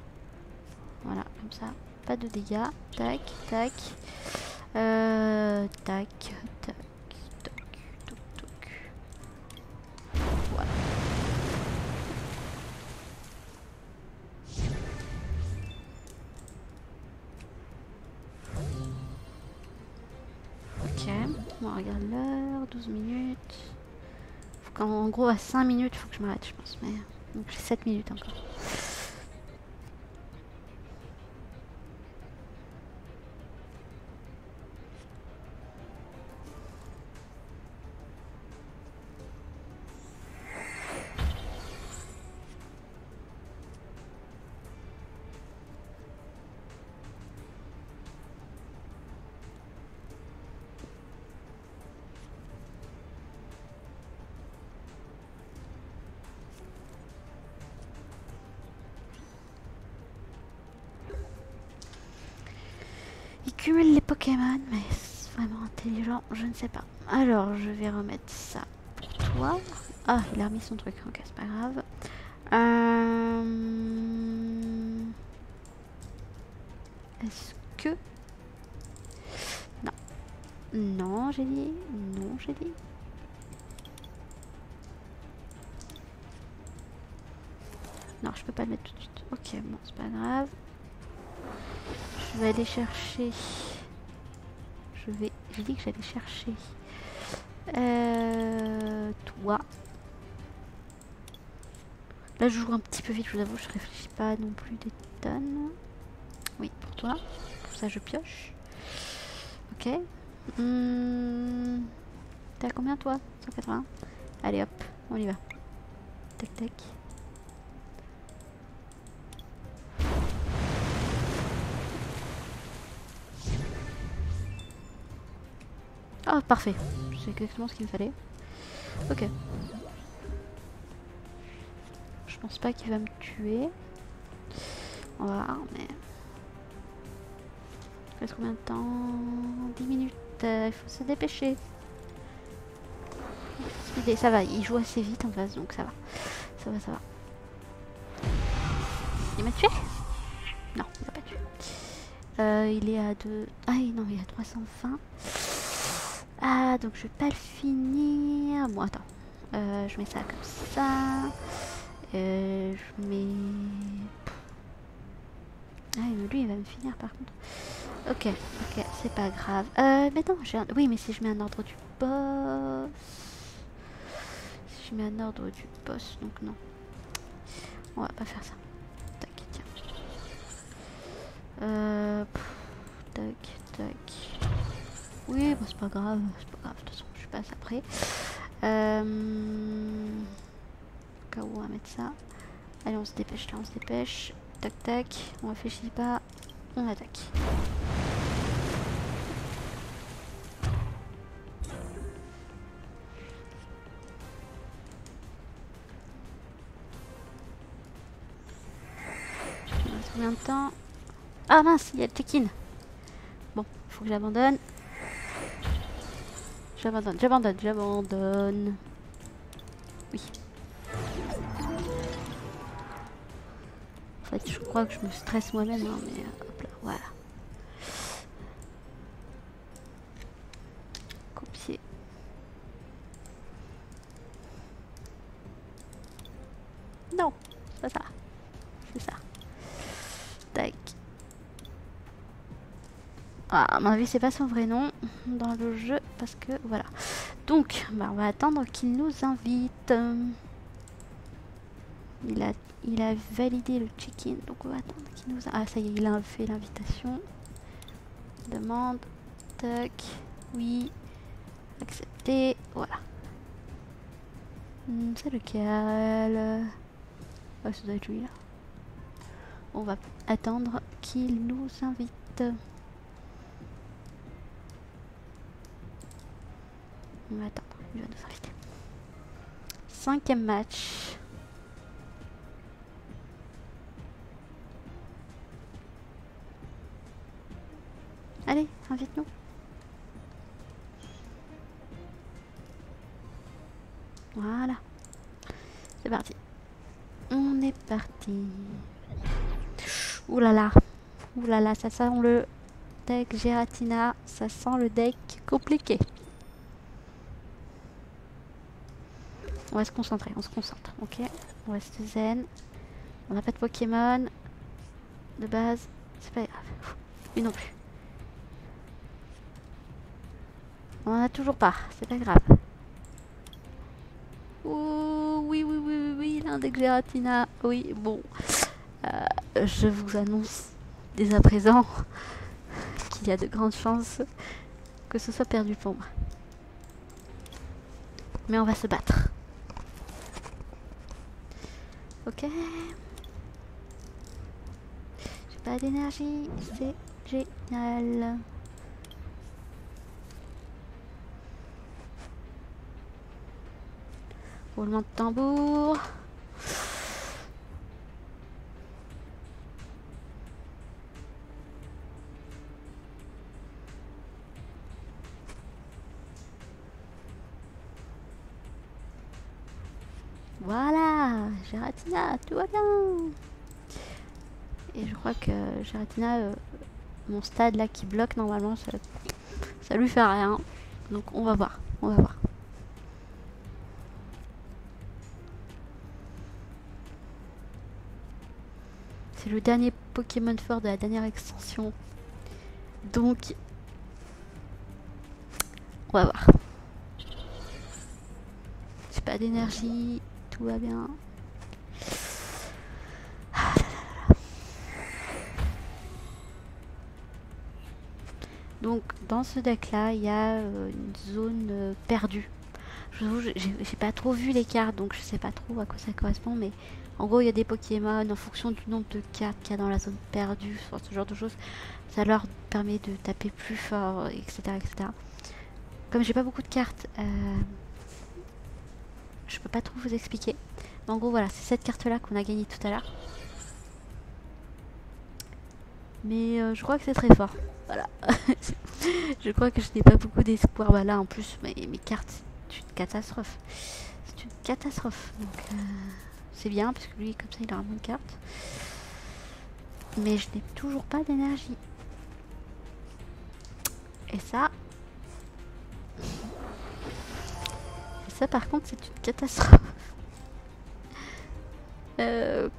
Voilà, comme ça, pas de dégâts. Tac, tac. Euh, tac, tac, tac, à 5 minutes, faut que je m'arrête, je pense. Mais donc j'ai 7 minutes encore. Pokémon, mais c'est vraiment intelligent, je ne sais pas. Alors, je vais remettre ça pour toi. Ah, il a remis son truc, ok, c'est pas grave. Euh... Est-ce que... Non. Non, j'ai dit. Non, j'ai dit. Non, je peux pas le mettre tout de suite. Ok, bon, c'est pas grave. Je vais aller chercher. J'ai dit que j'allais chercher. Euh, toi. Là, je joue un petit peu vite, je vous avoue, je réfléchis pas non plus des tonnes. Oui, pour toi. Pour ça, je pioche. Ok. Hmm. T'as combien, toi? 180 Allez, hop, on y va. Tac, tac. Parfait. C'est exactement ce qu'il me fallait. Ok. Je pense pas qu'il va me tuer. On va voir, mais... Il reste combien de temps? 10 minutes. Euh, il faut se dépêcher. Ça va, il joue assez vite en face, donc ça va. Ça va, ça va. Il m'a tué? Non, il m'a pas tué. Euh, il est à 2... Ah non, il est à 320. Ah, donc je vais pas le finir. Bon, attends. Euh, je mets ça comme ça. Euh, je mets... Ah, lui, il va me finir par contre. Ok, ok, c'est pas grave. Euh, mais non, j'ai un... Oui, mais si je mets un ordre du boss... Si je mets un ordre du boss, donc non. On va pas faire ça. Tac, tiens. Euh... tac, tac. Oui, bon, c'est pas grave, c'est pas grave, de toute façon, je passe après. Euh... Cas où on va mettre ça. Allez, on se dépêche là, on se dépêche. Tac, tac, on réfléchit pas, on attaque. Combien de temps? Ah mince, il y a le check-in. Bon, faut que j'abandonne. J'abandonne, j'abandonne, j'abandonne. Oui. En fait, je crois que je me stresse moi-même, hein, mais euh, hop là, voilà. Copier. Non, c'est ça. C'est ça. Tac. Ah, à mon avis, c'est pas son vrai nom dans le jeu parce que voilà. Donc, bah, on va attendre qu'il nous invite. Il a, il a validé le check-in, donc on va attendre qu'il nous. Ah, ça y est, il a fait l'invitation. Demande. Tac. Oui. Accepter. Voilà. Hmm, c'est lequel? Ouais, ça doit être lui là. On va attendre qu'il nous invite. On il va nous inviter. Cinquième match. Allez, invite-nous. Voilà. C'est parti. On est parti. Ouh là là. Ouh là là, ça sent le deck Geratina. Ça sent le deck compliqué. On va se concentrer, on se concentre. Ok, on reste zen. On n'a pas de Pokémon. De base, c'est pas grave. Lui non plus. On en a toujours pas, c'est pas grave. Oh, oui, oui, oui, oui, oui, l'index Geratina. Oui, bon. Euh, je vous annonce dès à présent qu'il y a de grandes chances que ce soit perdu pour moi. Mais on va se battre. Ok. J'ai pas d'énergie, c'est génial. Roulement de tambour. Tout va bien. Et je crois que Geratina, euh, mon stade là qui bloque normalement, ça, ça lui fait rien. Donc on va voir, on va voir. C'est le dernier Pokémon fort de la dernière extension. Donc, on va voir. J'ai pas d'énergie, tout va bien. Donc dans ce deck là, il y a euh, une zone euh, perdue. Je vous j'ai pas trop vu les cartes, donc je sais pas trop à quoi ça correspond, mais en gros il y a des Pokémon en fonction du nombre de cartes qu'il y a dans la zone perdue, ce genre de choses. Ça leur permet de taper plus fort, etc. etc. Comme j'ai pas beaucoup de cartes, euh, je peux pas trop vous expliquer. Mais en gros voilà, c'est cette carte là qu'on a gagné tout à l'heure. Mais euh, je crois que c'est très fort. Voilà. je crois que je n'ai pas beaucoup d'espoir. Bah là en plus, mes, cartes, c'est une catastrophe. C'est une catastrophe. Donc euh, c'est bien parce que lui, comme ça, il a un bon carte. Mais je n'ai toujours pas d'énergie. Et ça... Et ça par contre, c'est une catastrophe. Euh...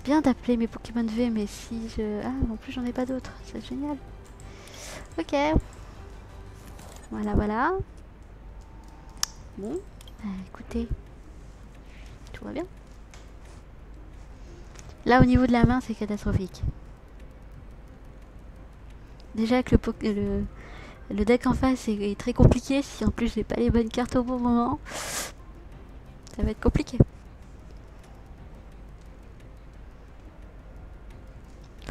C'est bien d'appeler mes Pokémon V, mais si je... Ah, en plus j'en ai pas d'autres. C'est génial. Ok. Voilà, voilà. Bon, bah, écoutez. Tout va bien. Là, au niveau de la main, c'est catastrophique. Déjà que le, deck en face est, très compliqué. Si en plus j'ai pas les bonnes cartes au bon moment, ça va être compliqué.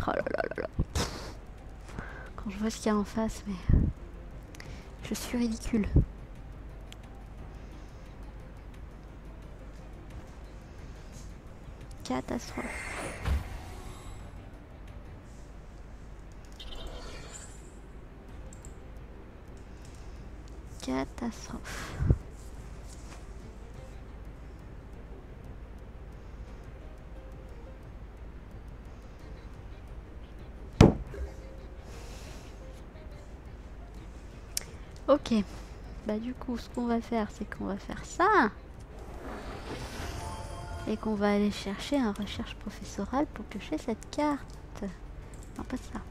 Oh là là là là. Quand je vois ce qu'il y a en face, mais je suis ridicule. Catastrophe. Catastrophe. Ok. Bah du coup, ce qu'on va faire, c'est qu'on va faire ça. Et qu'on va aller chercher un recherche professorale pour piocher cette carte. Non, pas ça.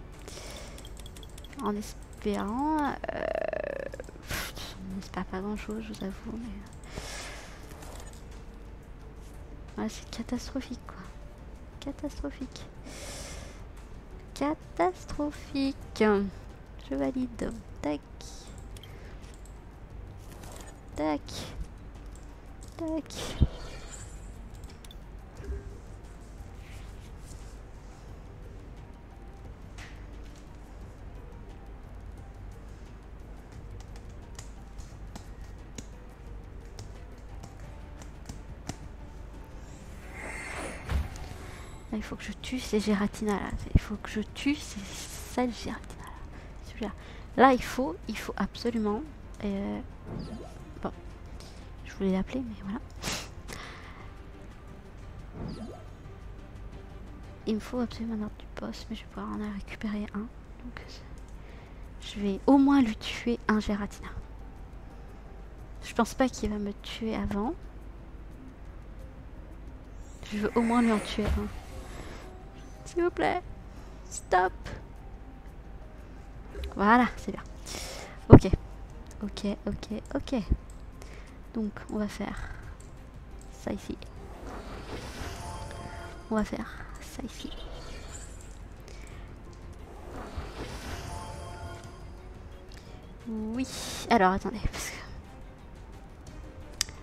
En espérant... Euh... on pas grand-chose, je vous avoue, mais... Ouais, c'est catastrophique, quoi. Catastrophique. Catastrophique. Je valide. Tac. Tac. Tac. il faut que je tue ces Gératina là. Il faut que je tue ces sales Gératina là. Là, il faut, il faut absolument. Euh, voulais l'appeler, mais voilà. Il me faut absolument un ordre du boss, mais je vais pouvoir en récupérer un. Je vais au moins lui tuer un Gératina. Je pense pas qu'il va me tuer avant. Je veux au moins lui en tuer un. S'il vous plaît. Stop. Voilà, c'est bien. Ok. Ok, ok, ok. Donc, on va faire ça ici. On va faire ça ici. Oui. Alors, attendez, parce que...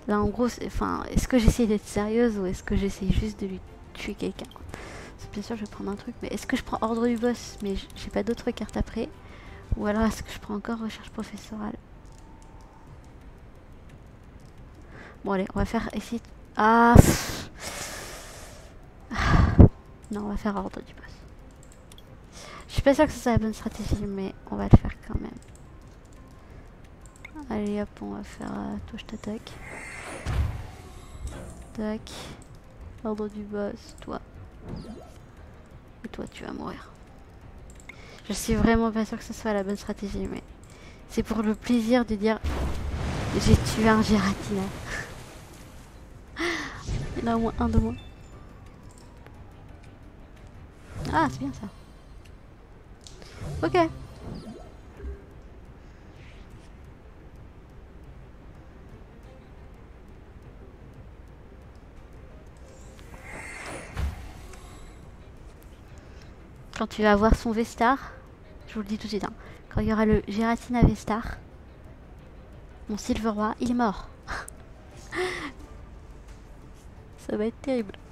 Là, en gros, enfin, est-ce que j'essaie d'être sérieuse ou est-ce que j'essaie juste de lui tuer quelqu'un? Bien sûr, je vais prendre un truc, mais est-ce que je prends ordre du boss, mais j'ai pas d'autres cartes après Ou alors est-ce que je prends encore recherche professorale? Bon, allez, on va faire ici... Ah Non, on va faire ordre du boss. Je suis pas sûre que ce soit la bonne stratégie, mais on va le faire quand même. Allez hop, on va faire... Euh, toi, je t'attaque. Tac. Ordre du boss, toi. Et toi, tu vas mourir. Je suis vraiment pas sûre que ce soit la bonne stratégie, mais c'est pour le plaisir de dire j'ai tué un Gératina. A au moins un de moins. Ah, c'est bien ça. Ok. Quand tu vas voir son Vestar, je vous le dis tout de suite, hein, quand il y aura le Geratina Vestar, mon Silveroi, il est mort. também tem, bro.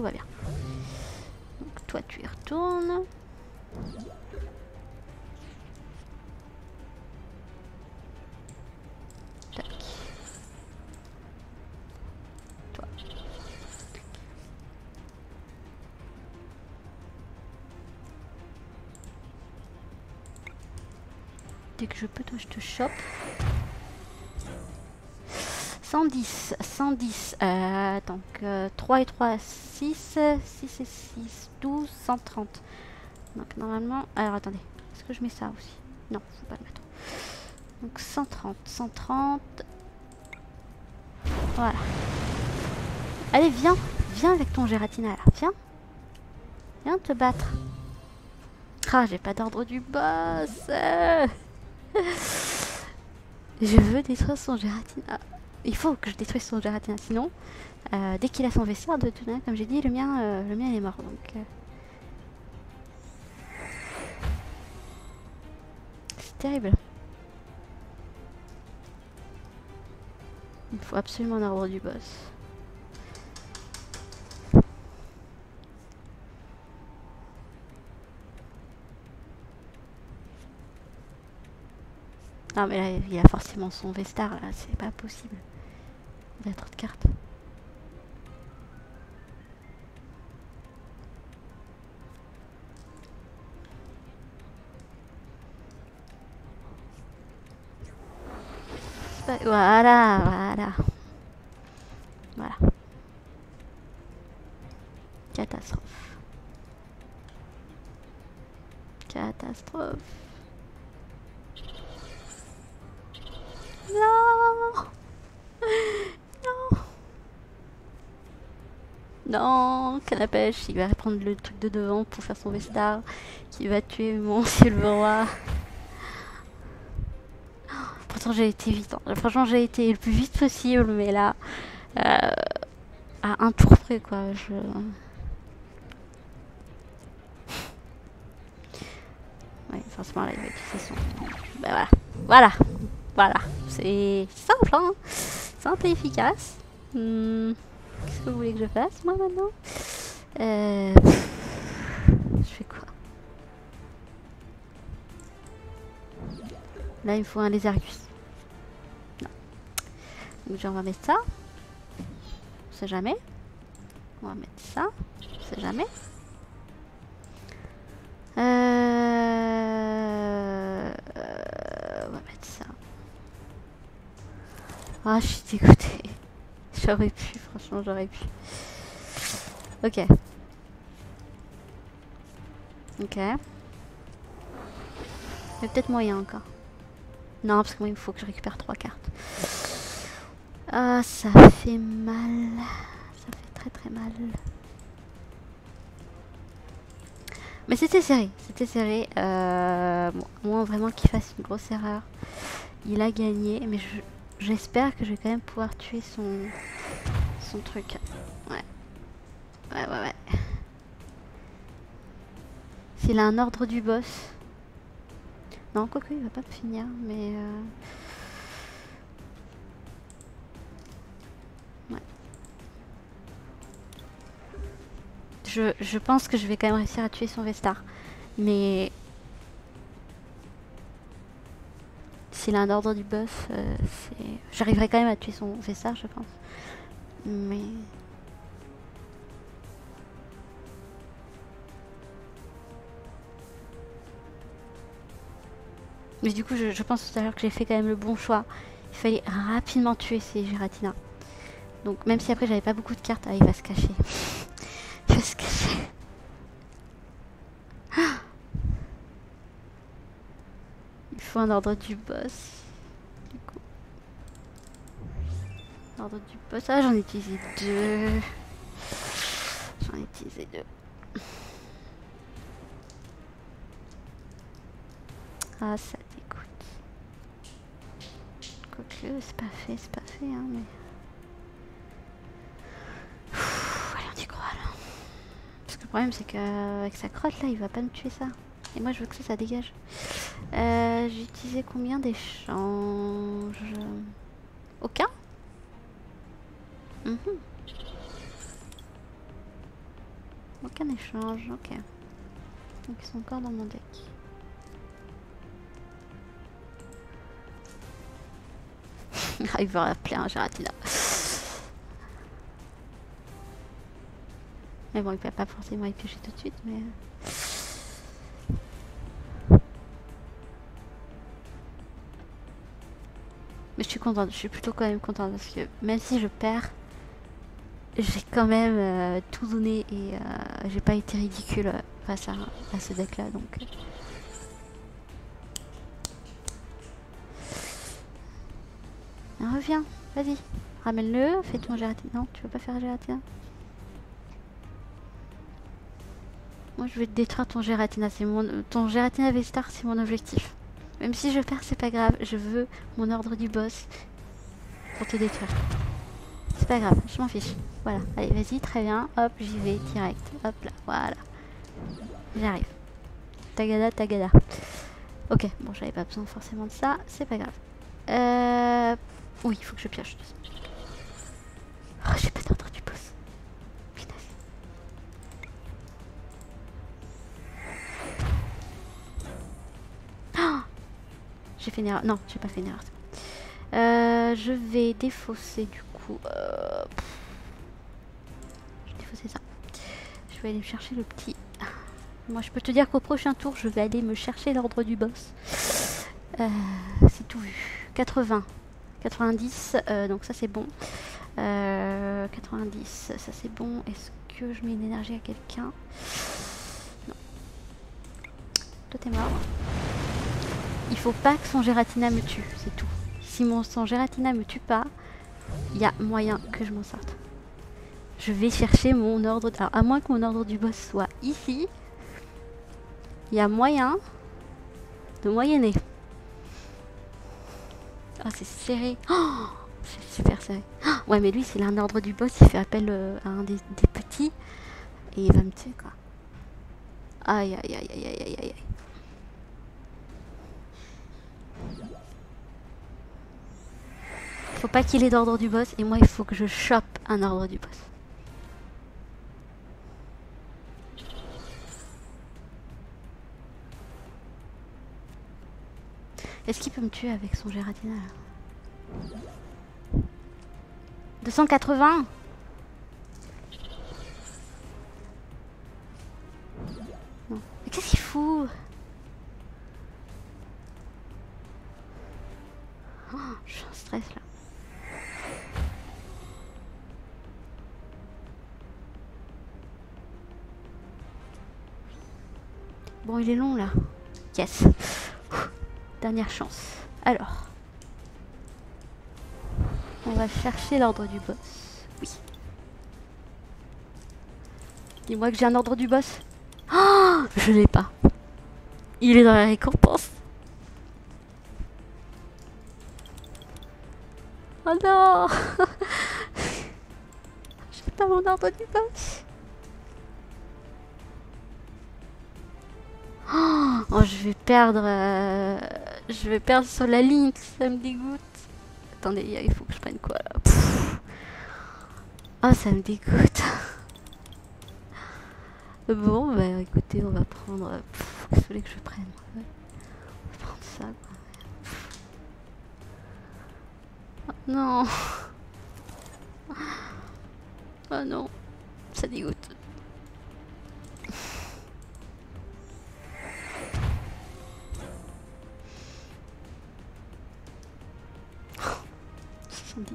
Tout va bien. Donc toi tu y retournes. dès que je peux, toi je te chope. 110, 110, euh, donc 3 euh, et 3, 6, 6 et 6, 12, 130. Donc normalement, alors attendez, est-ce que je mets ça aussi? Non, faut pas le mettre. Donc 130, 130. Voilà. Allez, viens, viens avec ton Gératina là, viens. Viens te battre. Ah, j'ai pas d'ordre du boss. je veux détruire son Geratina. Il faut que je détruise son Geratina, sinon, euh, dès qu'il a son vaisseau de tout comme j'ai dit, le mien, euh, le mien est mort. Euh. c'est terrible. Il faut absolument un arbre du boss. Non mais là, il a forcément son Vestar, là, c'est pas possible. Il a trop de cartes. Voilà, voilà. Voilà. Catastrophe. Catastrophe. Non Non Non Canapèche, il va prendre le truc de devant pour faire son Vestar, qui va tuer mon Silveroi. Pourtant j'ai été vite. hein. Franchement, j'ai été le plus vite possible, mais là, euh, à un tour près, quoi. Je... Ouais, forcément, là, il va utiliser son... Ben voilà. Voilà. Voilà. C'est simple, hein. Simple et efficace. Hmm, Qu'est-ce que vous voulez que je fasse, moi, maintenant? Euh... Je fais quoi? Là, il me faut un lézardus. Non. Donc, on va mettre ça. On sait jamais. On va mettre ça. On sait jamais. Euh, On va mettre ça. Ah, je suis dégoûtée. J'aurais pu, franchement, j'aurais pu. Ok. Ok. Il y a peut-être moyen encore. Non, parce que moi, il me faut que je récupère trois cartes. Ah, ça fait mal. Ça fait très très mal. Mais c'était serré. C'était serré. Euh, bon, moi, vraiment qu'il fasse une grosse erreur. Il a gagné. Mais je- j'espère que je vais quand même pouvoir tuer son, son truc. Ouais. Ouais, ouais, ouais. S'il a un ordre du boss. Non, quoique, il va pas finir, mais... euh, Ouais. Je, je pense que je vais quand même réussir à tuer son Vestar. Mais... S'il a un ordre du boss, euh. J'arriverai quand même à tuer son Vestar, je pense. Mais... Mais du coup, je, je pense tout à l'heure que j'ai fait quand même le bon choix. Il fallait rapidement tuer ces Giratina. Donc même si après j'avais pas beaucoup de cartes, ah, il va se cacher. il va se cacher. Ah il faut un ordre du boss. Du coup. Ordre du boss. Ah, j'en ai utilisé deux. J'en ai utilisé deux. Ah, ça dégoûte. Quoique, c'est pas fait, c'est pas fait, hein, mais... Pfff, allez, on y croit, là. Parce que le problème, c'est qu'avec sa crotte, là, il va pas me tuer ça. Et moi, je veux que ça, dégage. Euh, j'ai utilisé combien d'échanges? Aucun? Mhm. Aucun échange, ok. Donc ils sont encore dans mon deck. Ah, il va appeler un Giratina. Mais bon, il peut pas forcément y piocher tout de suite, mais... Je suis contente, je suis plutôt quand même contente parce que même si je perds, j'ai quand même euh, tout donné et euh, j'ai pas été ridicule euh, face à, ce deck là donc. Reviens, vas-y, ramène-le, fais ton gératina. Non, tu veux pas faire gératina Moi je vais te détruire ton gératina, c'est mon ton gératina V-Star, c'est mon objectif. Même si je perds, c'est pas grave, je veux mon ordre du boss pour te détruire. C'est pas grave, je m'en fiche. Voilà, allez, vas-y, très bien. Hop, j'y vais direct. Hop là, voilà. J'arrive. Tagada, tagada. Ok, bon, j'avais pas besoin forcément de ça, c'est pas grave. Euh... Oui, il faut que je pioche. Oh, j'ai pas d'ordre du boss. J'ai fait une erreur. Non, j'ai pas fait une erreur. Euh, je vais défausser du coup. Euh... Je vais défausser ça. Je vais aller me chercher le petit. Moi, je peux te dire qu'au prochain tour, je vais aller me chercher l'ordre du boss. Euh, c'est tout vu. 80. 90, euh, donc ça c'est bon. Euh, 90, ça c'est bon. Est-ce que je mets une énergie à quelqu'un? Non. Toi t'es mort. Il faut pas que son Gératina me tue, c'est tout. Si mon Gératina me tue pas, il y a moyen que je m'en sorte. Je vais chercher mon ordre. Alors, à moins que mon ordre du boss soit ici, il y a moyen de moyenner. Ah, c'est serré. Oh, c'est super serré. Oh, ouais, mais lui, s'il a un ordre du boss, il fait appel euh, à un des, des petits. Et il va me tuer, quoi. Aïe, aïe, aïe, aïe, aïe, aïe, aïe. Faut pas qu'il ait d'ordre du boss. Et moi, il faut que je chope un ordre du boss. Est-ce qu'il peut me tuer avec son Giratina là? 280 Non. Mais qu'est-ce qu'il fout? Oh, Je suis en stress là. Bon, il est long là. Yes. Dernière chance. Alors. On va chercher l'ordre du boss. Oui. Dis-moi que j'ai un ordre du boss. Oh Je l'ai pas. Il est dans la récompense. Oh non J'ai pas mon ordre du boss. Oh, je vais perdre. Euh, je vais perdre sur la ligne, ça me dégoûte. Attendez, il faut que je prenne quoi là? Oh, ça me dégoûte. Bon, bah écoutez, on va prendre. Qu'est-ce que que je prenne On va prendre ça. Non. Oh non, ça dégoûte. 70.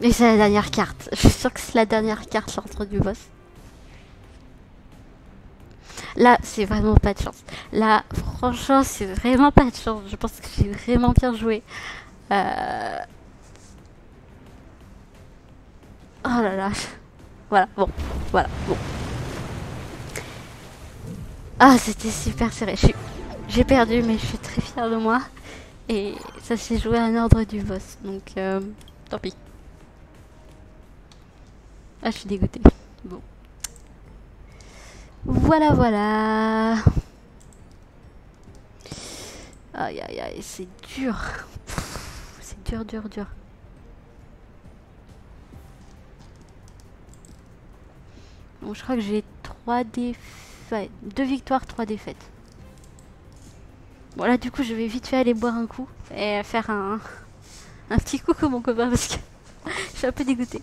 Et c'est la dernière carte. Je suis sûre que c'est la dernière carte l'ordre du boss. Là, c'est vraiment pas de chance. Là, franchement, c'est vraiment pas de chance. Je pense que j'ai vraiment bien joué. Euh... Oh là là. Voilà, bon. Voilà, bon. Ah, c'était super serré. J'ai perdu, mais je suis très fière de moi. Et ça s'est joué à un ordre du boss. Donc, euh, tant pis. Ah, je suis dégoûtée. Bon. Voilà, voilà. Aïe, aïe, aïe, c'est dur. C'est dur, dur, dur. Bon, je crois que j'ai 3 défaites. 2 victoires, 3 défaites. Bon, là, du coup, je vais vite fait aller boire un coup et faire un, petit coucou mon copain parce que je suis un peu dégoûtée.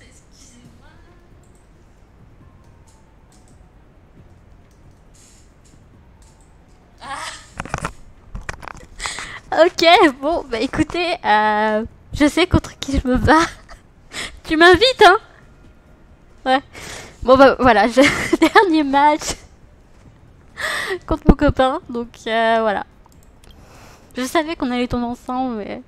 Excusez-moi. Ah. Ok, bon, bah écoutez, euh, je sais contre qui je me bats. tu m'invites, hein? Ouais. Bon bah voilà, dernier match contre mon copain, donc euh, voilà. Je savais qu'on allait tomber ensemble, mais...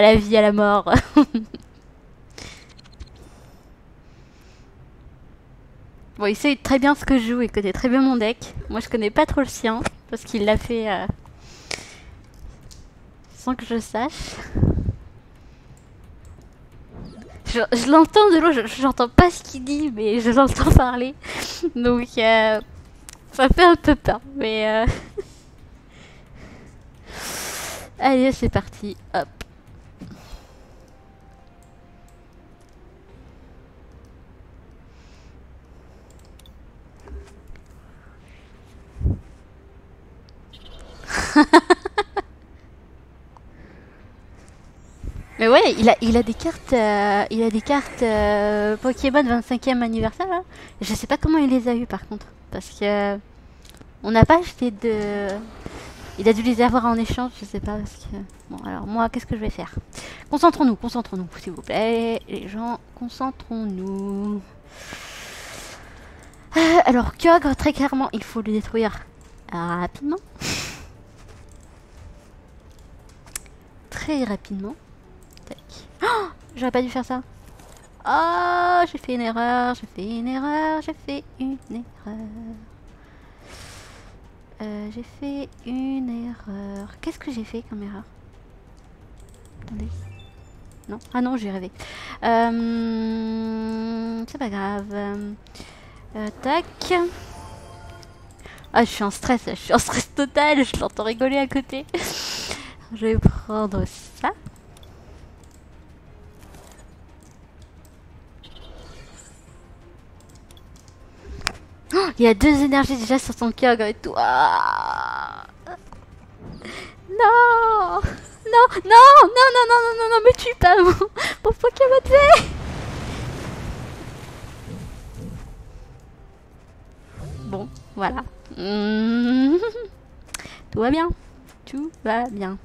la vie, à la mort. bon, il sait très bien ce que je joue, il connaît très bien mon deck. Moi, je connais pas trop le sien, parce qu'il l'a fait euh, sans que je sache. Je, l'entends de l'eau, je n'entends pas ce qu'il dit, mais je l'entends parler. Donc, euh, ça fait un peu peur, mais... Euh... Allez, c'est parti. Hop. Mais ouais, il a, il a des cartes, euh, il a des cartes euh, Pokémon 25e anniversaire. Là. Je sais pas comment il les a eu par contre, parce que on n'a pas acheté de. Il a dû les avoir en échange, je sais pas. Bon, alors moi, qu'est-ce que je vais faire? Concentrons-nous, concentrons-nous, s'il vous plaît, les gens, concentrons-nous. Euh, alors, Kyogre, très clairement, il faut le détruire rapidement. Très rapidement. Oh J'aurais pas dû faire ça. Oh, j'ai fait une erreur, j'ai fait une erreur, j'ai fait une erreur. Euh, j'ai fait une erreur. Qu'est-ce que j'ai fait comme erreur? Attendez. Non Ah non, j'ai rêvé. Euh, C'est pas grave. Euh, tac. Ah, je suis en stress, je suis en stress total, je l'entends rigoler à côté je vais prendre ça. Oh, il y a deux énergies déjà sur ton cœur et toi. Non Non Non Non non non non non non me tue pas mon, mon Pokémon V Bon, voilà. Tout va bien. Tout va bien.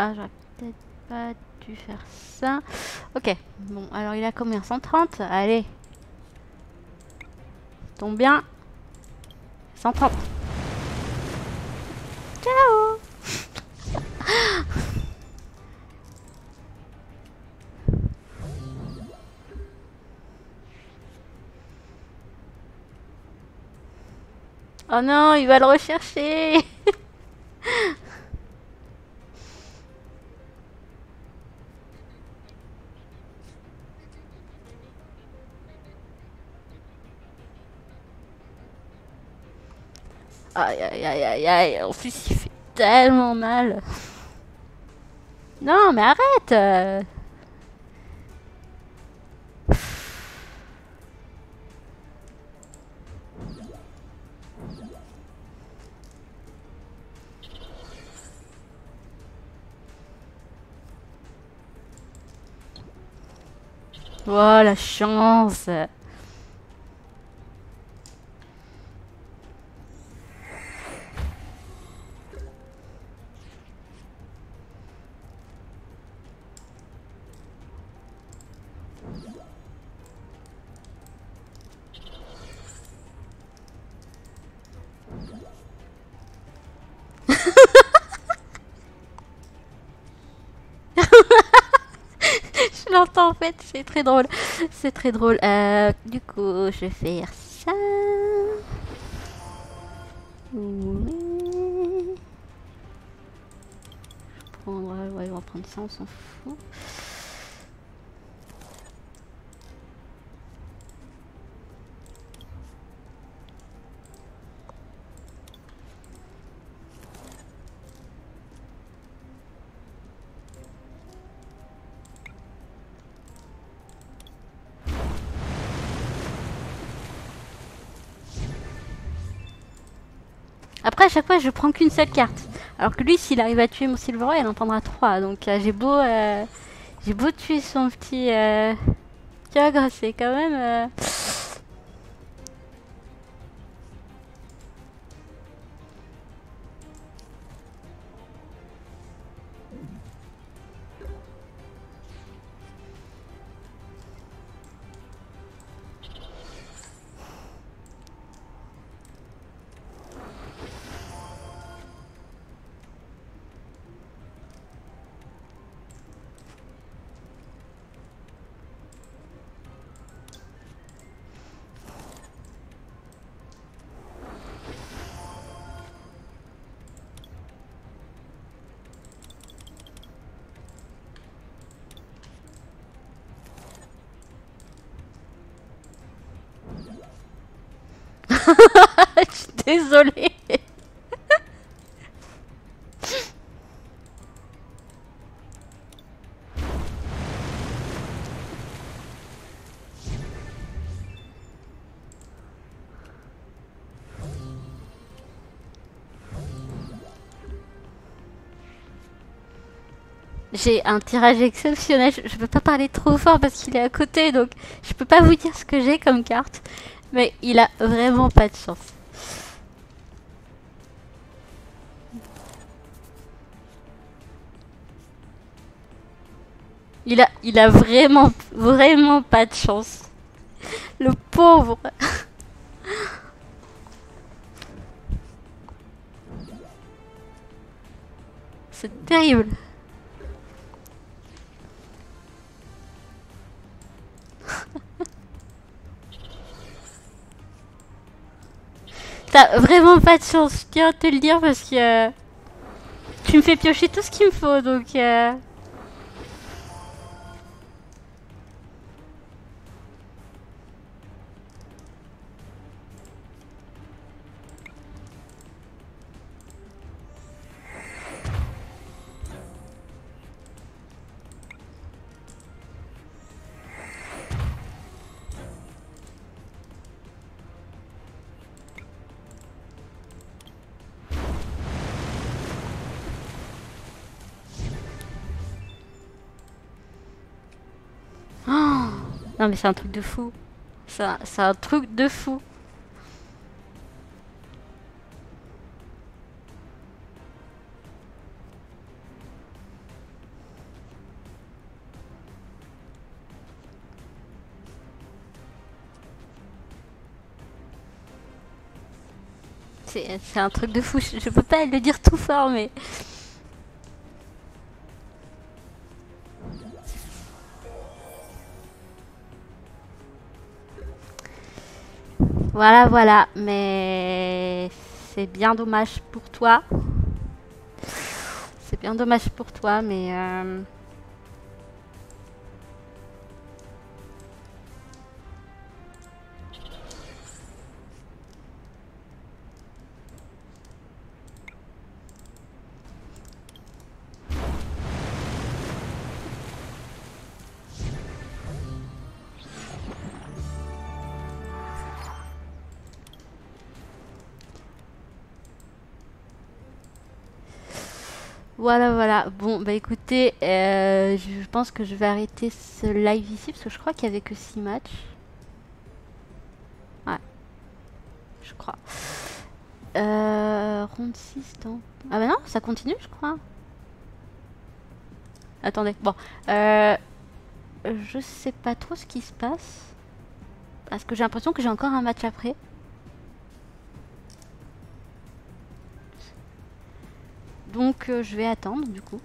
Ah, j'aurais peut-être pas dû faire ça. Ok, bon, alors il a combien? 130 Allez. Tombe bien. 130. Ciao Oh non, il va le rechercher Aïe aïe aïe aïe aïe, en plus il fait tellement mal. Non mais arrête Oh la chance en fait, c'est très drôle. C'est très drôle. Euh, du coup, je vais faire ça. Oui. Je prends, ouais, on va prendre ça, on s'en fout. Chaque fois, je prends qu'une seule carte. Alors que lui, s'il arrive à tuer mon Silverboy, il en prendra trois. Donc, euh, j'ai beau, euh, j'ai beau tuer son petit euh, c'est quand même. J'ai un tirage exceptionnel, je, ne peux pas parler trop fort parce qu'il est à côté, donc je peux pas vous dire ce que j'ai comme carte. Mais il a vraiment pas de chance. Il a, il a vraiment, vraiment pas de chance. Le pauvre. C'est terrible. T'as vraiment pas de chance, je tiens à te le dire parce que tu me fais piocher tout ce qu'il me faut donc. Euh... Non mais c'est un truc de fou. C'est un, truc de fou. C'est un truc de fou. Je, je peux pas le dire tout fort mais... Voilà, voilà. Mais c'est bien dommage pour toi. C'est bien dommage pour toi, mais... Euh, Voilà, voilà. Bon, bah écoutez, euh, je pense que je vais arrêter ce live ici parce que je crois qu'il y avait que 6 matchs. Ouais. Je crois. Euh, ronde 6 dans... Ah bah non, ça continue, je crois. Attendez, bon. Euh, je sais pas trop ce qui se passe. Parce que j'ai l'impression que j'ai encore un match après. Donc euh, je vais attendre du coup.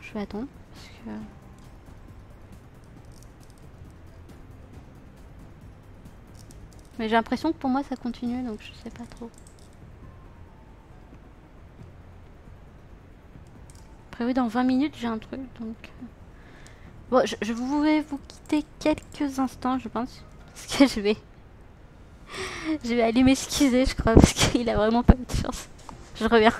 Je vais attendre. Mais j'ai l'impression que pour moi ça continue donc je sais pas trop. Prévu dans 20 minutes j'ai un truc donc... Euh. Bon je, je vais vous quitter quelques instants je pense. Parce que je vais... je vais aller m'excuser je crois parce qu'il a vraiment pas eu de chance. Je reviens.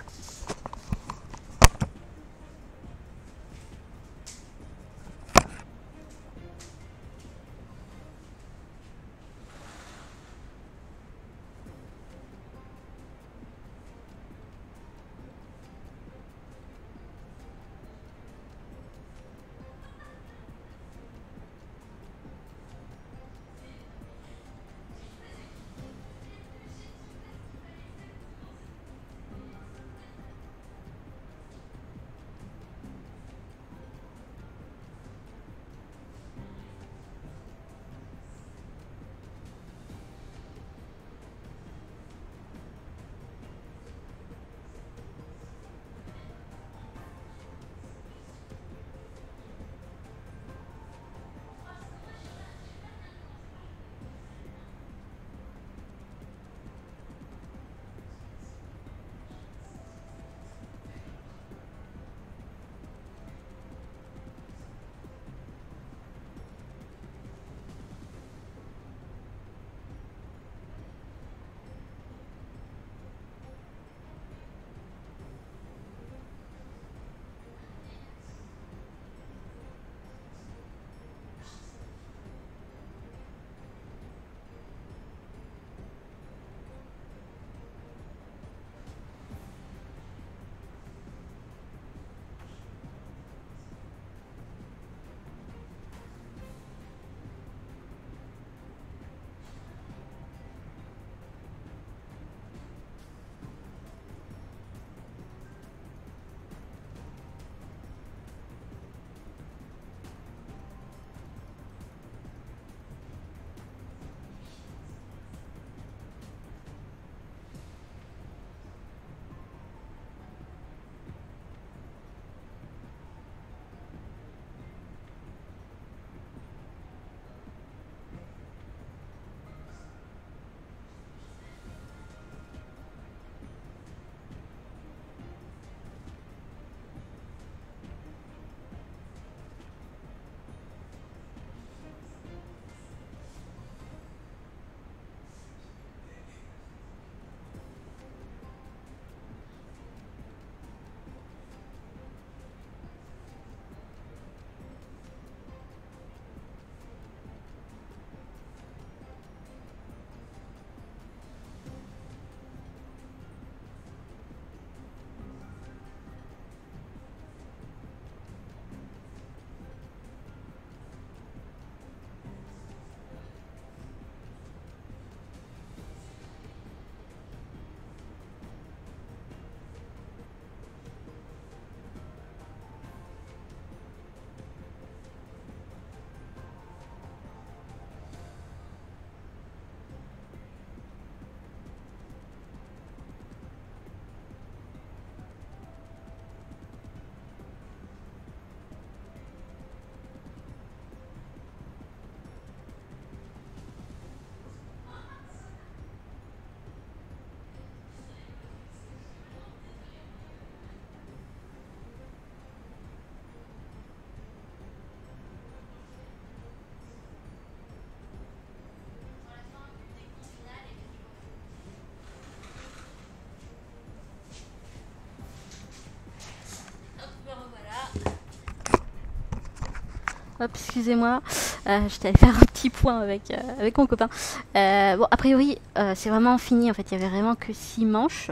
Hop, excusez-moi. Euh, J'étais allée faire un petit point avec, euh, mon copain. Euh, bon, a priori, c'est vraiment fini. En fait, il y avait vraiment que 6 manches.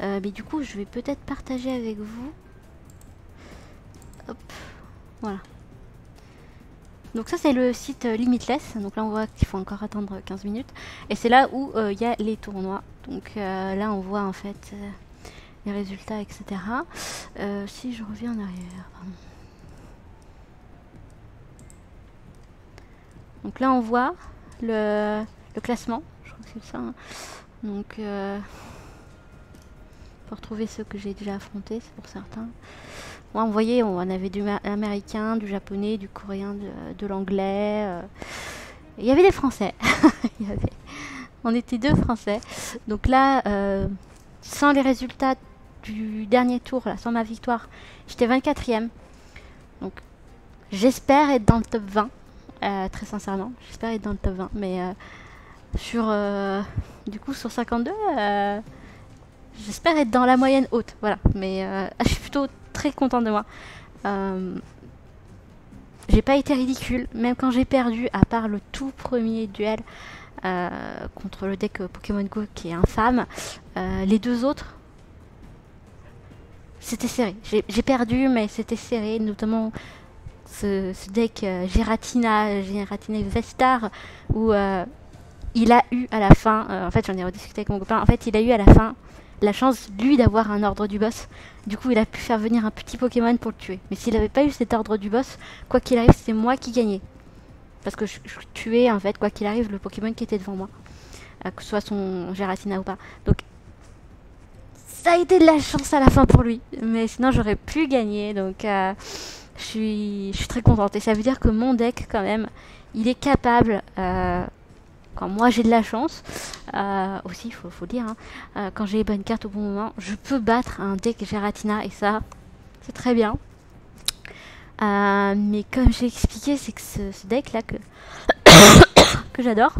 mais du coup, je vais peut-être partager avec vous. Hop, voilà. Donc ça, c'est le site Limitless. Donc là, on voit qu'il faut encore attendre 15 minutes. Et c'est là où il y a les tournois. Donc là, on voit en fait les résultats, etc. si je reviens en arrière, pardon. Donc là, on voit le, classement. Je crois que c'est ça. Hein. Donc, euh, pour trouver ceux que j'ai déjà affrontés, c'est pour certains. Moi, vous voyez, on avait du américain, du japonais, du coréen, de, l'anglais. Euh. Il y avait des français. On était deux Français. Donc là, euh, sans les résultats du dernier tour, là, sans ma victoire, j'étais 24e. Donc j'espère être dans le top 20. Euh, très sincèrement, j'espère être dans le top 20. Mais euh, sur, euh, du coup, sur 52, euh, j'espère être dans la moyenne haute. Voilà. Mais je suis plutôt très contente de moi. J'ai pas été ridicule, même quand j'ai perdu, à part le tout premier duel contre le deck Pokémon Go qui est infâme, les deux autres, c'était serré. J'ai perdu, mais c'était serré, notamment ce, deck euh, Giratina, Giratina Vestar, où euh, il a eu à la fin, euh, en fait j'en ai rediscuté avec mon copain, en fait il a eu à la fin la chance, lui, d'avoir un ordre du boss. Du coup, il a pu faire venir un petit Pokémon pour le tuer. Mais s'il n'avait pas eu cet ordre du boss, quoi qu'il arrive, c'est moi qui gagnais. Parce que je, je tuais, en fait, quoi qu'il arrive, le Pokémon qui était devant moi. Que ce soit son Giratina ou pas. Donc, ça a été de la chance à la fin pour lui. Mais sinon, j'aurais pu gagner. Donc, je suis, très contente. Et ça veut dire que mon deck, quand même, il est capable, euh, quand moi j'ai de la chance, euh, aussi, il faut, faut le dire, hein, euh, quand j'ai les bonnes cartes au bon moment, je peux battre un deck Giratina. Et ça, c'est très bien. Mais comme j'ai expliqué, c'est que ce, deck-là que, que j'adore,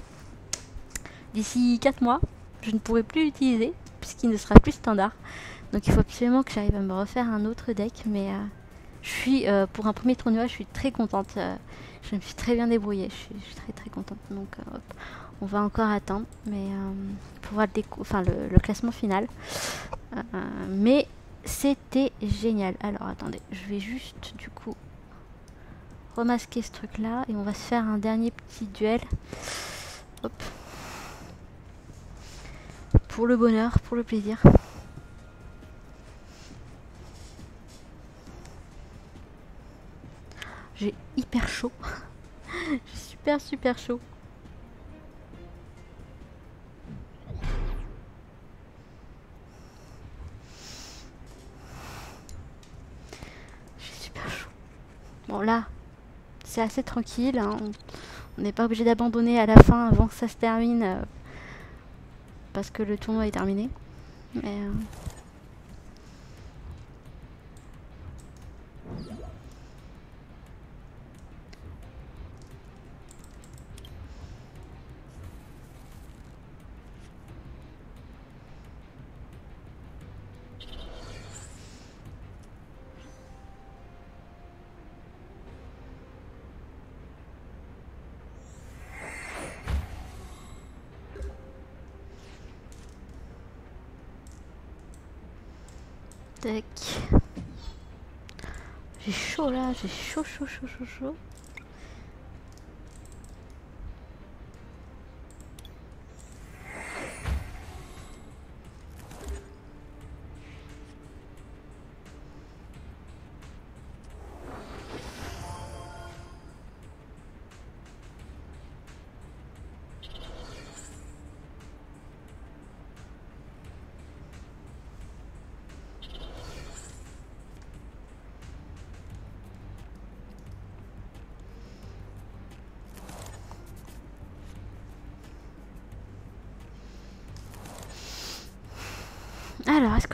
d'ici 4 mois, je ne pourrai plus l'utiliser, puisqu'il ne sera plus standard. Donc il faut absolument que j'arrive à me refaire un autre deck, mais je suis, euh, pour un premier tournoi, je suis très contente. euh, je me suis très bien débrouillée, je suis, très très contente. Donc euh, hop, on va encore attendre, mais pour voir le, le, classement final. Mais c'était génial. Alors attendez, je vais juste du coup remasquer ce truc là et on va se faire un dernier petit duel. Hop. Pour le bonheur, pour le plaisir. J'ai hyper chaud. J'ai super super chaud. J'ai super chaud. Bon là, c'est assez tranquille. hein. On- n'est pas obligé d'abandonner à la fin avant que ça se termine. euh, parce que le tournoi est terminé. Mais euh, J'ai chaud là, j'ai chaud, chaud, chaud, chaud, chaud.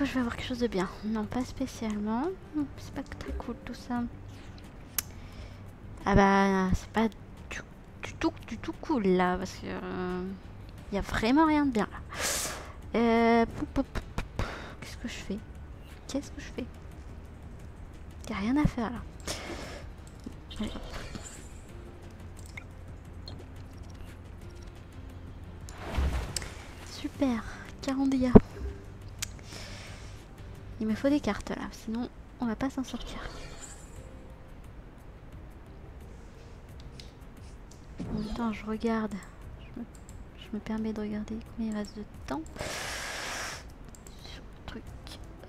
Je vais avoir quelque chose de bien Non, pas spécialement. C'est pas très cool tout ça. Ah bah, c'est pas du, tout, du tout cool là, parce que il y a vraiment rien de bien là. Euh. Qu'est-ce que je fais? Qu'est-ce que je fais? Y a rien à faire là. Super, 40 dégâts. Il me faut des cartes là, sinon on va pas s'en sortir. En même temps, je regarde. Je me, permets de regarder combien il reste de temps. Sur le truc.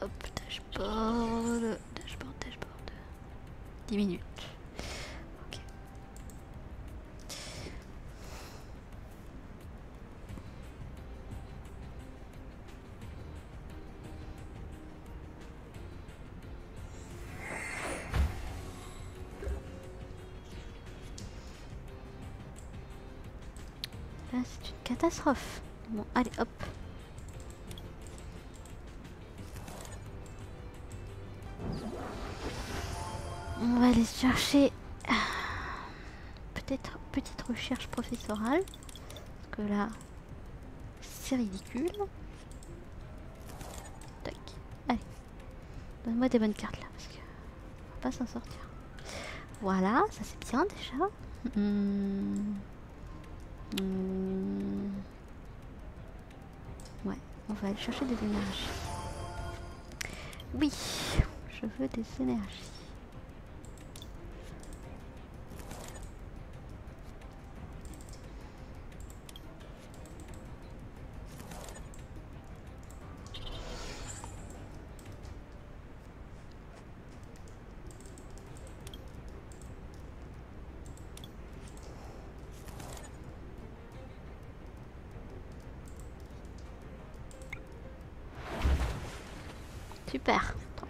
Hop, dashboard. Dashboard, dashboard. 10 minutes. Bon, allez, hop. On va aller chercher euh, peut-être petite recherche professorale. Parce que là, c'est ridicule. Tac. Allez. Donne-moi des bonnes cartes là. Parce que on va pas s'en sortir. Voilà, ça c'est bien déjà. Hmm. Hmm. On va aller chercher des énergies. Oui, je veux des énergies.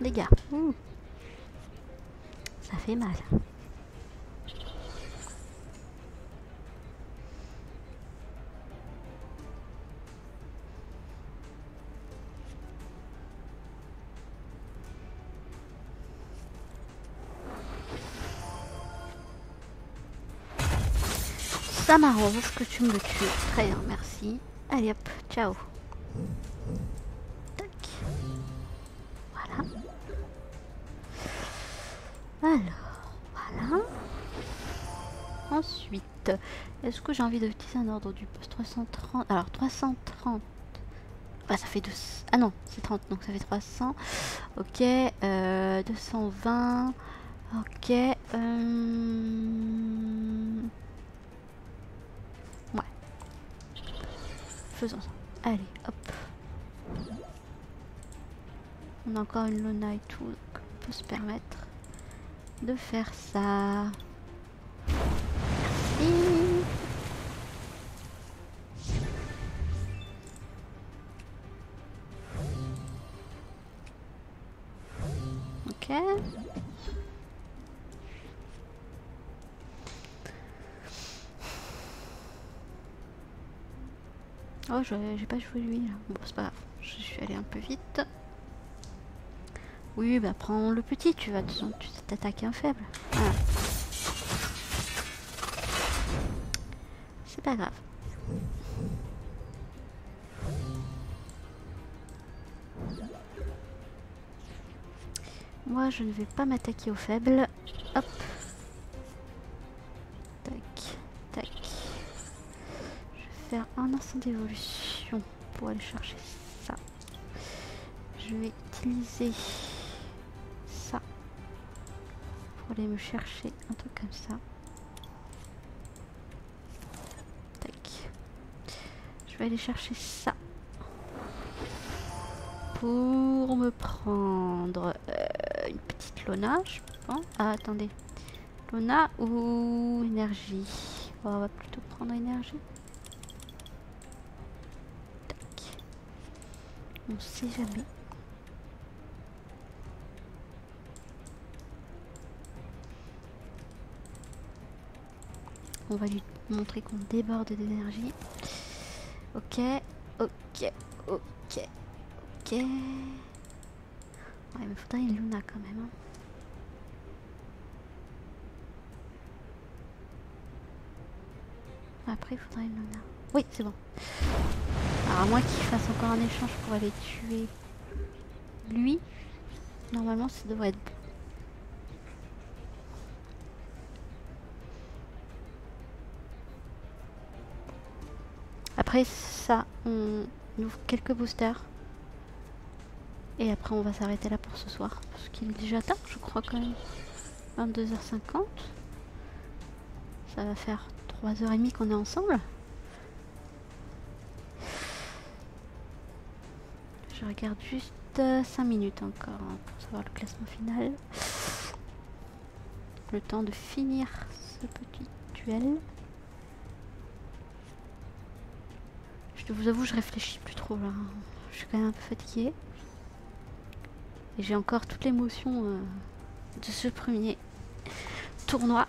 30 dégâts. Ouh. Ça fait mal. Ça m'arrange que tu me le tues. Très bien, merci. Allez hop, ciao. Voilà. Ensuite, est-ce que j'ai envie d'utiliser un ordre du poste 330 Alors, 330. Bah, ça fait 2... Ah non, c'est 30, donc ça fait 300. Ok, euh, 220. Ok. Euh... Ouais. Faisons ça. Allez, hop. On a encore une Luna et tout, donc on peut se permettre de faire ça. Merci. Ok. Oh, je- j'ai pas joué lui là. Bon, c'est pas. Je suis allée un peu vite. Oui, bah prends le petit, tu vas tu t'attaques un faible. C'est pas grave. Moi, je ne vais pas m'attaquer aux faibles. Hop. Tac, tac. Je vais faire un instant d'évolution pour aller chercher ça. Je vais utiliser me chercher un truc comme ça. Tac. Je vais aller chercher ça pour me prendre euh, une petite Lona, je pense. Ah, attendez. Lona ou énergie? Oh, On va plutôt prendre énergie. Tac. On sait jamais. On va lui montrer qu'on déborde d'énergie. Ok, ok, ok, ok. Ouais, mais faudrait une Luna quand même. hein. Après, il faudrait une Luna. Oui, c'est bon. Alors, à moins qu'il fasse encore un échange pour aller tuer lui, normalement, ça devrait être bon. Après ça, on ouvre quelques boosters. Et après, on va s'arrêter là pour ce soir. Parce qu'il est déjà tard, je crois quand même. 22h50. Ça va faire 3h30 qu'on est ensemble. Je regarde juste 5 minutes encore hein, pour savoir le classement final. Le temps de finir ce petit duel. Je vous avoue, je réfléchis plus trop là. Je suis quand même un peu fatiguée. Et j'ai encore toute l'émotion euh, de ce premier tournoi.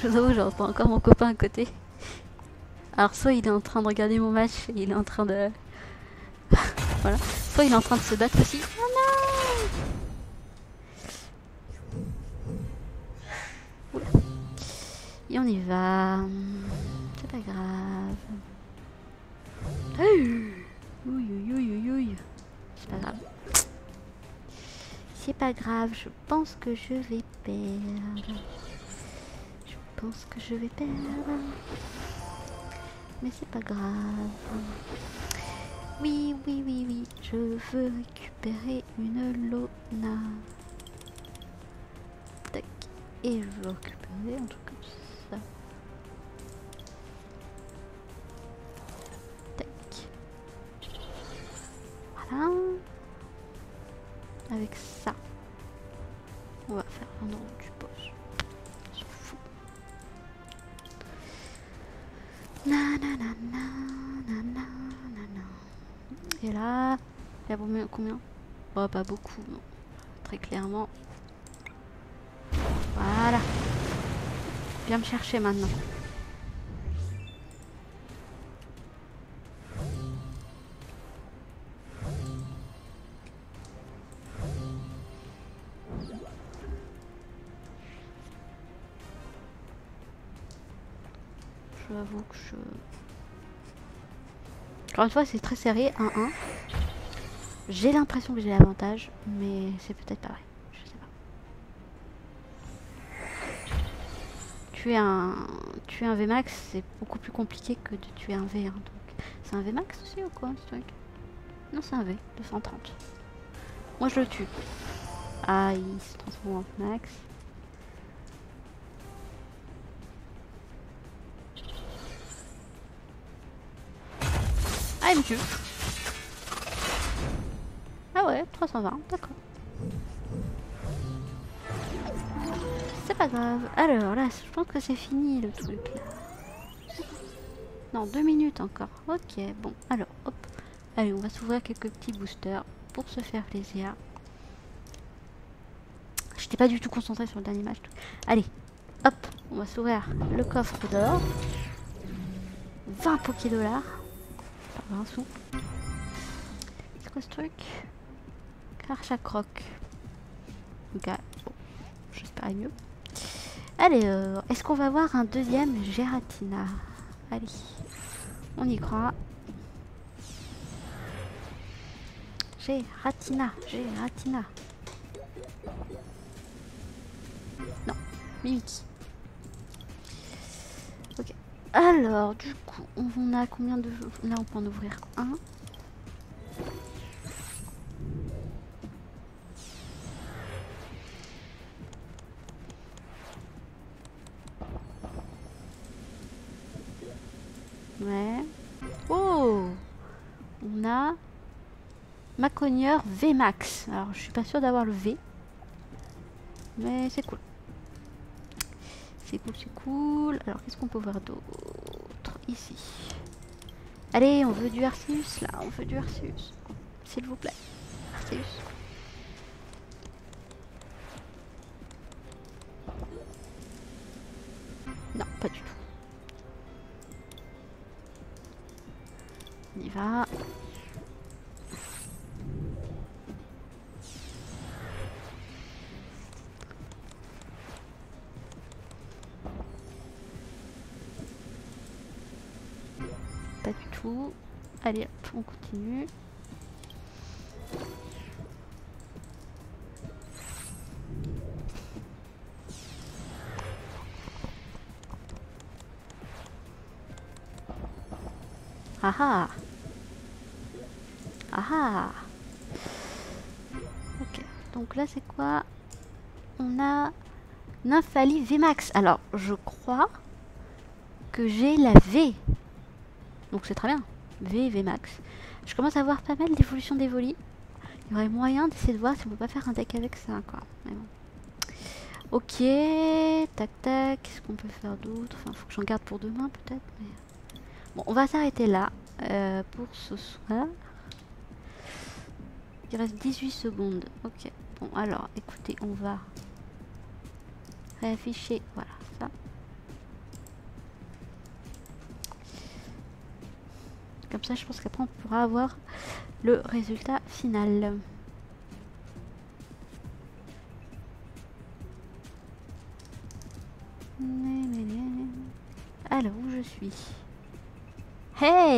Je vous avoue, j'entends encore mon copain à côté. Alors soit il est en train de regarder mon match, et il est en train de voilà. Soit il est en train de se battre aussi. Oh non. Et on y va. C'est pas grave. Ouh. Oui, oui. C'est pas grave. C'est pas grave, je pense que je vais perdre. Je pense que je vais perdre. Mais c'est pas grave. Oui, oui, oui, oui, je veux récupérer une Lona. Tac. Et je veux récupérer un truc Oh, pas beaucoup, non. Très clairement. Voilà. Viens me chercher maintenant. Je avoue que je... Encore une fois, c'est très serré, 1-1. J'ai l'impression que j'ai l'avantage, mais c'est peut-être pas vrai. Je sais pas. Tuer un, tuer un VMAX, c'est beaucoup plus compliqué que de tuer un V1. Donc, c'est un VMAX aussi ou quoi ce truc? Non, c'est un V, 230. Moi, je le tue. Ah, il se transforme en VMAX. Ah, il me tue. Ah ouais, 320, d'accord. C'est pas grave. Alors là, je pense que c'est fini le truc là. Non, deux minutes encore. Ok, bon, alors, hop. Allez, on va s'ouvrir quelques petits boosters pour se faire plaisir. J'étais pas du tout concentré sur le dernier match. Allez, hop, on va s'ouvrir le coffre d'or. 20 Poké dollars. 20 sous. Ce truc? Crash à. Ok, j'espérais mieux. Allez, euh, est-ce qu'on va voir un deuxième Geratina? Allez, on y croit. Geratina, Geratina. Non, Mimiki. Ok. Alors, du coup, on a combien de... Là, on peut en ouvrir un. Maconieur VMAX. Alors, je suis pas sûre d'avoir le V. Mais c'est cool. C'est cool, c'est cool. Alors, qu'est-ce qu'on peut voir d'autre ici? Allez, on veut du Arceus, là. On veut du Arceus. S'il vous plaît. Ah ah Ah Ok, donc là c'est quoi? On a Nymphalie VMAX. Alors, je crois que j'ai la V. Donc c'est très bien. V, VMAX. Je commence à voir pas mal d'évolutions d'Evoli. Il y aurait moyen d'essayer de voir si on peut pas faire un deck avec ça, quoi. Mais bon. Ok, tac tac, qu'est-ce qu'on peut faire d'autre? Enfin, faut que j'en garde pour demain peut-être. Mais... Bon, on va s'arrêter là euh, pour ce soir. Il reste 18 secondes. Ok. Bon, alors, écoutez, on va réafficher. Voilà, ça. Comme ça, je pense qu'après, on pourra avoir le résultat final.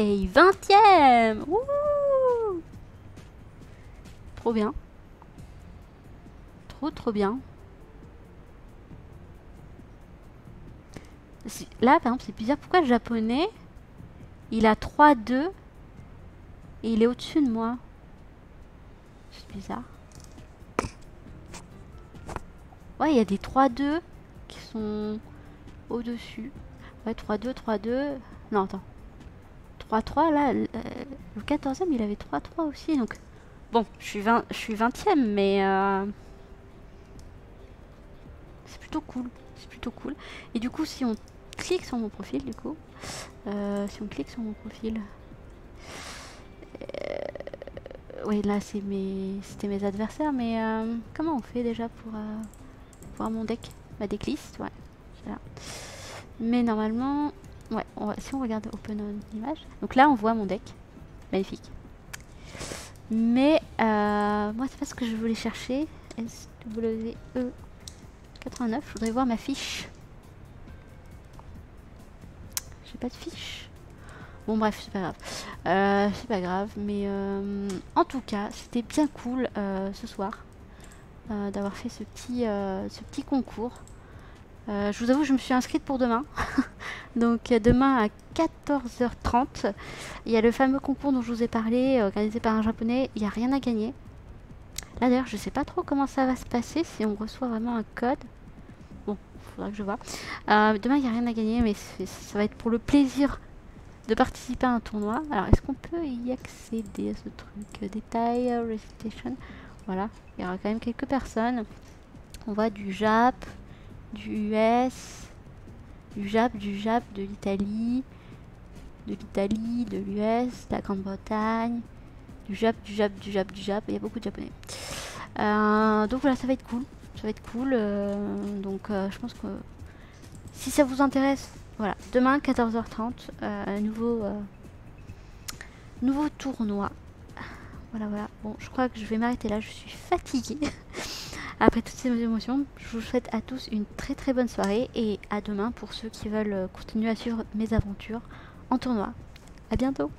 Hey 20ème Trop bien. Trop trop bien. Là, par exemple, c'est bizarre. Pourquoi le japonais, il a 3-2 et il est au-dessus de moi? C'est bizarre. Ouais, il y a des 3-2 qui sont au-dessus. Ouais, 3-2, 3-2. Non, attends. 3-3, là, le 14e, il avait 3-3 aussi. Donc, bon, je suis, 20, je suis 20e, mais... Euh, c'est plutôt cool. C'est plutôt cool. Et du coup, si on clique sur mon profil, du coup... Euh, si on clique sur mon profil... Euh, oui, là, c'est mes... c'était mes adversaires, mais comment on fait déjà pour, voir mon deck? Ma decklist, ouais. Mais normalement, ouais, si on regarde Open on Image, donc là on voit mon deck, magnifique. Mais euh, moi c'est pas ce que je voulais chercher. SWE 89, je voudrais voir ma fiche. J'ai pas de fiche. Bon bref, c'est pas grave. Euh, c'est pas grave, mais euh, en tout cas, c'était bien cool ce soir d'avoir fait ce petit concours. Euh, je vous avoue, je me suis inscrite pour demain. Donc demain à 14h30, il y a le fameux concours dont je vous ai parlé, organisé par un japonais. Il n'y a rien à gagner. Là d'ailleurs, je ne sais pas trop comment ça va se passer, si on reçoit vraiment un code. Bon, il faudra que je vois. Euh, demain, il n'y a rien à gagner, mais ça va être pour le plaisir de participer à un tournoi. Alors, est-ce qu'on peut y accéder à ce truc Détail, recitation? Voilà, il y aura quand même quelques personnes. On voit du Jap, du US, du Jap, du Jap, de l'Italie, de l'Italie, de l'US, de la Grande-Bretagne, du Jap, du Jap, du Jap, du Jap, il y a beaucoup de japonais. Euh, donc voilà, ça va être cool, ça va être cool, euh, donc euh, je pense que si ça vous intéresse, voilà, demain 14h30, nouveau, nouveau tournoi. Voilà, voilà. Bon, je crois que je vais m'arrêter là, je suis fatiguée. Après toutes ces émotions, je vous souhaite à tous une très très bonne soirée et à demain pour ceux qui veulent continuer à suivre mes aventures en tournoi. A bientôt